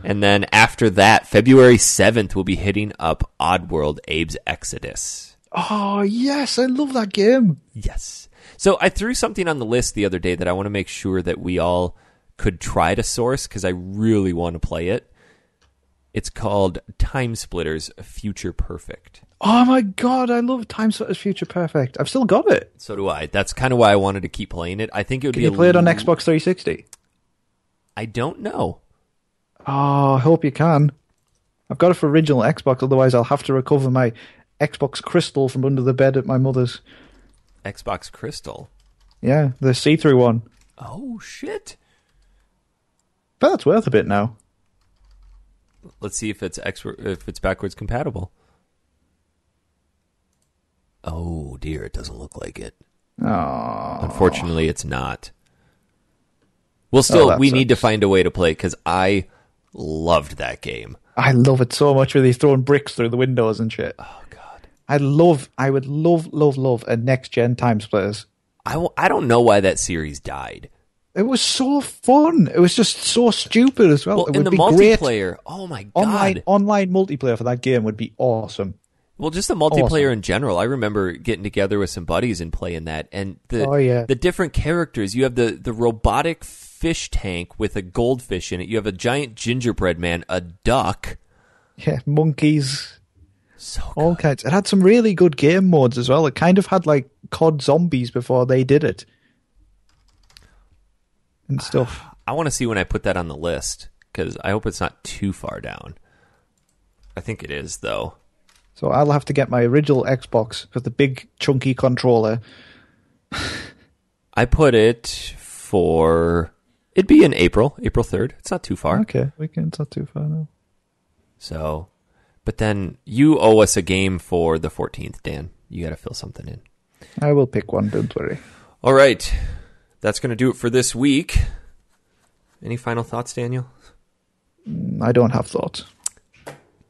[SPEAKER 1] And then after that, February 7th, we'll be hitting up Oddworld Abe's Exodus.
[SPEAKER 2] Oh yes, I love that game.
[SPEAKER 1] Yes. So I threw something on the list the other day that I want to make sure that we all could try to source because I really want to play it. It's called Time Splitters Future Perfect.
[SPEAKER 2] Oh my god, I love Time Splitters Future Perfect. I've still got it.
[SPEAKER 1] So do I. That's kind of why I wanted to keep playing it. I think it would
[SPEAKER 2] Can
[SPEAKER 1] be
[SPEAKER 2] you play it on Xbox 360?
[SPEAKER 1] I don't know.
[SPEAKER 2] Oh, I hope you can. I've got it for original Xbox, otherwise I'll have to recover my Xbox Crystal from under the bed at my mother's.
[SPEAKER 1] Xbox Crystal.
[SPEAKER 2] Yeah, the see-through one.
[SPEAKER 1] Oh shit.
[SPEAKER 2] But that's worth a bit now.
[SPEAKER 1] Let's see if it's ex- if it's backwards compatible. Oh dear, it doesn't look like it.
[SPEAKER 2] Oh,
[SPEAKER 1] Unfortunately, it's not. We'll still oh,
[SPEAKER 2] that
[SPEAKER 1] we need to find a way to play because I loved that game.
[SPEAKER 2] I love it so much. Where they throwing bricks through the windows and shit.
[SPEAKER 1] Oh God,
[SPEAKER 2] I love. I would love, love, love a next gen time splitters.
[SPEAKER 1] I, w- I don't know why that series died.
[SPEAKER 2] It was so fun. It was just so stupid as well.
[SPEAKER 1] Well,
[SPEAKER 2] it would
[SPEAKER 1] the
[SPEAKER 2] be great.
[SPEAKER 1] multiplayer, oh my God!
[SPEAKER 2] Online online multiplayer for that game would be awesome.
[SPEAKER 1] Well, just the multiplayer
[SPEAKER 2] Awesome.
[SPEAKER 1] in general. I remember getting together with some buddies and playing that, and the
[SPEAKER 2] Oh, yeah.
[SPEAKER 1] the different characters. You have the the robotic fish tank with a goldfish in it. You have a giant gingerbread man, a duck.
[SPEAKER 2] Yeah, monkeys,
[SPEAKER 1] So
[SPEAKER 2] all
[SPEAKER 1] good.
[SPEAKER 2] kinds. It had some really good game modes as well. It kind of had like COD zombies before they did it. And stuff. (sighs)
[SPEAKER 1] I want to see when I put that on the list because I hope it's not too far down. I think it is though.
[SPEAKER 2] So I'll have to get my original Xbox with the big chunky controller. (laughs)
[SPEAKER 1] I put it for it'd be in April, April third. It's not too far.
[SPEAKER 2] Okay, weekend's not too far now.
[SPEAKER 1] So, but then you owe us a game for the fourteenth, Dan. You got to fill something in.
[SPEAKER 2] I will pick one, don't worry.
[SPEAKER 1] All right. That's going to do it for this week. Any final thoughts, Daniel?
[SPEAKER 2] Mm, I don't have thoughts.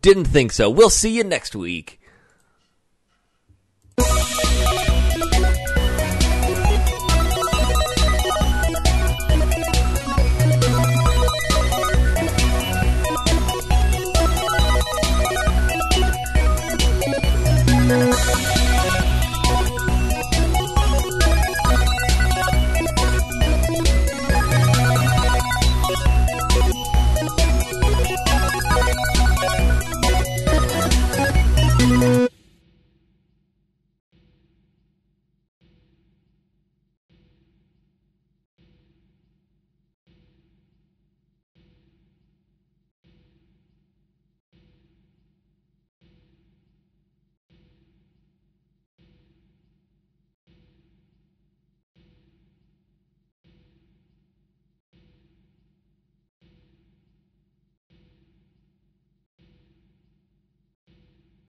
[SPEAKER 1] Didn't think so. We'll see you next week.